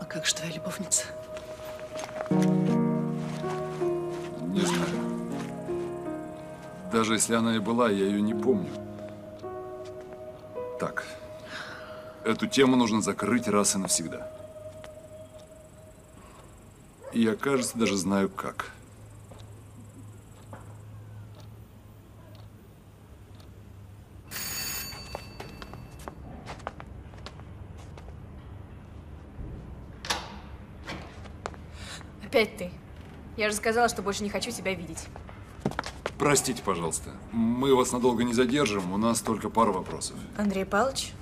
А как же твоя любовница? Не знаю. Даже если она и была, я ее не помню. Эту тему нужно закрыть раз и навсегда. И я, кажется, даже знаю как. Опять ты. Я же сказала, что больше не хочу тебя видеть. Простите, пожалуйста. Мы вас надолго не задержим, у нас только пара вопросов. Андрей Павлович?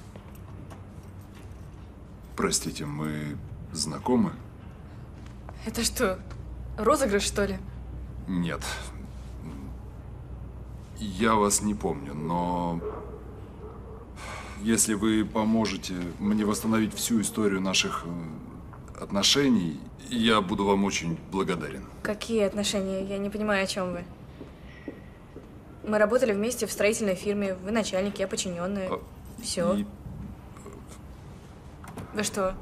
Простите, мы знакомы? Это что, розыгрыш, что ли? Нет. Я вас не помню, но если вы поможете мне восстановить всю историю наших э, отношений, я буду вам очень благодарен. Какие отношения? Я не понимаю, о чем вы. Мы работали вместе в строительной фирме. Вы начальник, я подчиненная. Все. И Вы что,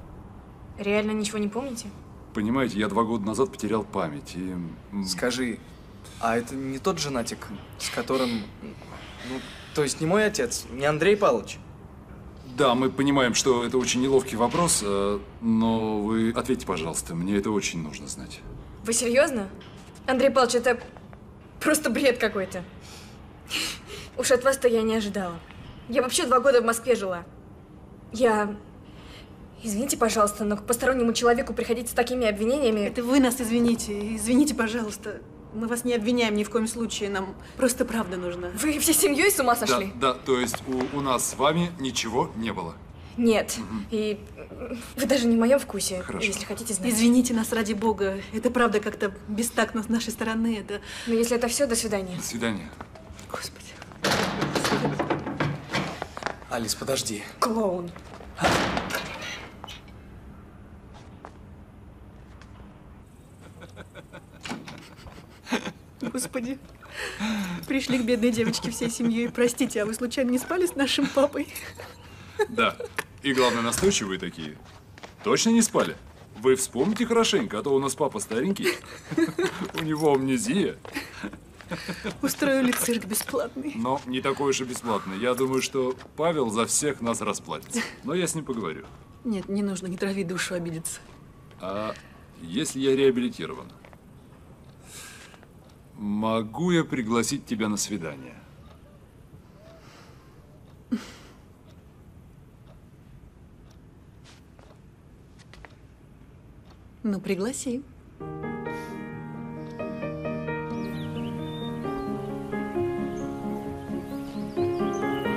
реально ничего не помните? понимаете, я два года назад потерял память и... Скажи, а это не тот женатик, с которым... Ну, то есть не мой отец, не Андрей Павлович? Да, мы понимаем, что это очень неловкий вопрос, э, но вы ответьте, пожалуйста, мне это очень нужно знать. Вы серьезно? Андрей Павлович, это просто бред какой-то. Уж от вас-то я не ожидала. Я вообще два года в Москве жила. Я... Извините, пожалуйста, но к постороннему человеку приходить с такими обвинениями... Это вы нас извините. Извините, пожалуйста. Мы вас не обвиняем ни в коем случае. Нам просто правда нужна. Вы всей семьей с ума сошли? Да, да, то есть у, у нас с вами ничего не было. Нет. И вы даже не в моем вкусе, Хорошо. если хотите знать. Извините нас ради бога. Это правда как-то бестактно с нашей стороны. Это... Но если это все, до свидания. До свидания. Господи. Алис, подожди. Клоун. Господи. Пришли к бедной девочке всей семьей. Простите, а вы случайно не спали с нашим папой? Да, И главное, настойчивые такие. Точно не спали? Вы вспомните хорошенько, а то у нас папа старенький. У него амнезия. Устроили цирк бесплатный. Но не такой уж и бесплатный. Я думаю, что Павел за всех нас расплатится. Но я с ним поговорю. Нет, не нужно, не трави душу обидеться. А если я реабилитирован? Могу я пригласить тебя на свидание? Ну, пригласи.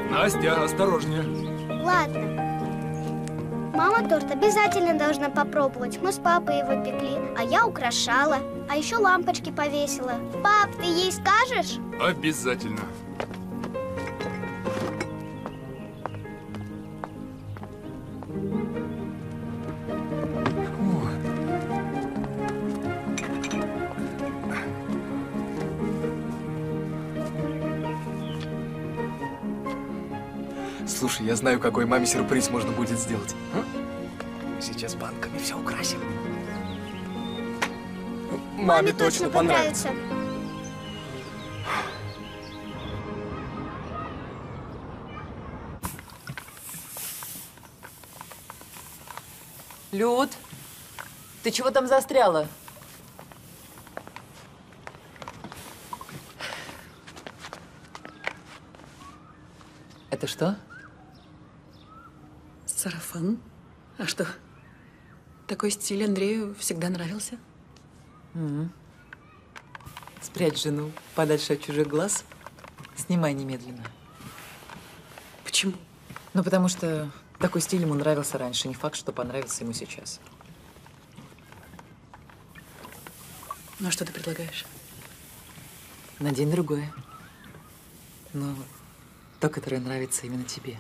Настя, осторожнее. Ладно. Мама торт обязательно должна попробовать. Мы с папой его пекли, а я украшала. А еще лампочки повесила. Пап, ты ей скажешь? Обязательно. Слушай, я знаю, какой маме сюрприз можно будет сделать. Мы сейчас банками все украсим. Маме, точно понравится. Люд, ты чего там застряла? Это что? Сарафан? А что? Такой стиль Андрею всегда нравился. Мгм. Спрячь жену подальше от чужих глаз. Снимай немедленно. Почему? Ну, потому что такой стиль ему нравился раньше. Не факт, что понравится ему сейчас. Ну, а что ты предлагаешь? Надень другое. Но то, которое нравится именно тебе.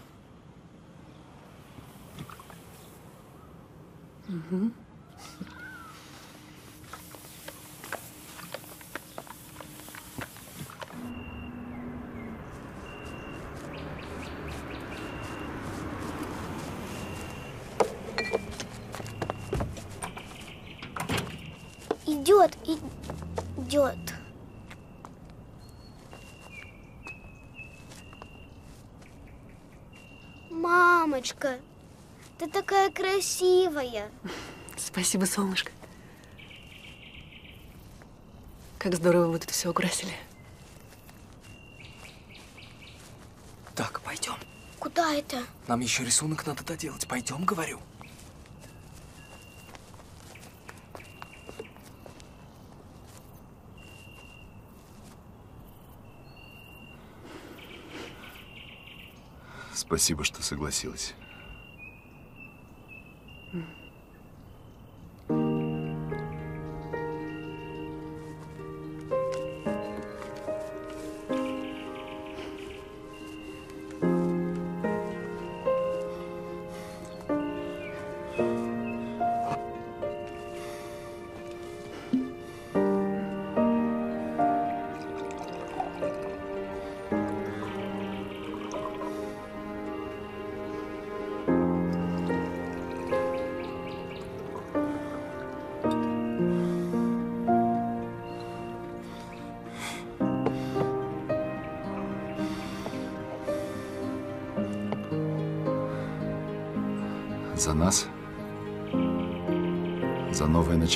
Идет, идет. Мамочка, ты такая красивая. Спасибо, солнышко. Как здорово вы тут все украсили. Так, пойдем. Куда это? Нам еще рисунок надо доделать. Пойдем, говорю. Спасибо, что согласилась.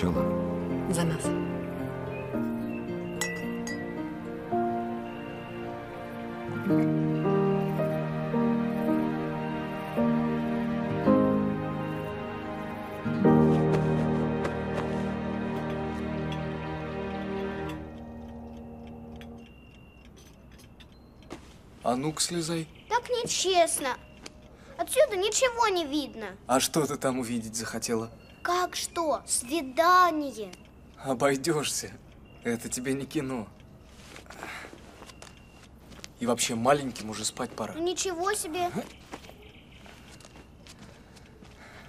Начало? За нас. А ну-ка, слезай. Так нечестно. Отсюда ничего не видно. А что ты там увидеть захотела? Как что? Свидание. Обойдешься. Это тебе не кино. И вообще, маленьким уже спать пора. Ну ничего себе.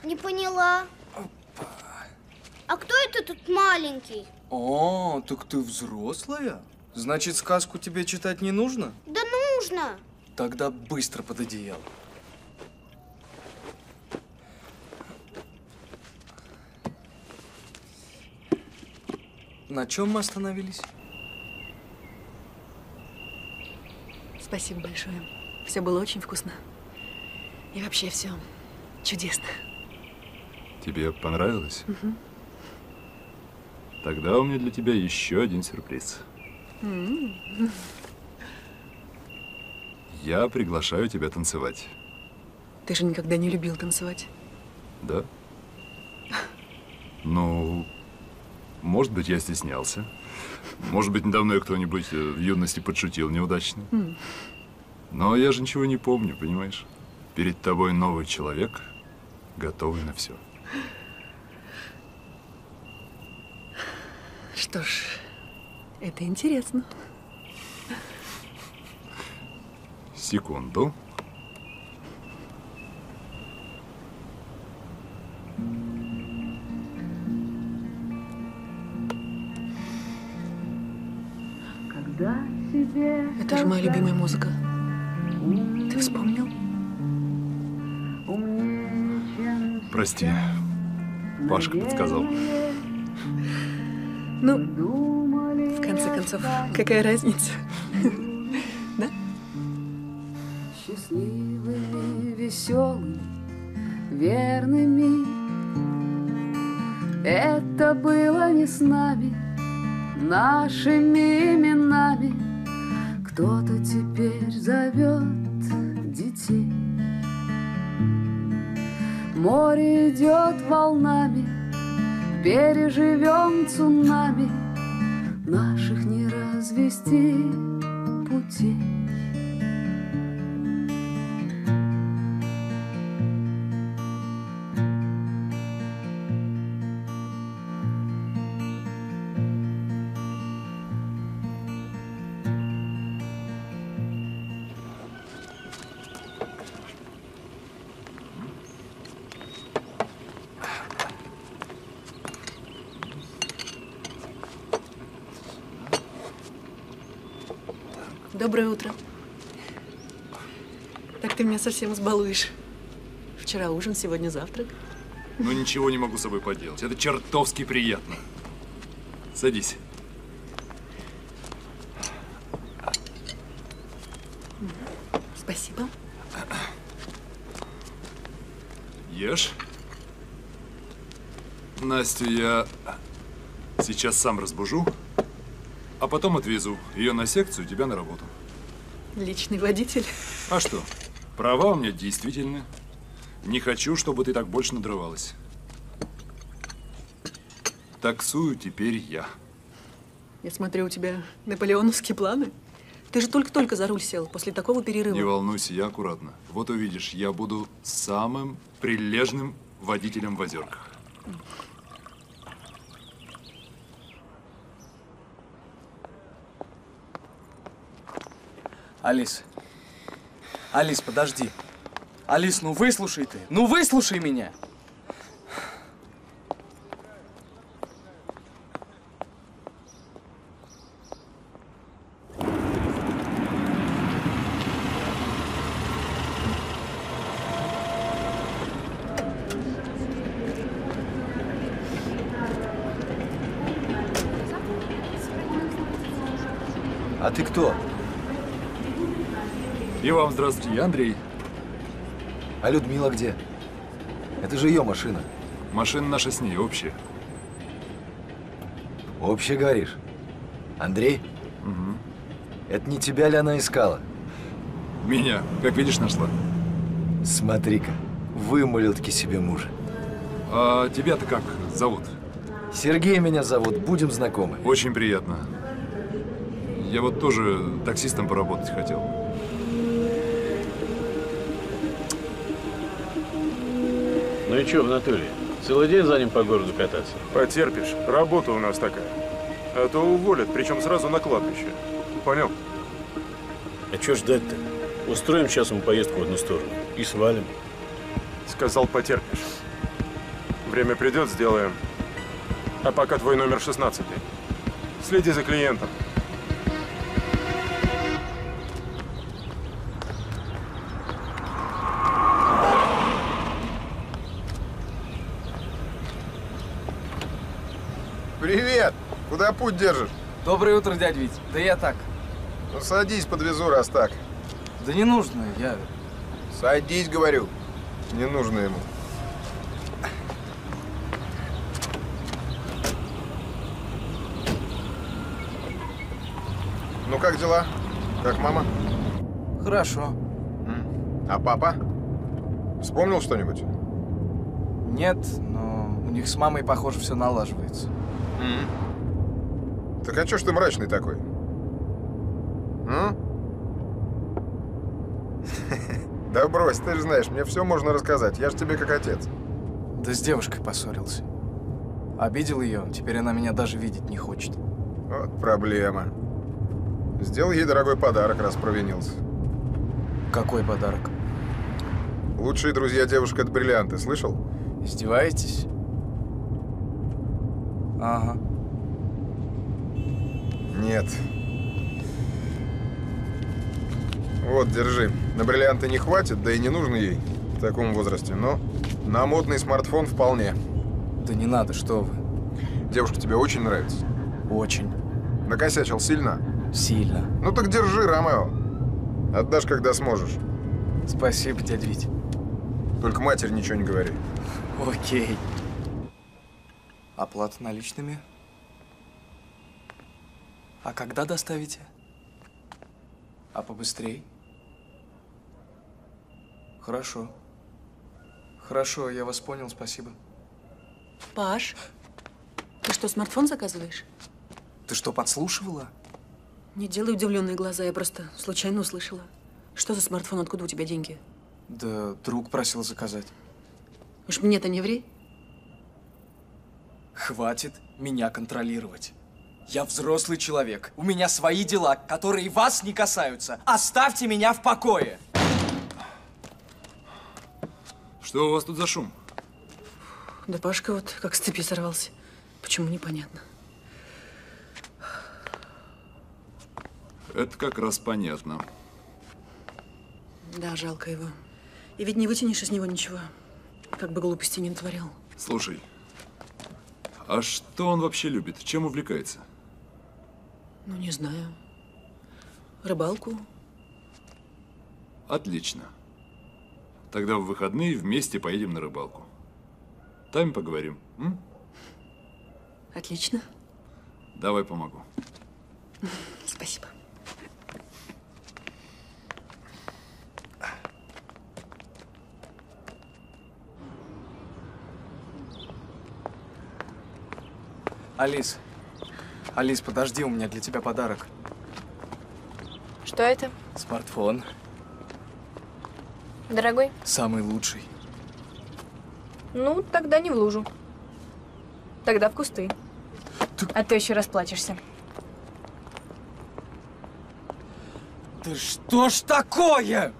Не поняла. А кто это тут маленький? О, так ты взрослая? Значит, сказку тебе читать не нужно? Да нужно. Тогда быстро под одеяло. На чем мы остановились? Спасибо большое. Все было очень вкусно. И вообще все чудесно. Тебе понравилось? Мгм. Тогда у меня для тебя еще один сюрприз. М. Я приглашаю тебя танцевать. Ты же никогда не любил танцевать. Да? Ну, может быть, я стеснялся. Может быть, недавно кто-нибудь э, в юности подшутил неудачно. М. Но я же ничего не помню, понимаешь? Перед тобой новый человек, готовый на все. Что ж, это интересно. Секунду. Это же моя любимая музыка. Ты вспомнил? Прости. Пашка подсказал. Ну, в конце концов, какая разница? Да? Счастливыми, веселыми, верными Это было не с нами, нашими именами. Кто-то теперь зовет детей. Море идет волнами, переживем цунами. Наших не развести путей Доброе утро. Так ты меня совсем сбалуешь. Вчера ужин, сегодня завтрак. Ну ничего не могу с собой поделать. Это чертовски приятно. Садись. Спасибо. Ешь. Настю я сейчас сам разбужу, а потом отвезу ее на секцию, тебя на работу. Личный водитель. А что? Права у меня действительно. Не хочу, чтобы ты так больше надрывалась. Таксую теперь я. Я смотрю, у тебя наполеоновские планы. Ты же только-только за руль сел после такого перерыва. Не волнуйся, я аккуратно. Вот увидишь, я буду самым прилежным водителем в озерках. Алис. Алис, подожди. Алис, ну выслушай ты. Ну выслушай меня. А ты кто? И вам здравствуйте, я Андрей. А Людмила где? Это же ее машина. Машина наша с ней общая. Общая, говоришь? Андрей? Угу. Это не тебя ли она искала? Меня, как видишь, нашла. Смотри-ка, вымолил-таки себе мужа. А тебя-то как зовут? Сергей меня зовут, будем знакомы. Очень приятно. Я вот тоже таксистом поработать хотел. Ну и что в натуре? Целый день за ним по городу кататься? Потерпишь. Работа у нас такая. А то уволят, причем сразу на кладбище. Понял? А что ждать-то? Устроим сейчас ему поездку в одну сторону и свалим. Сказал, потерпишь. Время придет, сделаем. А пока твой номер 16. Следи за клиентом. Куда путь держишь? Доброе утро, дядь Вить. Да я так. Ну садись, подвезу, раз так. Да не нужно, я... Садись, говорю. Не нужно ему. Ну как дела? Как мама? Хорошо. А папа? Вспомнил что-нибудь? Нет, но у них с мамой, похоже, все налаживается. Так а чё ж ты мрачный такой? М? Да брось, ты же знаешь, мне все можно рассказать. Я же тебе как отец. Да с девушкой поссорился. Обидел ее, теперь она меня даже видеть не хочет. Вот проблема. Сделал ей дорогой подарок, раз провинился. Какой подарок? Лучшие друзья девушек — это бриллианты, слышал? Издеваетесь? Ага. Нет. Вот, держи. На бриллианты не хватит, да и не нужно ей в таком возрасте, но на модный смартфон вполне. Да не надо, что вы. Девушка тебе очень нравится? Очень. Накосячил сильно? Сильно. Ну так держи, Ромео. Отдашь, когда сможешь. Спасибо, дядь Вить. Только матери ничего не говори. Окей. Оплата наличными? А когда доставите? А побыстрей? Хорошо. Хорошо, я вас понял, спасибо. Паш, ты что, смартфон заказываешь? Ты что, подслушивала? Не делай удивленные глаза, я просто случайно услышала. Что за смартфон, откуда у тебя деньги? Да друг просил заказать. Уж мне-то не ври. Хватит меня контролировать. Я взрослый человек. У меня свои дела, которые вас не касаются. Оставьте меня в покое. Что у вас тут за шум? Да Пашка вот как с цепи сорвался. Почему, непонятно. Это как раз понятно. Да, жалко его. И ведь не вытянешь из него ничего. Как бы глупости не натворял. Слушай, а что он вообще любит? Чем увлекается? Ну, не знаю. Рыбалку? Отлично. Тогда в выходные вместе поедем на рыбалку. Там и поговорим. М? Отлично. Давай помогу. Спасибо. Алис. Алис, подожди, у меня для тебя подарок. Что это? Смартфон. Дорогой? Самый лучший. Ну, тогда не в лужу. Тогда в кусты. А то еще расплачешься. Да что ж такое?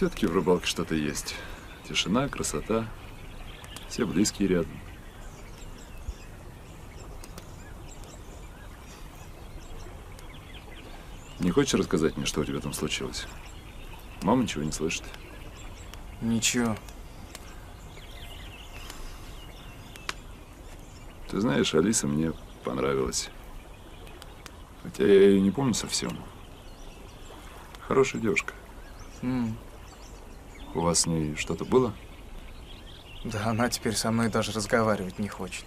Все-таки в рыбалке что-то есть. Тишина, красота, все близкие рядом. Не хочешь рассказать мне, что у тебя там случилось? Мама ничего не слышит. Ничего. Ты знаешь, Алиса мне понравилась. Хотя я ее не помню совсем. Хорошая девушка. М, У вас с ней что-то было? Да она теперь со мной даже разговаривать не хочет.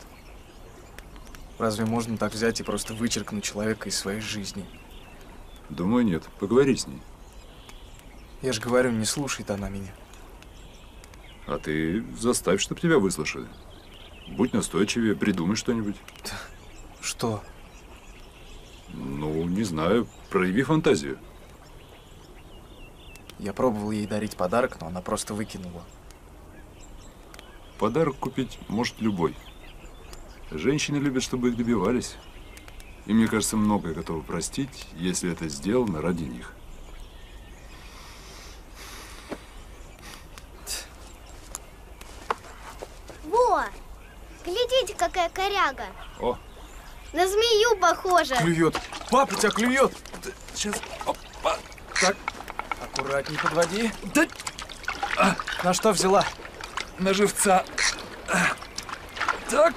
Разве можно так взять и просто вычеркнуть человека из своей жизни? Думаю, нет. Поговори с ней. Я же говорю, не слушает она меня. А ты заставь, чтобы тебя выслушали. Будь настойчивее, придумай что-нибудь. Что? Ну, не знаю, прояви фантазию. Я пробовал ей дарить подарок, но она просто выкинула. Подарок купить может любой. Женщины любят, чтобы их добивались. И мне кажется, многое готовы простить, если это сделано ради них. Во! Глядите, какая коряга. О, На змею похожа. клюет. Папа, тебя клюет. Сейчас. Опа. Так. Аккуратней подводи. Да. А, на что взяла? На живца. Так.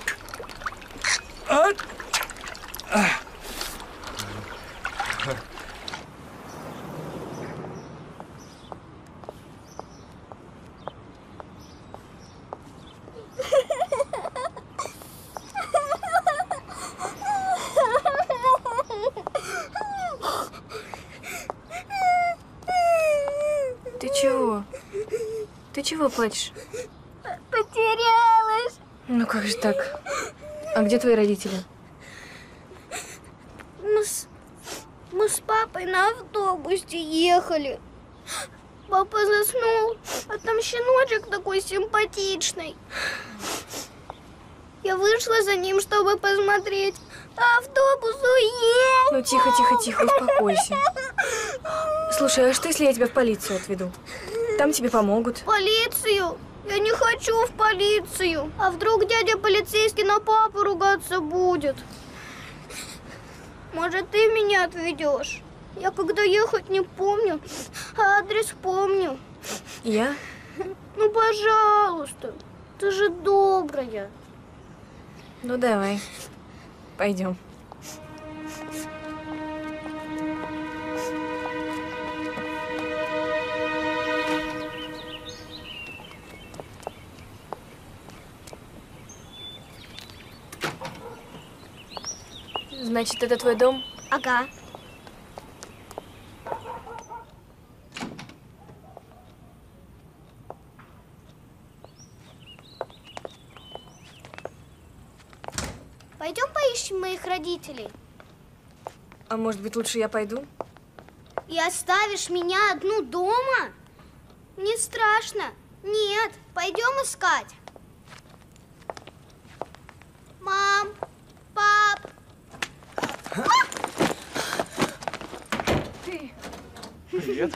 А. А. Ты чего? Ты чего плачешь? Потерялась. Ну как же так? А где твои родители? Мы с, мы с папой на автобусе ехали. Папа заснул, а там щеночек такой симпатичный. Я вышла за ним, чтобы посмотреть, а автобус уехал. Ну тихо, тихо, тихо, успокойся. Слушай, а что если я тебя в полицию отведу? Там тебе помогут. Полицию? Я не хочу в полицию. А вдруг дядя полицейский на папу ругаться будет? Может, ты меня отведешь? Я когда ехать не помню, а адрес помню. Я? Ну, пожалуйста, ты же добрая. Ну давай. Пойдем. Значит, это твой дом? Ага. Пойдем поищем моих родителей. А может быть, лучше я пойду? И оставишь меня одну дома? Не страшно. Нет, пойдем искать. Мам, пап. Ты, Привет.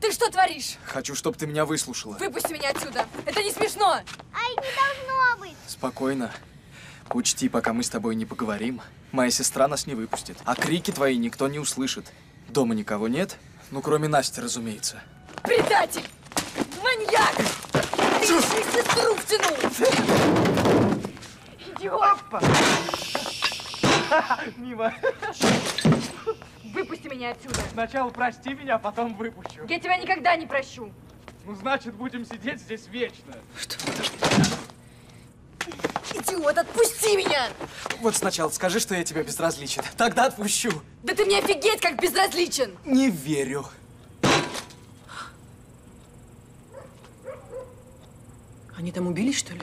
ты что творишь? Хочу, чтобы ты меня выслушала. Выпусти меня отсюда. Это не смешно. Ай, не должно быть. Спокойно. Учти, пока мы с тобой не поговорим, моя сестра нас не выпустит. А крики твои никто не услышит. Дома никого нет, ну кроме Насти, разумеется. Предатель! Маньяк! Ты еще сестру втянул! Идиот! Мимо. Выпусти меня отсюда. Сначала прости меня, потом выпущу. Я тебя никогда не прощу. Ну, значит, будем сидеть здесь вечно. Идиот, отпусти меня! Вот сначала скажи, что я тебе безразличен. Тогда отпущу. Да ты мне офигеть как безразличен! Не верю. Они там убились, что ли?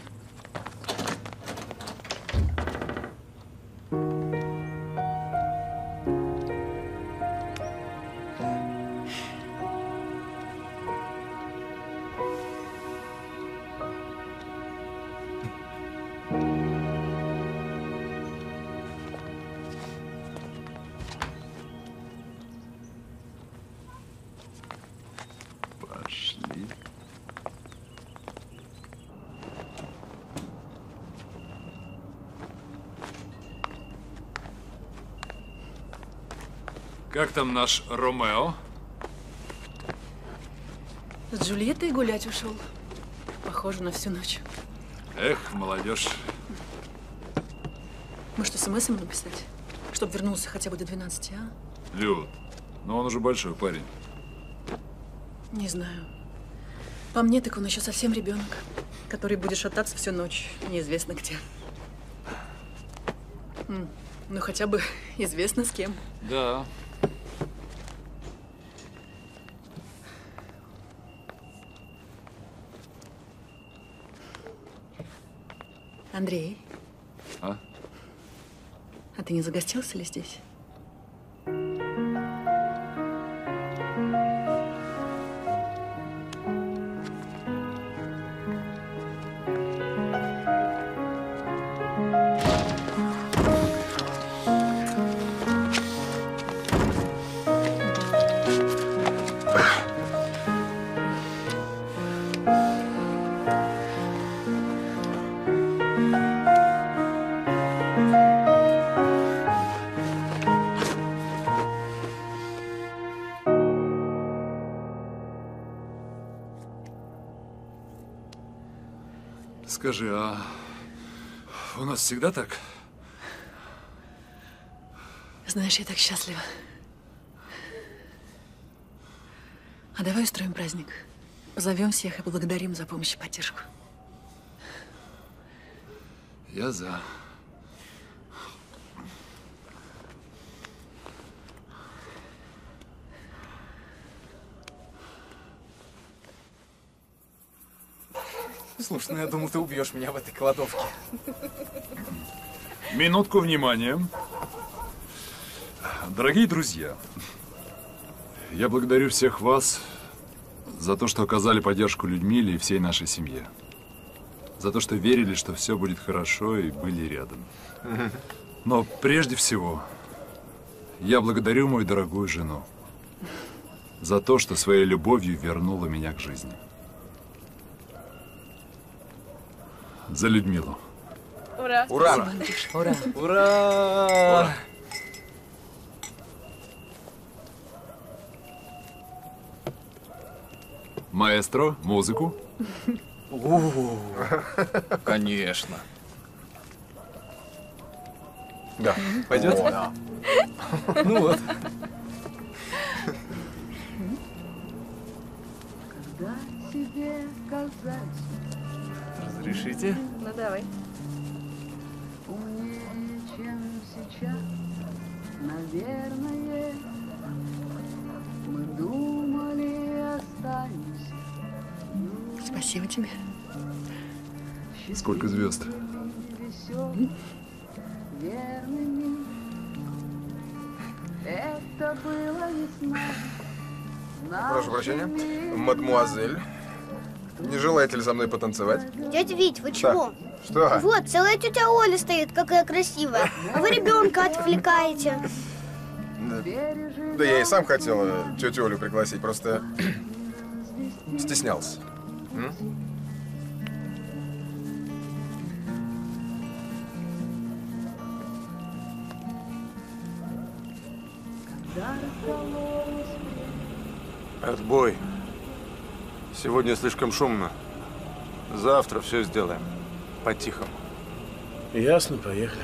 Как там наш Ромео? С Джульеттой гулять ушел. Похоже на всю ночь. Эх, молодежь. Может, смс ему написать? Чтоб вернулся хотя бы до 12, а? Люд, но он уже большой парень. Не знаю. По мне, так он еще совсем ребенок, который будет шататься всю ночь, неизвестно где. Ну, хотя бы известно с кем. Да. Андрей, А? а ты не загостился ли здесь? Скажи, а у нас всегда так? Знаешь, я так счастлива. А давай устроим праздник. Позовем всех и благодарим за помощь и поддержку. Я за. Слушай, ну я думал, ты убьешь меня в этой кладовке. Минутку внимания. Дорогие друзья, я благодарю всех вас за то, что оказали поддержку Людмиле и всей нашей семье. За то, что верили, что все будет хорошо и были рядом. Но прежде всего, я благодарю мою дорогую жену за то, что своей любовью вернула меня к жизни. За Людмилу. Ура! Ура! Ура! Ура! Маэстро, музыку. У, Конечно. Да. Пойдет? О, да. Ну вот. Когда тебе казать Разрешите? Ну давай. умнее, чем сейчас, наверное, мы думали останемся. Спасибо тебе. Сколько звезд? Верными. Это было весна. Прошу прощения. Мадмуазель, не желаете ли со мной потанцевать? Дядя Вить, вы чего? Что? Вот, целая тетя Оля стоит, какая красивая. А вы ребенка отвлекаете. Да, да я и сам хотел э, тетю Олю пригласить, просто стеснялся. М? Отбой. Сегодня слишком шумно. Завтра все сделаем. По-тихому. Ясно, поехали.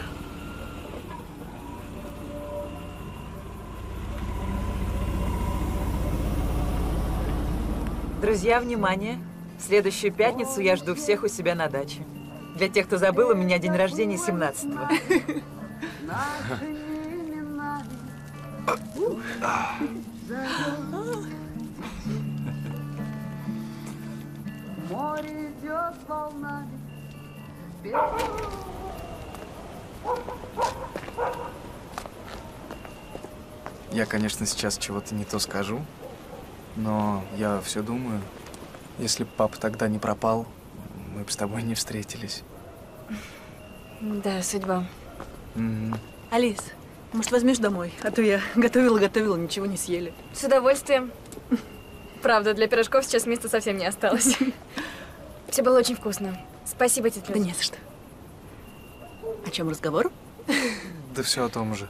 Друзья, внимание! В следующую пятницу я жду всех у себя на даче. Для тех, кто забыл, у меня день рождения 17-го. Море идет волнами. Я, конечно, сейчас чего-то не то скажу, но я все думаю, если бы папа тогда не пропал, мы бы с тобой не встретились. Да, судьба. Мгм. Алис, может, возьмешь домой? А то я готовила-готовила, ничего не съели. С удовольствием. Правда, для пирожков сейчас места совсем не осталось. Все было очень вкусно. Спасибо, тетя Да не за что. О чем разговор? Да все о том же.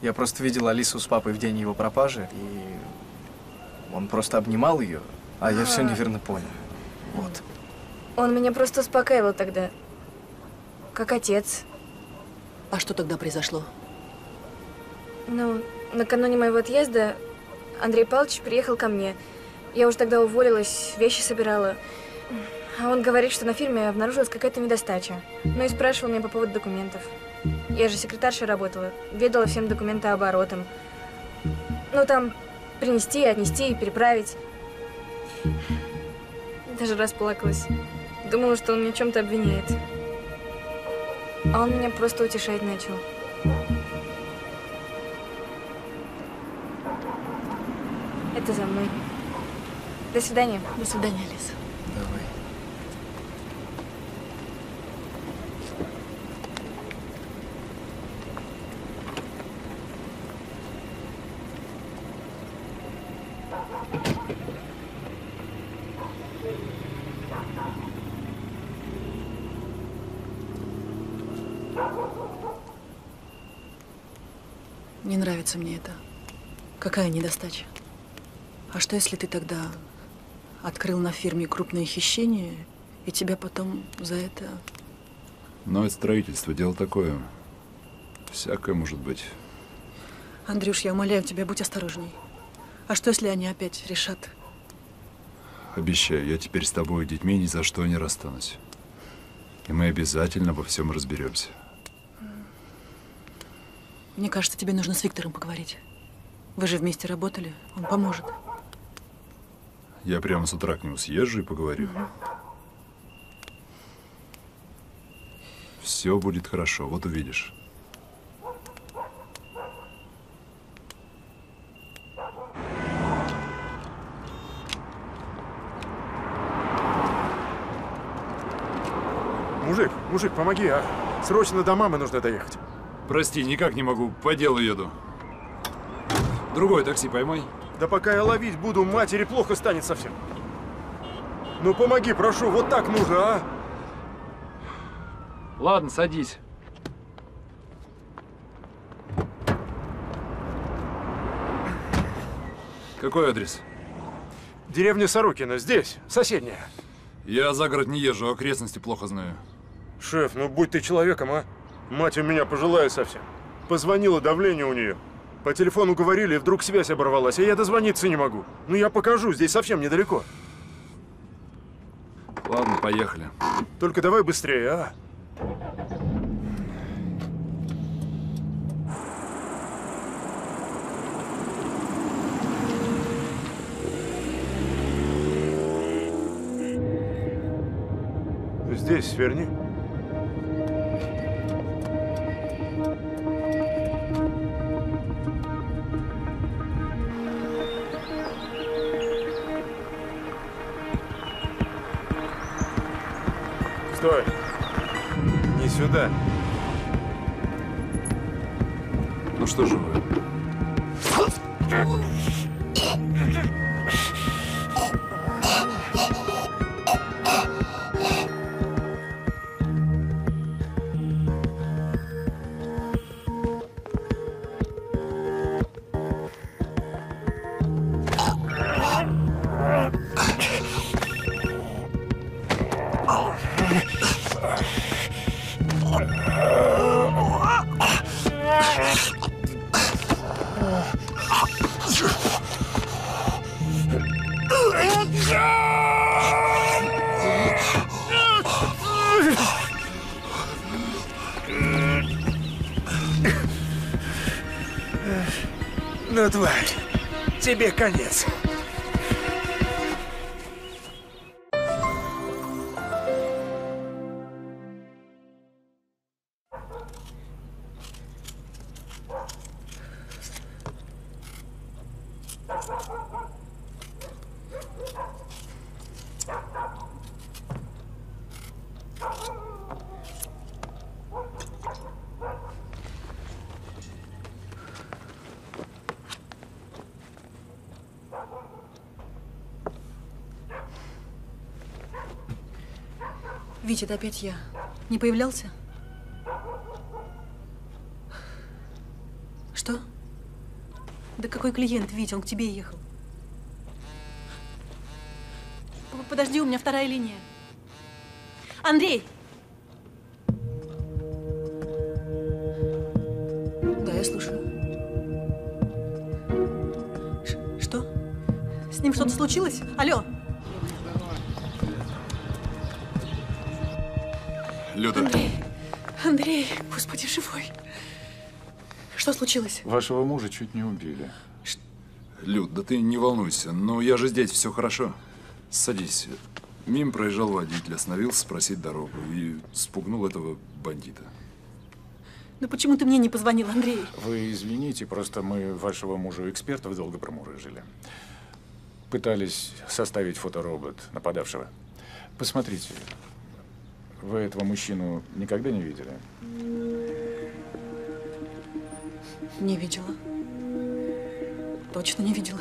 Я просто видел Алису с папой в день его пропажи, и он просто обнимал ее, а я все А. неверно понял. Вот. Он меня просто успокаивал тогда. Как отец. А что тогда произошло? Ну, накануне моего отъезда Андрей Павлович приехал ко мне. Я уже тогда уволилась, вещи собирала. А он говорит, что на фирме обнаружилась какая-то недостача. Ну и спрашивал меня по поводу документов. Я же секретаршей работала, ведала всем документооборотом. Ну, там принести, отнести переправить. Даже расплакалась. Думала, что он меня чем-то обвиняет. А он меня просто утешать начал. Это за мной. До свидания. До свидания, Алиса. Давай. Не нравится мне это. Какая недостача? А что, если ты тогда открыл на фирме крупное хищение И тебя потом за это... Но это строительство, дело такое. Всякое может быть. Андрюш, я умоляю тебя, будь осторожней. А что, если они опять решат? Обещаю, я теперь с тобой и детьми ни за что не расстанусь. И мы обязательно во всем разберемся. Мне кажется, тебе нужно с Виктором поговорить. Вы же вместе работали, он поможет. Я прямо с утра к нему съезжу и поговорю. Все будет хорошо, вот увидишь. Мужик, мужик, помоги, а? Срочно до мамы нужно доехать. Прости, никак не могу, по делу еду. Другое такси поймай. Да пока я ловить буду, матери плохо станет совсем. Ну помоги, прошу, вот так нужно, а? Ладно, садись. Какой адрес? Деревня Сорокина, здесь, соседняя. Я за город не езжу, окрестности плохо знаю. Шеф, ну будь ты человеком, а? Мать у меня пожилая совсем. Позвонила, давление у нее. По телефону говорили, вдруг связь оборвалась, а я дозвониться не могу. Ну я покажу, здесь совсем недалеко. Ладно, поехали. Только давай быстрее, а? Здесь сверни. Стой! Не сюда. Ну что же вы? Тебе конец. Витя, это опять я. Не появлялся? Что? Да какой клиент, Витя, он к тебе ехал. Подожди, у меня вторая линия. Андрей! Да, я слушаю. Ш- что? С ним что-то случилось? Алло! Случилось? вашего мужа чуть не убили. Люд, да ты не волнуйся, но я же здесь, все хорошо. Садись. Мим проезжал водитель, остановился спросить дорогу и спугнул этого бандита. Ну почему ты мне не позвонил, Андрей? Вы извините, просто мы вашего мужа экспертов долго промурыжили. Пытались составить фоторобот нападавшего. Посмотрите, вы этого мужчину никогда не видели? Не видела. Точно не видела.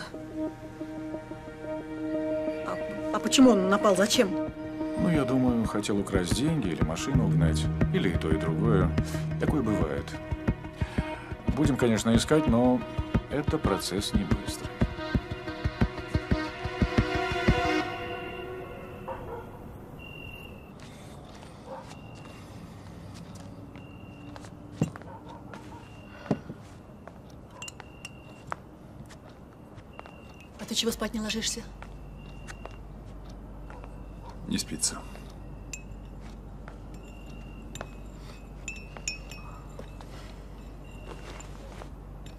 А, а почему он напал? Зачем? Ну, я думаю, хотел украсть деньги или машину угнать. Или и то, и другое. Такое бывает. Будем, конечно, искать, но это процесс не быстрый. Чего спать не ложишься? Не спится.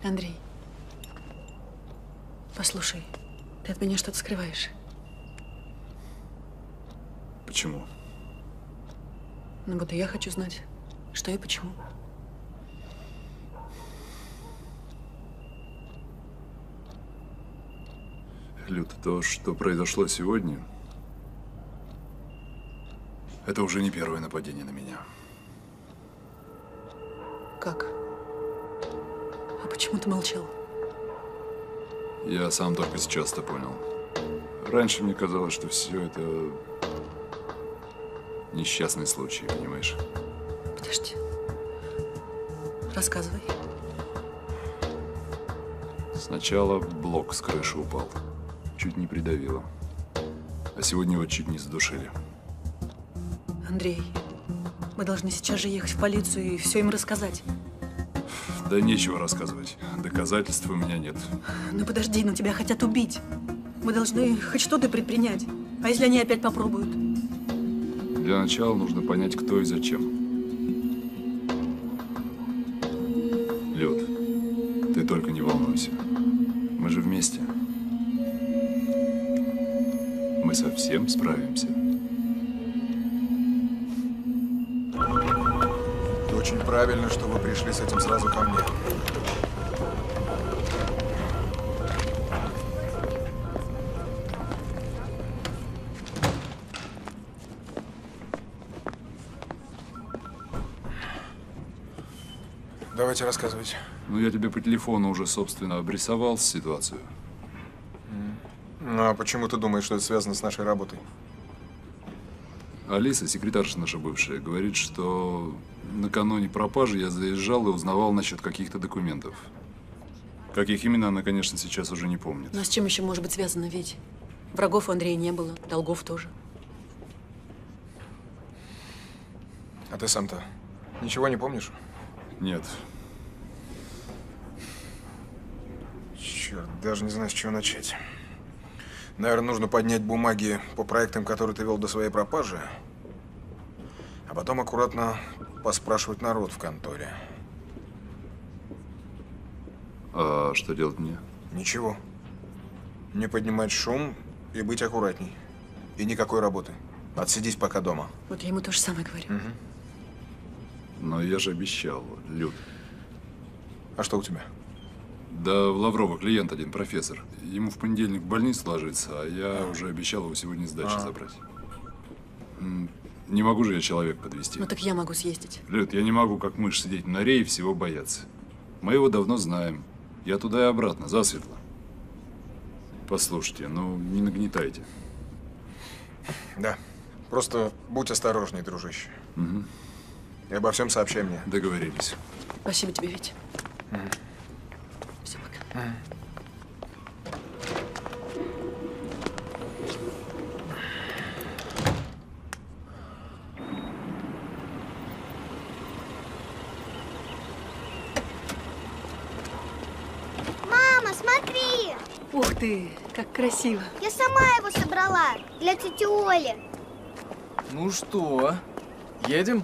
Андрей, послушай, ты от меня что-то скрываешь. Почему? Ну вот и я хочу знать, что и почему. Люд, то, что произошло сегодня, это уже не первое нападение на меня. Как? А почему ты молчал? Я сам только сейчас это понял. Раньше мне казалось, что все это несчастный случай, понимаешь? Подожди. Рассказывай. Сначала блок с крыши упал. Чуть не придавило. А сегодня его чуть не задушили. Андрей, мы должны сейчас же ехать в полицию и все им рассказать. Да нечего рассказывать. Доказательств у меня нет. Ну подожди, но тебя хотят убить. Мы должны хоть что-то предпринять. А если они опять попробуют? Для начала нужно понять, кто и зачем. Мы совсем справимся. Очень правильно, что вы пришли с этим сразу ко мне. Давайте рассказывайте. Ну, я тебе по телефону уже, собственно, обрисовал ситуацию. Ну, а почему ты думаешь, что это связано с нашей работой? Алиса, секретарша наша бывшая, говорит, что накануне пропажи я заезжал и узнавал насчет каких-то документов. Каких именно, она, конечно, сейчас уже не помнит. А с чем еще может быть связано, ведь? Врагов у Андрея не было, долгов тоже. А ты сам-то ничего не помнишь? Нет. Черт, даже не знаю, с чего начать. Наверное, нужно поднять бумаги по проектам, которые ты вел до своей пропажи, а потом аккуратно поспрашивать народ в конторе. А что делать мне? Ничего. Не поднимать шум и быть аккуратней. И никакой работы. Отсидись пока дома. Вот я ему то же самое говорю. Но я же обещал, Люд. А что у тебя? Да в Лаврова клиент один, профессор. Ему в понедельник в больницу ложится, а я уже обещал его сегодня с дачи А. забрать. Не могу же я человек подвести. Ну так я могу съездить. Люд, я не могу как мышь сидеть на норе и всего бояться. Мы его давно знаем. Я туда и обратно, засветло. Послушайте, ну не нагнетайте. Да. Просто будь осторожней, дружище. Мгм. И обо всем сообщай мне. Договорились. Спасибо тебе, Витя. Все, пока. Мама, смотри! Ух ты, как красиво. Я сама его собрала для тети Оли. Ну что, едем?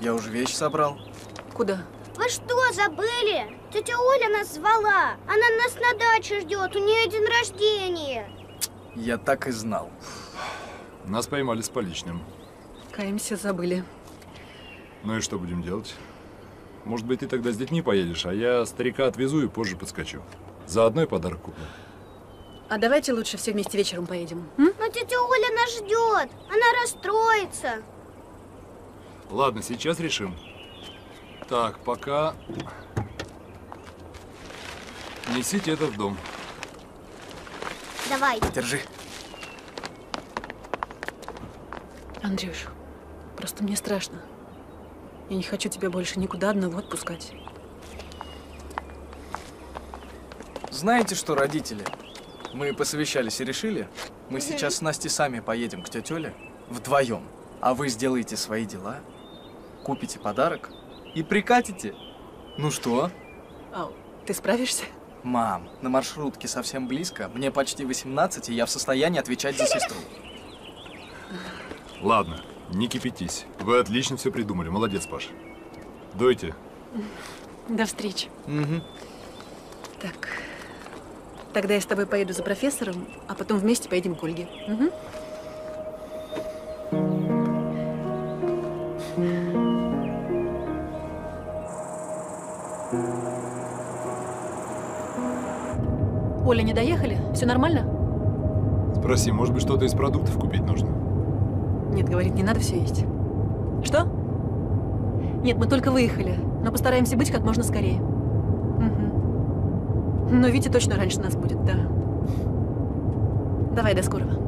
Я уже вещи собрал. Куда? Вы что, забыли? Тетя Оля нас звала. Она нас на даче ждет. У нее день рождения. Я так и знал. Нас поймали с поличным. Каемся, забыли. Ну и что будем делать? Может быть, ты тогда с детьми поедешь, а я старика отвезу и позже подскочу. Заодно и подарок куплю. А давайте лучше все вместе вечером поедем. м? Но тетя Оля нас ждет. Она расстроится. Ладно, сейчас решим. Так, пока... Несите это в дом. Давай. Держи. Андрюш, просто мне страшно. Я не хочу тебя больше никуда одного отпускать. Знаете что, родители? Мы посовещались и решили, мы сейчас с Настей сами поедем к тете Оле вдвоем, а вы сделаете свои дела, купите подарок и прикатите. Ну что? Ау, ты справишься? Мам, на маршрутке совсем близко. Мне почти 18, и я в состоянии отвечать за сестру. Ладно, не кипятись. Вы отлично все придумали. Молодец, Паш. Дойте. До встречи. Угу. Так, тогда я с тобой поеду за профессором, а потом вместе поедем к Ольге. Мгм. Оля, не доехали? Все нормально? Спроси, может быть, что-то из продуктов купить нужно? Нет, говорит, не надо все есть. Что? Нет, мы только выехали, но постараемся быть как можно скорее. Мгм. Но Витя точно раньше нас будет, да. Давай, до скорого.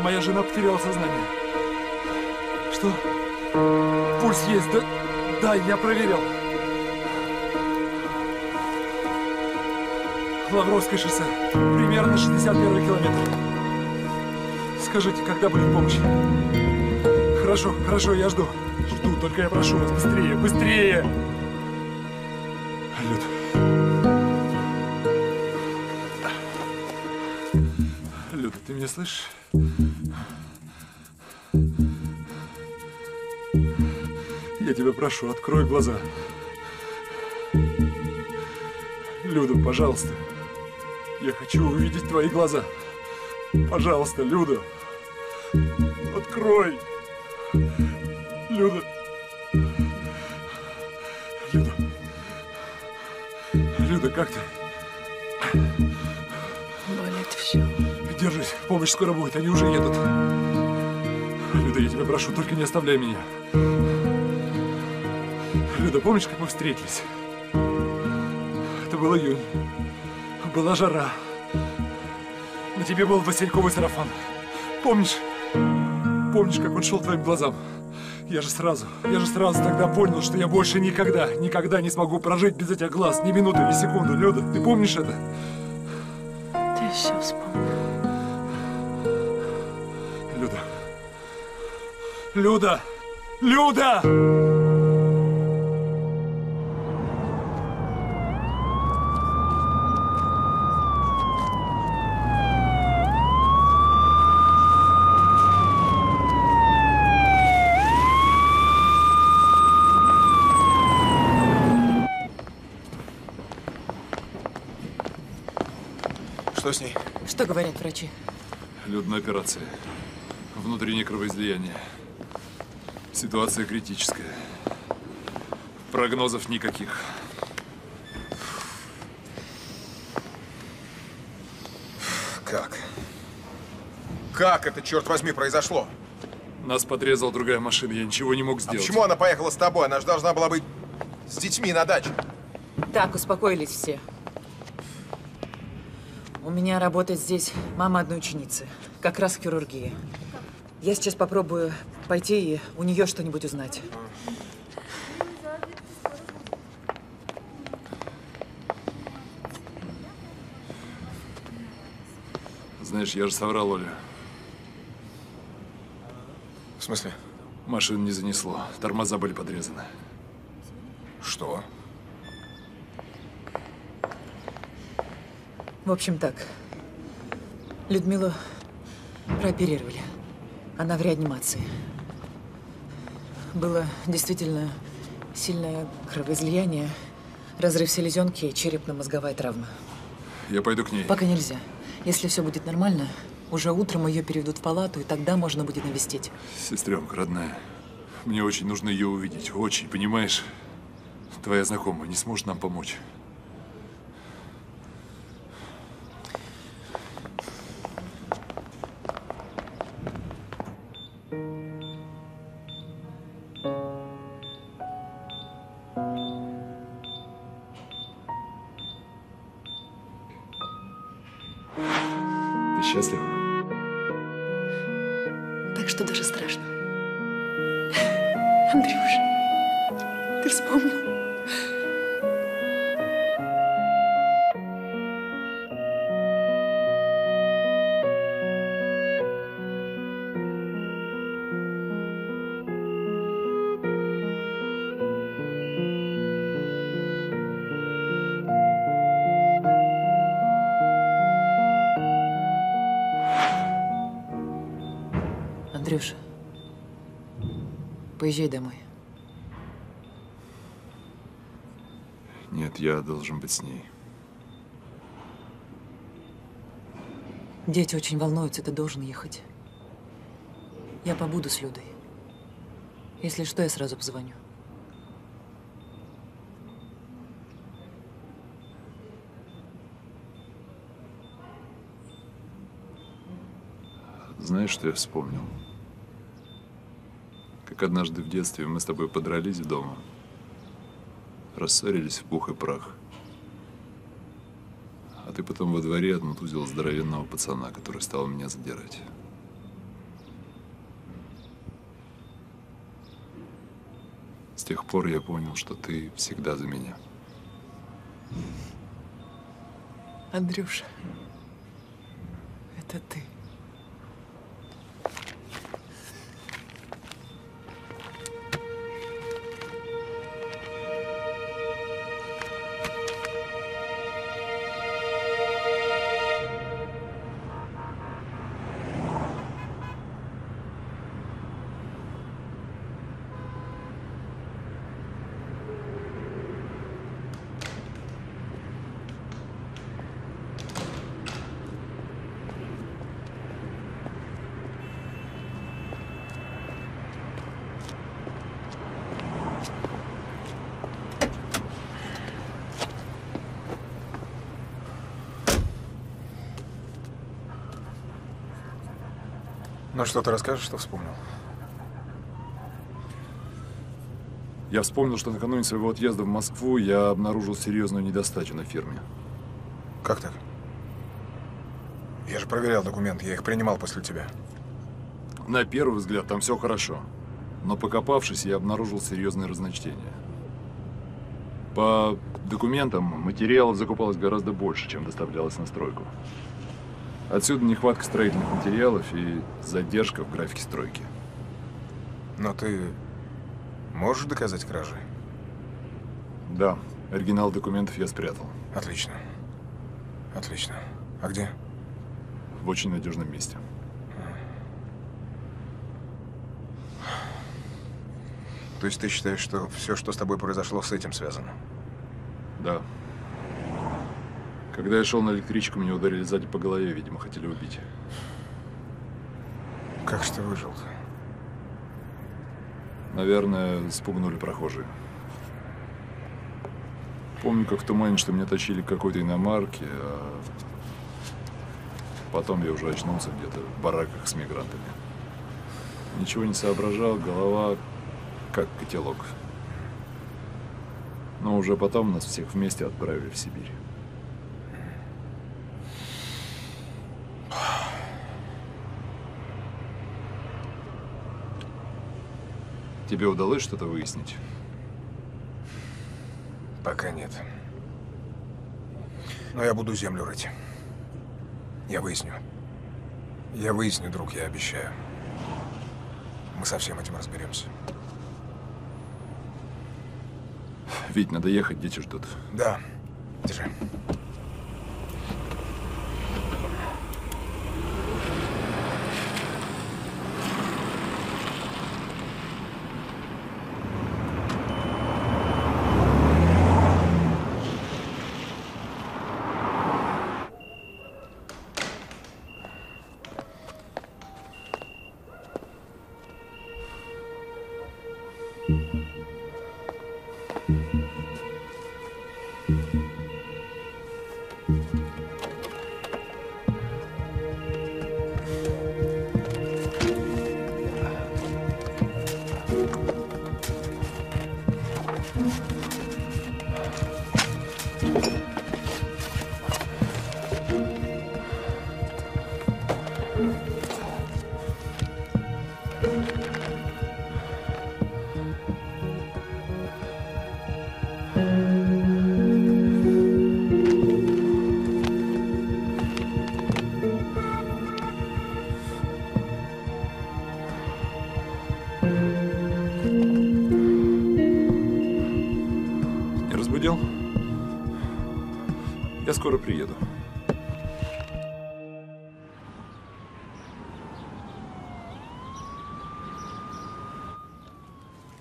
Моя жена потеряла сознание. Что? Пульс есть, да? Да, я проверил. Лавровское шоссе. Примерно 61 километр. Скажите, когда будет помощь? Хорошо, хорошо, я жду. Жду, только я прошу вас, быстрее, быстрее! Люд. Люда, ты меня слышишь? Я тебя прошу, открой глаза. Люда, пожалуйста. Я хочу увидеть твои глаза. Пожалуйста, Люда. Открой. Люда. Люда. Люда, как ты? Помощь скоро будет, они уже едут. Люда, я тебя прошу, только не оставляй меня. Люда, помнишь, как мы встретились? Это был июнь. Была жара. На тебе был васильковый сарафан. Помнишь? Помнишь, как он шел твоим глазам? Я же сразу, я же сразу тогда понял, что я больше никогда, никогда не смогу прожить без этих глаз ни минуты, ни секунду. Люда, ты помнишь это? Ты все вспомнил. Люда. Люда! Что с ней? Что говорят врачи? Люд на операции. Внутреннее кровоизлияние. Ситуация критическая. Прогнозов никаких. Как? Как это, черт возьми, произошло? Нас подрезала другая машина, я ничего не мог А сделать. почему она поехала с тобой? Она же должна была быть с детьми на даче. Так, успокоились все. У меня работает здесь мама одной ученицы. Как раз в хирургии. Я сейчас попробую пойти и у нее что-нибудь узнать. Знаешь, я же соврал Оле. В смысле? Машину не занесло. Тормоза были подрезаны. Что? В общем так. Людмилу прооперировали. Она в реанимации. Было действительно сильное кровоизлияние, разрыв селезенки и черепно-мозговая травма. Я пойду к ней. Пока нельзя. Если все будет нормально, уже утром ее переведут в палату, и тогда можно будет навестить. Сестренка, родная, мне очень нужно ее увидеть. Очень, понимаешь? Твоя знакомая не сможет нам помочь. Поезжай домой. Нет, я должен быть с ней. Дети очень волнуются, ты должен ехать. Я побуду с Людой. Если что, я сразу позвоню. Знаешь, что я вспомнил? Как однажды в детстве мы с тобой подрались дома. Рассорились в пух и прах. А ты потом во дворе отмутузил здоровенного пацана, который стал меня задирать. С тех пор я понял, что ты всегда за меня. Андрюша, это ты. Ну что, ты расскажешь, что вспомнил? Я вспомнил, что накануне своего отъезда в Москву я обнаружил серьезную недостачу на фирме. Как так? Я же проверял документы, я их принимал после тебя. На первый взгляд там все хорошо. Но покопавшись, я обнаружил серьезные разночтения. По документам материалов закупалось гораздо больше, чем доставлялось на стройку. Отсюда нехватка строительных материалов и задержка в графике стройки. Но ты Можешь доказать кражи? Да, оригинал документов я спрятал. Отлично. Отлично. А где? В очень надежном месте. То есть ты считаешь, что все, что с тобой произошло, с этим связано? Да. Когда я шел на электричку, меня ударили сзади по голове, видимо, хотели убить. Как же ты выжил? Наверное, спугнули прохожие. Помню, как в тумане, что меня тащили к какой-то иномарке, а потом я уже очнулся где-то в бараках с мигрантами. Ничего не соображал, голова как котелок. Но уже потом нас всех вместе отправили в Сибирь. Тебе удалось что-то выяснить? Пока нет. Но я буду землю рыть. Я выясню. Я выясню, друг, я обещаю. Мы со всем этим разберемся. Ведь надо ехать, дети ждут. Да. Держи.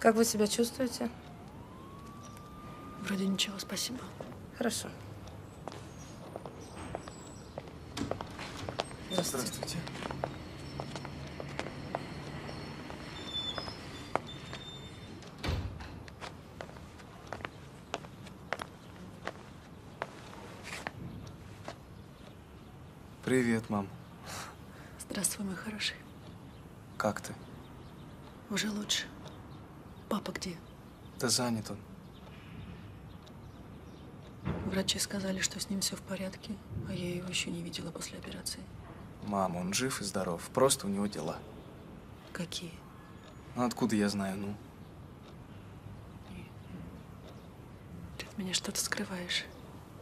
Как вы себя чувствуете? Вроде ничего, спасибо. Хорошо. Здравствуйте. Привет, мам. Здравствуй, мой хороший. Как ты? Уже лучше. Папа где? Да занят он. Врачи сказали, что с ним все в порядке, а я его еще не видела после операции. Мам, он жив и здоров. Просто у него дела. Какие? Ну, откуда я знаю, ну? Ты от меня что-то скрываешь.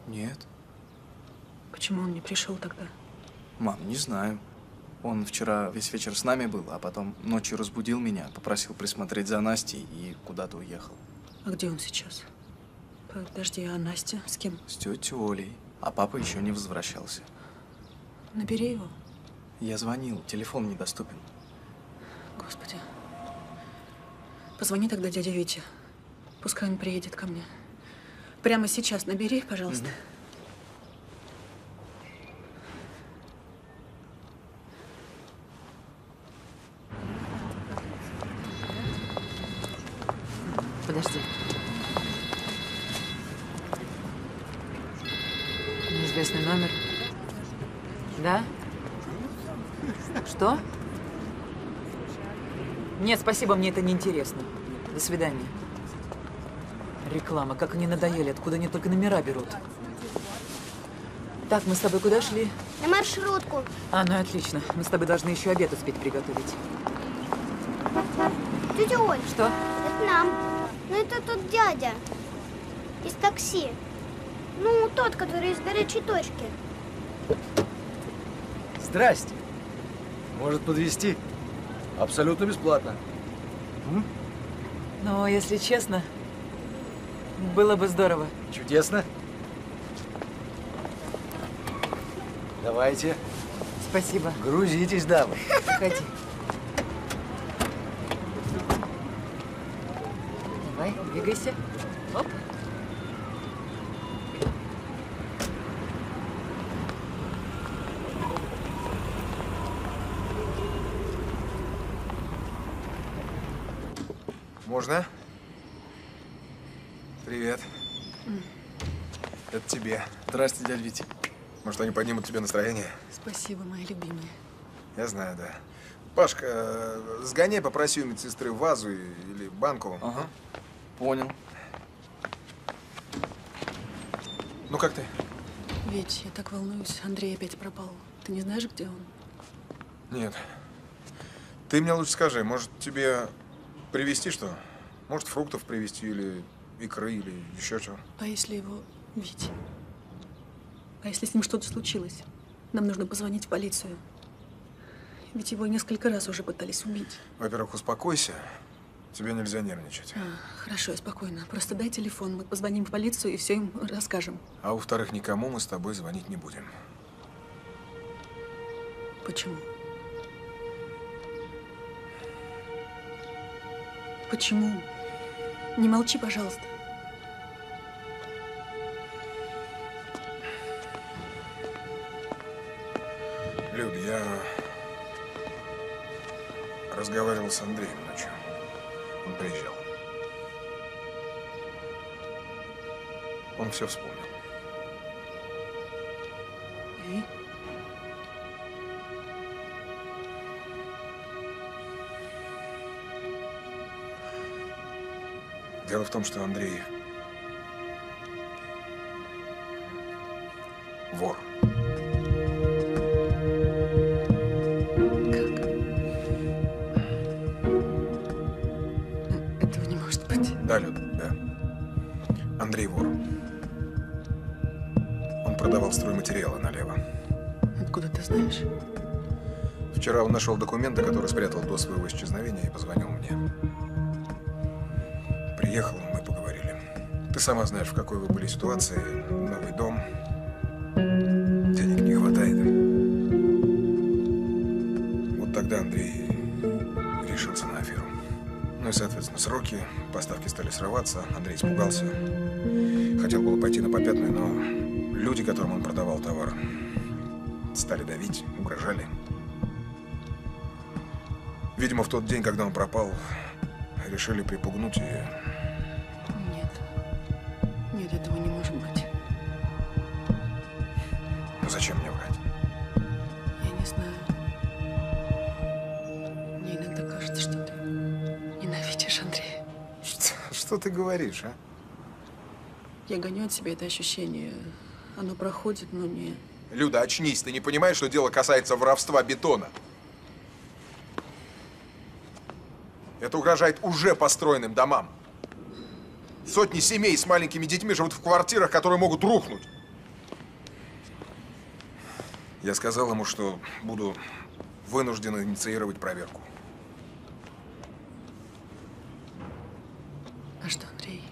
Нет. Почему он не пришел тогда? Мам, не знаю. Он вчера весь вечер с нами был, а потом ночью разбудил меня, попросил присмотреть за Настей и куда-то уехал. А где он сейчас? Подожди, а Настя? С кем? С тетей Олей. А папа еще не возвращался. Набери его. Я звонил, телефон недоступен. Господи. Позвони тогда дяде Вите. Пускай он приедет ко мне. Прямо сейчас набери, пожалуйста. Подожди. Неизвестный номер. Да? Что? Нет, спасибо, мне это не интересно. До свидания. Реклама, как они надоели, откуда они только номера берут. Так, мы с тобой куда шли? На маршрутку. А, ну отлично. Мы с тобой должны еще обед успеть приготовить. Тетя Оль. Что? Это нам. Ну это тот дядя. Из такси. Ну, тот, который из горячей точки. Здрасте. Может подвезти? Абсолютно бесплатно. Но, если честно, было бы здорово. Чудесно. Давайте. Спасибо. Грузитесь, дамы. Ходи. Давай, двигайся. Оп. Можно? Привет. Это тебе. Здрасте, дядя Витя. Может, они поднимут тебе настроение? Спасибо, мои любимые. Я знаю, да. Пашка, э, сгоняй, попроси у медсестры вазу или банку. Ага. Понял. Ну как ты? Ведь я так волнуюсь, Андрей опять пропал. Ты не знаешь, где он? Нет. Ты мне лучше скажи, может, тебе привезти что? Может, фруктов привезти или икры, или еще чего? А если его Вить? А если с ним что-то случилось? Нам нужно позвонить в полицию. Ведь его несколько раз уже пытались убить. Во-первых, успокойся. Тебе нельзя нервничать. А, хорошо, я спокойно. Просто дай телефон, мы позвоним в полицию и все им расскажем. А во-вторых, никому мы с тобой звонить не будем. Почему? Почему? Не молчи, пожалуйста. Люд, я разговаривал с Андреем ночью. Он приезжал. Он все вспомнил. И? Дело в том, что Андрей Вчера он нашел документы, которые спрятал до своего исчезновения и позвонил мне. Приехал, мы поговорили. Ты сама знаешь, в какой вы были ситуации. Новый дом. Денег не хватает. Вот тогда Андрей решился на аферу. Ну и, соответственно, сроки, поставки стали срываться. Андрей испугался. Хотел было пойти на попятную, но люди, которым он продавал товар, стали давить, угрожали. Видимо, в тот день, когда он пропал, решили припугнуть и Нет. Нет, этого не может быть. Ну зачем мне врать? Я не знаю. Мне иногда кажется, что ты ненавидишь Андрея. Что, что ты говоришь, а? Я гоню от себя это ощущение. Оно проходит, но не... Люда, очнись, ты не понимаешь, что дело касается воровства бетона? Это угрожает уже построенным домам. Сотни семей с маленькими детьми живут в квартирах, которые могут рухнуть. Я сказал ему, что буду вынужден инициировать проверку. А что, Андрей?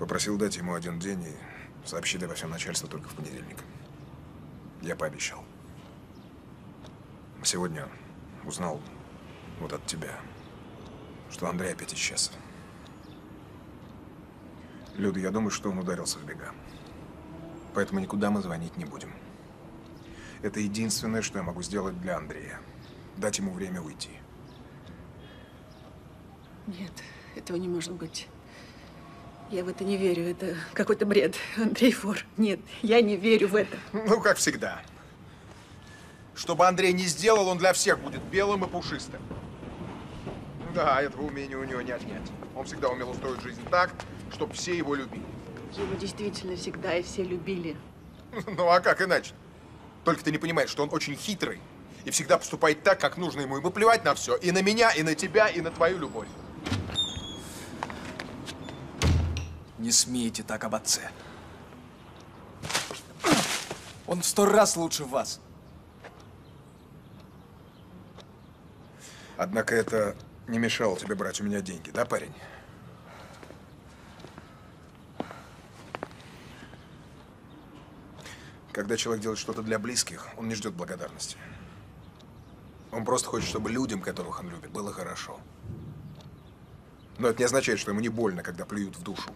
Попросил дать ему один день и сообщить обо всем начальству только в понедельник. Я пообещал. Сегодня узнал вот от тебя, что Андрей опять исчез. Люда, я думаю, что он ударился в бега. Поэтому никуда мы звонить не будем. Это единственное, что я могу сделать для Андрея. Дать ему время уйти. Нет, этого не может быть. Я в это не верю. Это какой-то бред. Андрей вор. Нет, я не верю в это. Ну, как всегда. Что бы Андрей не сделал, он для всех будет белым и пушистым. Да, этого умения у него не отнять. Он всегда умел устроить жизнь так, чтобы все его любили. Его действительно всегда и все любили. Ну, а как иначе? Только ты не понимаешь, что он очень хитрый и всегда поступает так, как нужно ему. Ему плевать на все. И на меня, и на тебя, и на твою любовь. Не смейте так об отце. Он в сто раз лучше вас. Однако это не мешало тебе брать у меня деньги, да, парень? Когда человек делает что-то для близких, он не ждет благодарности. Он просто хочет, чтобы людям, которых он любит, было хорошо. Но это не означает, что ему не больно, когда плюют в душу.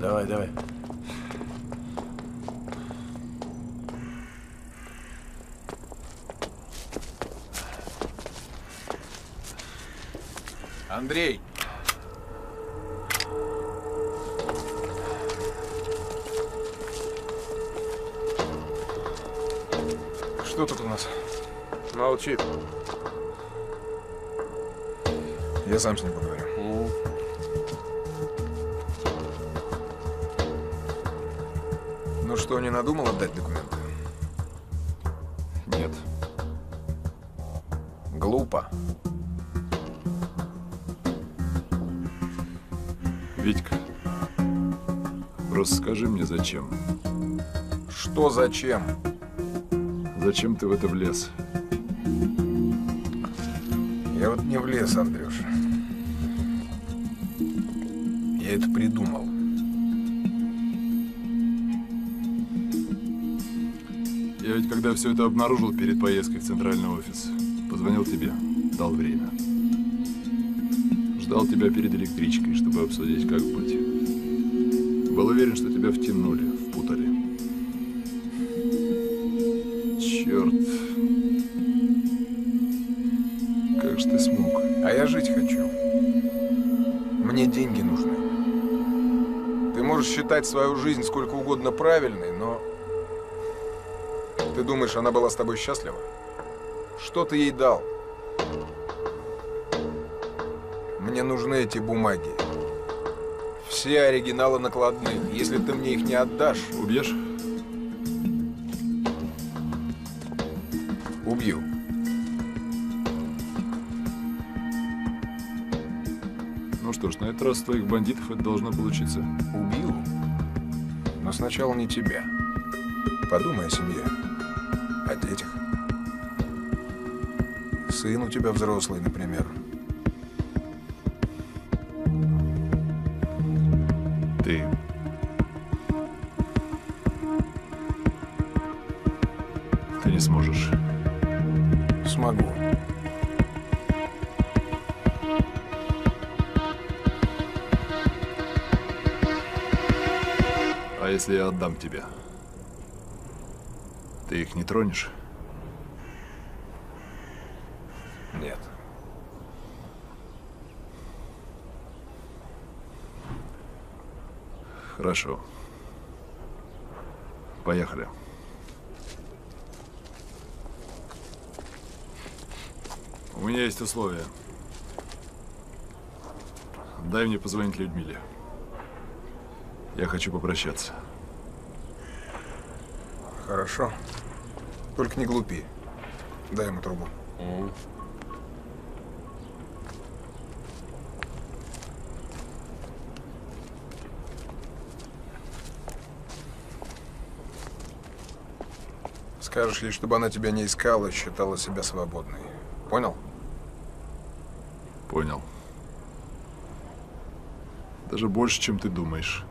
Давай, давай. Андрей! Что тут у нас? Молчит. Я сам с ним поговорю. Что, не надумал отдать документы? Нет. Глупо. Витька, просто скажи мне, зачем? Что зачем? Зачем ты в это влез? Я вот не влез, Андрюша. Я это придумал. Когда все это обнаружил перед поездкой в центральный офис, позвонил тебе, дал время. Ждал тебя перед электричкой, чтобы обсудить, как быть. Был уверен, что тебя втянули, впутали. Черт. Как же ты смог? А я жить хочу. Мне деньги нужны. Ты можешь считать свою жизнь сколько угодно правильной, но... Думаешь, она была с тобой счастлива? Что ты ей дал? Мне нужны эти бумаги. Все оригиналы накладных. Если ты мне их не отдашь... Убьешь? Убью. Ну что ж, на этот раз твоих бандитов это должно получиться. Убью? Но сначала не тебя. Подумай о семье. О детях. Сын у тебя взрослый, например. Ты... Ты не сможешь. Смогу. А если я отдам тебе? Ты их не тронешь? Нет. Хорошо. Поехали. У меня есть условия. Дай мне позвонить Людмиле. Я хочу попрощаться. Хорошо. Только не глупи. Дай ему трубу. Скажешь ей, чтобы она тебя не искала, считала себя свободной. Понял? Понял. Даже больше, чем ты думаешь.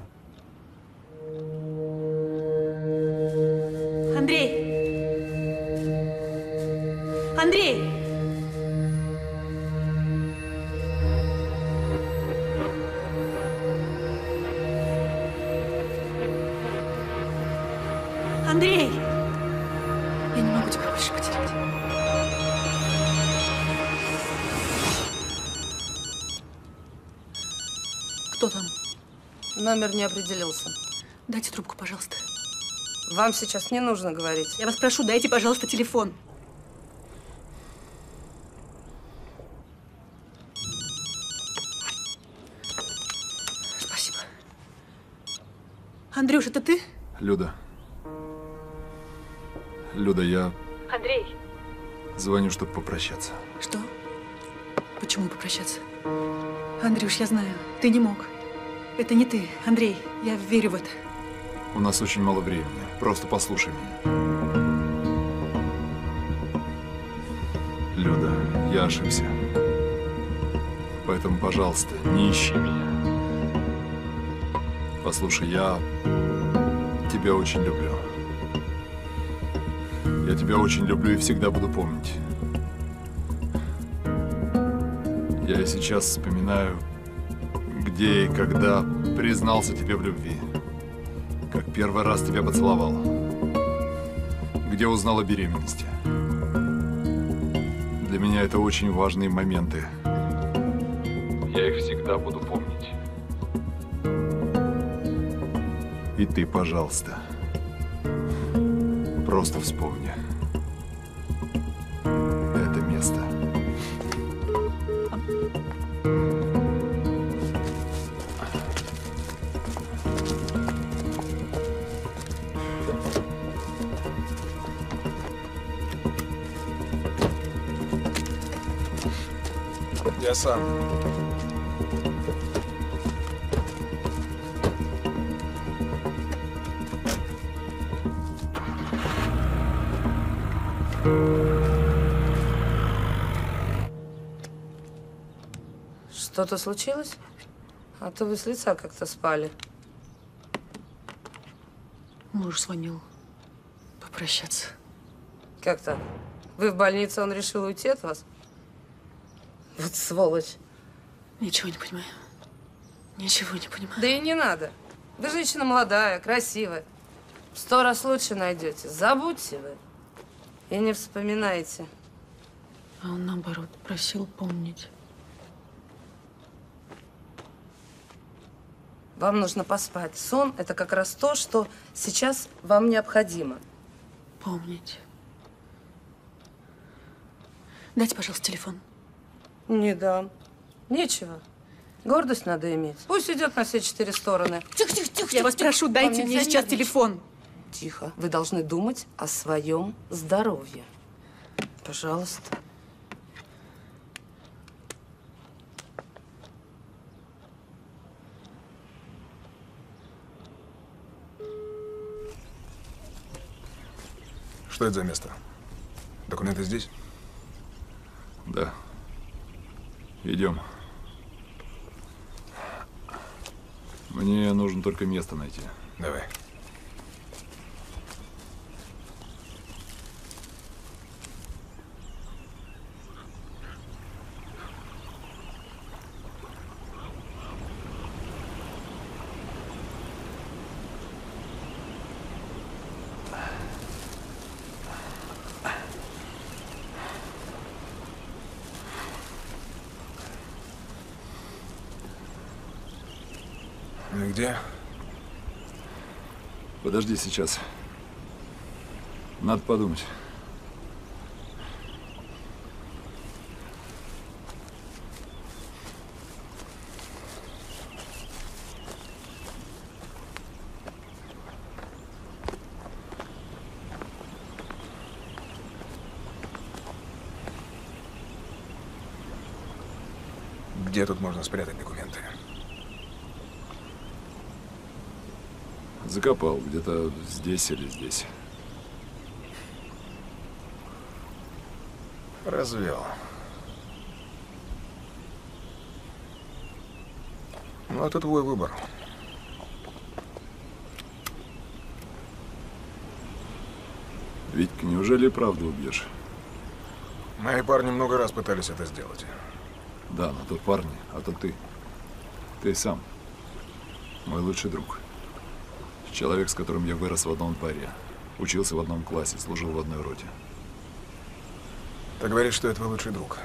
Номер не определился. Дайте трубку, пожалуйста. Вам сейчас не нужно говорить. Я вас прошу, дайте, пожалуйста, телефон. Спасибо. Андрюш, это ты? Люда. Люда, я Андрей. звоню, чтобы попрощаться. Что? Почему попрощаться? Андрюш, я знаю, ты не мог. Это не ты, Андрей. Я верю в это. У нас очень мало времени. Просто послушай меня. Люда, я ошибся. Поэтому, пожалуйста, не ищи меня. Послушай, я тебя очень люблю. Я тебя очень люблю и всегда буду помнить. Я сейчас вспоминаю, где и когда признался тебе в любви. Как первый раз тебя поцеловал. Где узнал о беременности. Для меня это очень важные моменты. Я их всегда буду помнить. И ты, пожалуйста, просто вспомни сам. Что-то случилось? А то вы с лица как-то спали. Муж звонил попрощаться. Как так? Вы в больнице, он решил уйти от вас? Вот сволочь. Ничего не понимаю. Ничего не понимаю. Да и не надо. Вы женщина молодая, красивая. Сто раз лучше найдете. Забудьте вы. И не вспоминайте. А он, наоборот, просил помнить. Вам нужно поспать. Сон – это как раз то, что сейчас вам необходимо. Помнить. Дайте, пожалуйста, телефон. Не дам. Нечего. Гордость надо иметь. Пусть идет на все четыре стороны. Тихо, тихо, тихо. Я вас прошу, дайте мне сейчас телефон. Тихо. Вы должны думать о своем здоровье. Пожалуйста. Что это за место? Документы здесь? Да. Идем. Мне нужно только место найти. Давай. Ну и где? Подожди сейчас. Надо подумать. Где тут можно спрятать документы? Закопал где-то здесь или здесь. Развел. Ну, это твой выбор. Витька, неужели и правда убьешь? Мои парни много раз пытались это сделать. Да, но то парни, а то ты. Ты сам. Мой лучший друг. Человек, с которым я вырос в одном дворе. Учился в одном классе, служил в одной роте. Ты говоришь, что я твой лучший друг.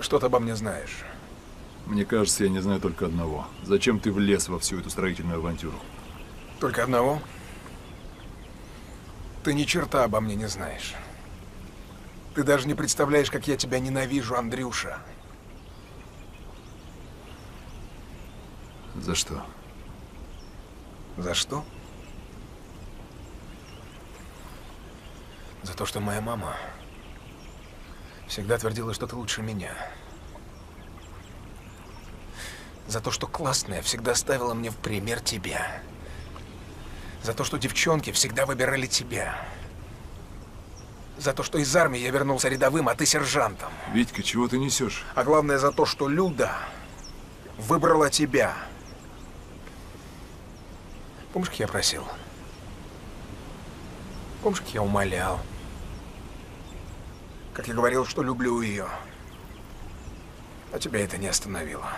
Что ты обо мне знаешь? Мне кажется, я не знаю только одного. Зачем ты влез во всю эту строительную авантюру? Только одного? Ты ни черта обо мне не знаешь. Ты даже не представляешь, как я тебя ненавижу, Андрюша. За что? За что? За то, что моя мама всегда твердила, что ты лучше меня. За то, что классная всегда ставила мне в пример тебя. За то, что девчонки всегда выбирали тебя. За то, что из армии я вернулся рядовым, а ты сержантом. Витька, чего ты несешь? А главное за то, что Люда выбрала тебя. Помнишь, как я просил? Помнишь, как я умолял? Как я говорил, что люблю ее. А тебя это не остановило.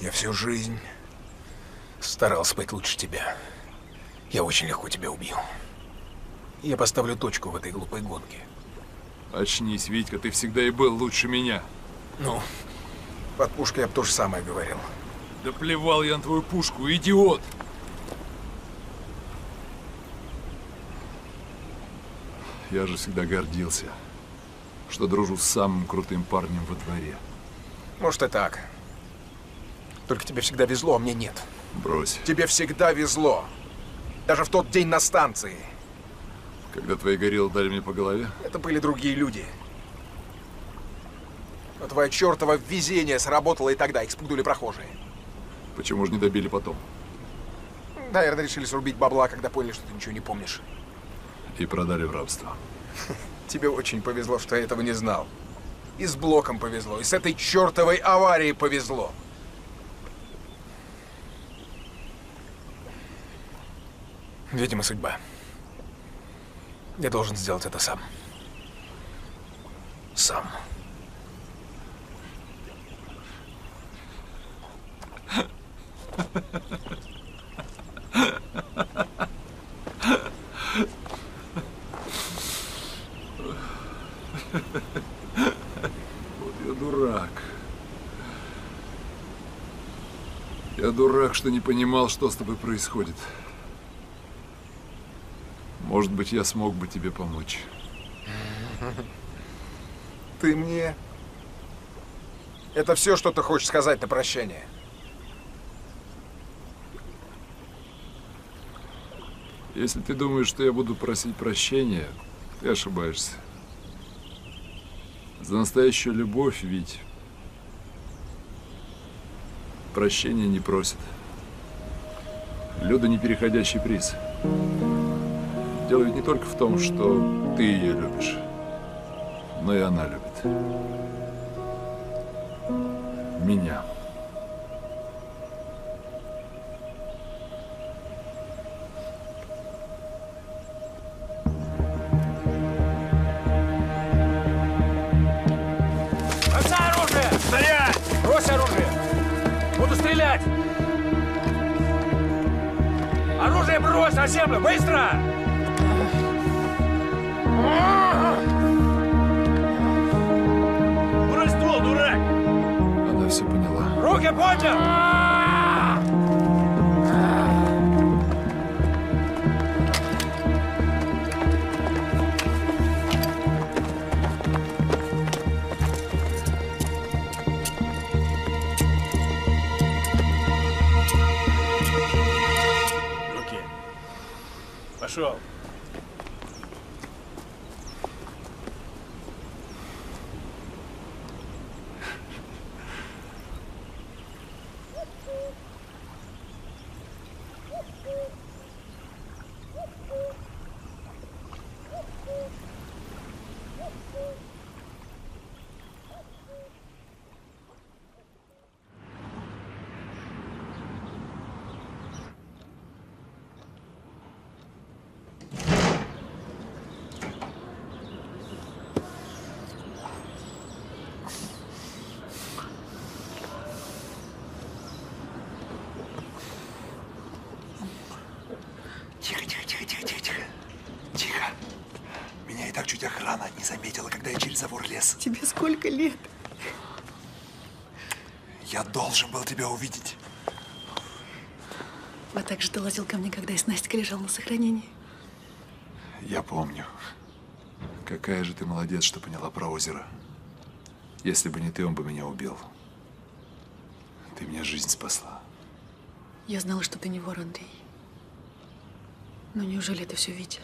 Я всю жизнь старался быть лучше тебя. Я очень легко тебя убил. И Я поставлю точку в этой глупой гонке. Очнись, Витька, ты всегда и был лучше меня. Ну, под пушкой я бы то же самое говорил. Да плевал я на твою пушку, идиот! Я же всегда гордился, что дружу с самым крутым парнем во дворе. Может и так. Только тебе всегда везло, а мне нет. Брось. Тебе всегда везло. Даже в тот день на станции. Когда твои гориллы дали мне по голове? Это были другие люди. Но твое чертово везение сработало и тогда, их спугнули прохожие. Почему же не добили потом? Наверное, решили срубить бабла, когда поняли, что ты ничего не помнишь. И продали в рабство. Тебе очень повезло, что я этого не знал. И с блоком повезло, и с этой чертовой аварией повезло. Видимо, судьба. Я должен сделать это сам. Сам. Вот я дурак. Я дурак, что не понимал, что с тобой происходит. Может быть, я смог бы тебе помочь. Ты мне... Это все, что ты хочешь сказать на прощание? Если ты думаешь, что я буду просить прощения, ты ошибаешься. За настоящую любовь, ведь прощения не просят. Люда непереходящий приз. Дело ведь не только в том, что ты ее любишь, но и она любит. Меня. Землю! Быстро! Брось ствол, дурак! Она все поняла. Руки поднял! Пошел. Тихо, тихо, тихо, тихо, тихо, тихо. Тихо. Меня и так чуть охрана не заметила, когда я через забор лез. Тебе сколько лет? Я должен был тебя увидеть. А также ты лазил ко мне, когда я с Настей лежал на сохранении. Я помню. Какая же ты молодец, что поняла про озеро. Если бы не ты, он бы меня убил. Ты мне жизнь спасла. Я знала, что ты не вор, Андрей. Но неужели это все Витя?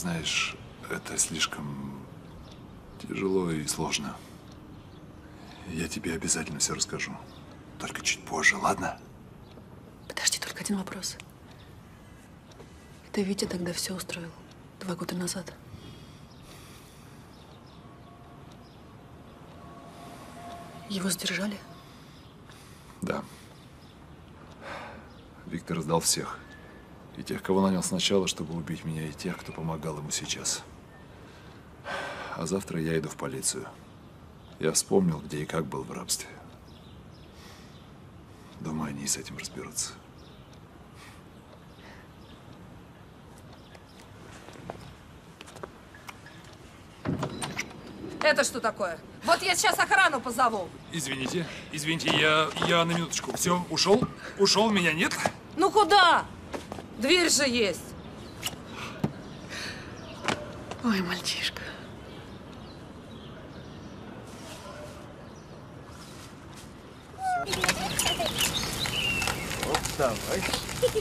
Знаешь, это слишком тяжело и сложно. Я тебе обязательно все расскажу. Только чуть позже, ладно? Подожди, только один вопрос. Это Витя тогда все устроил. Два года назад. Его задержали? Да. Виктор сдал всех. И тех, кого нанял сначала, чтобы убить меня, и тех, кто помогал ему сейчас. А завтра я иду в полицию. Я вспомнил, где и как был в рабстве. Думаю, они и с этим разберутся. Это что такое? Вот я сейчас охрану позову. Извините, извините, я, я на минуточку. Все, ушел? Ушел, меня нет? Ну куда? Дверь же есть. Ой, мальчишка. Вот давай.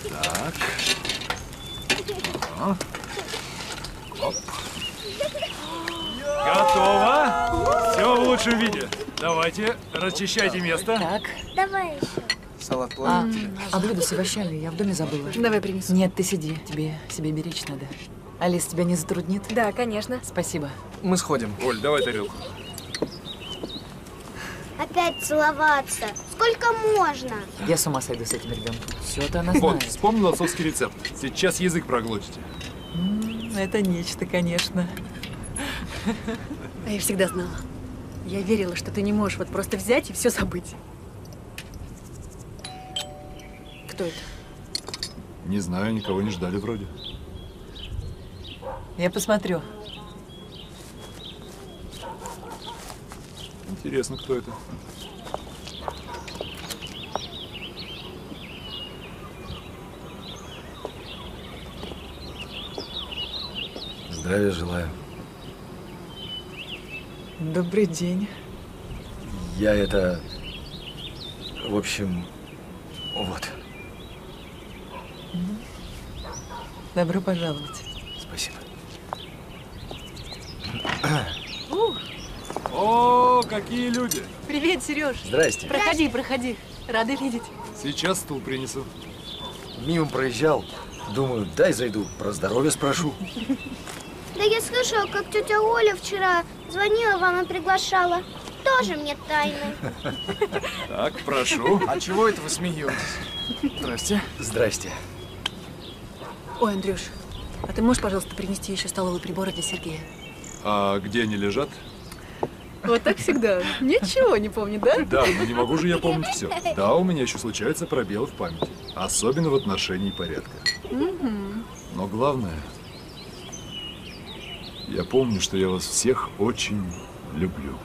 Так. Ага. Оп. Готово. Все в лучшем виде. Давайте, расчищайте место. Так. Давай еще. Салат А, а блюдо с овощами я в доме забыла. Давай принесу. Нет, ты сиди. Тебе себе беречь надо. Алис, тебя не затруднит? Да, конечно. Спасибо. Мы сходим. Оль, давай тарелку. Опять целоваться. Сколько можно? Я с ума сойду с этим ребенком. Все это она Вот, знает. вспомнил отцовский рецепт. Сейчас язык проглотите. М, Это нечто, конечно. А я всегда знала. Я верила, что ты не можешь вот просто взять и все забыть. Кто это? Не знаю, никого не ждали вроде. Я посмотрю. Интересно, кто это? Здравия желаю. Добрый день. Я это... В общем, вот. Добро пожаловать. Спасибо. О, какие люди! Привет, Сереж. Здрасте. Проходи, проходи. Рады видеть. Сейчас стул принесу. Мимо проезжал. Думаю, дай зайду, про здоровье спрошу. Да я слышала, как тетя Оля вчера звонила вам и приглашала. Тоже мне тайны. Так, прошу. А чего это вы смеетесь? Здрасте. Здрасте. Ой, Андрюш, а ты можешь, пожалуйста, принести еще столовые приборы для Сергея? А где они лежат? Вот так всегда. Ничего не помню, да? Да, но не могу же я помнить все. Да, у меня еще случаются пробелы в памяти. Особенно в отношении порядка. Но главное, я помню, что я вас всех очень люблю.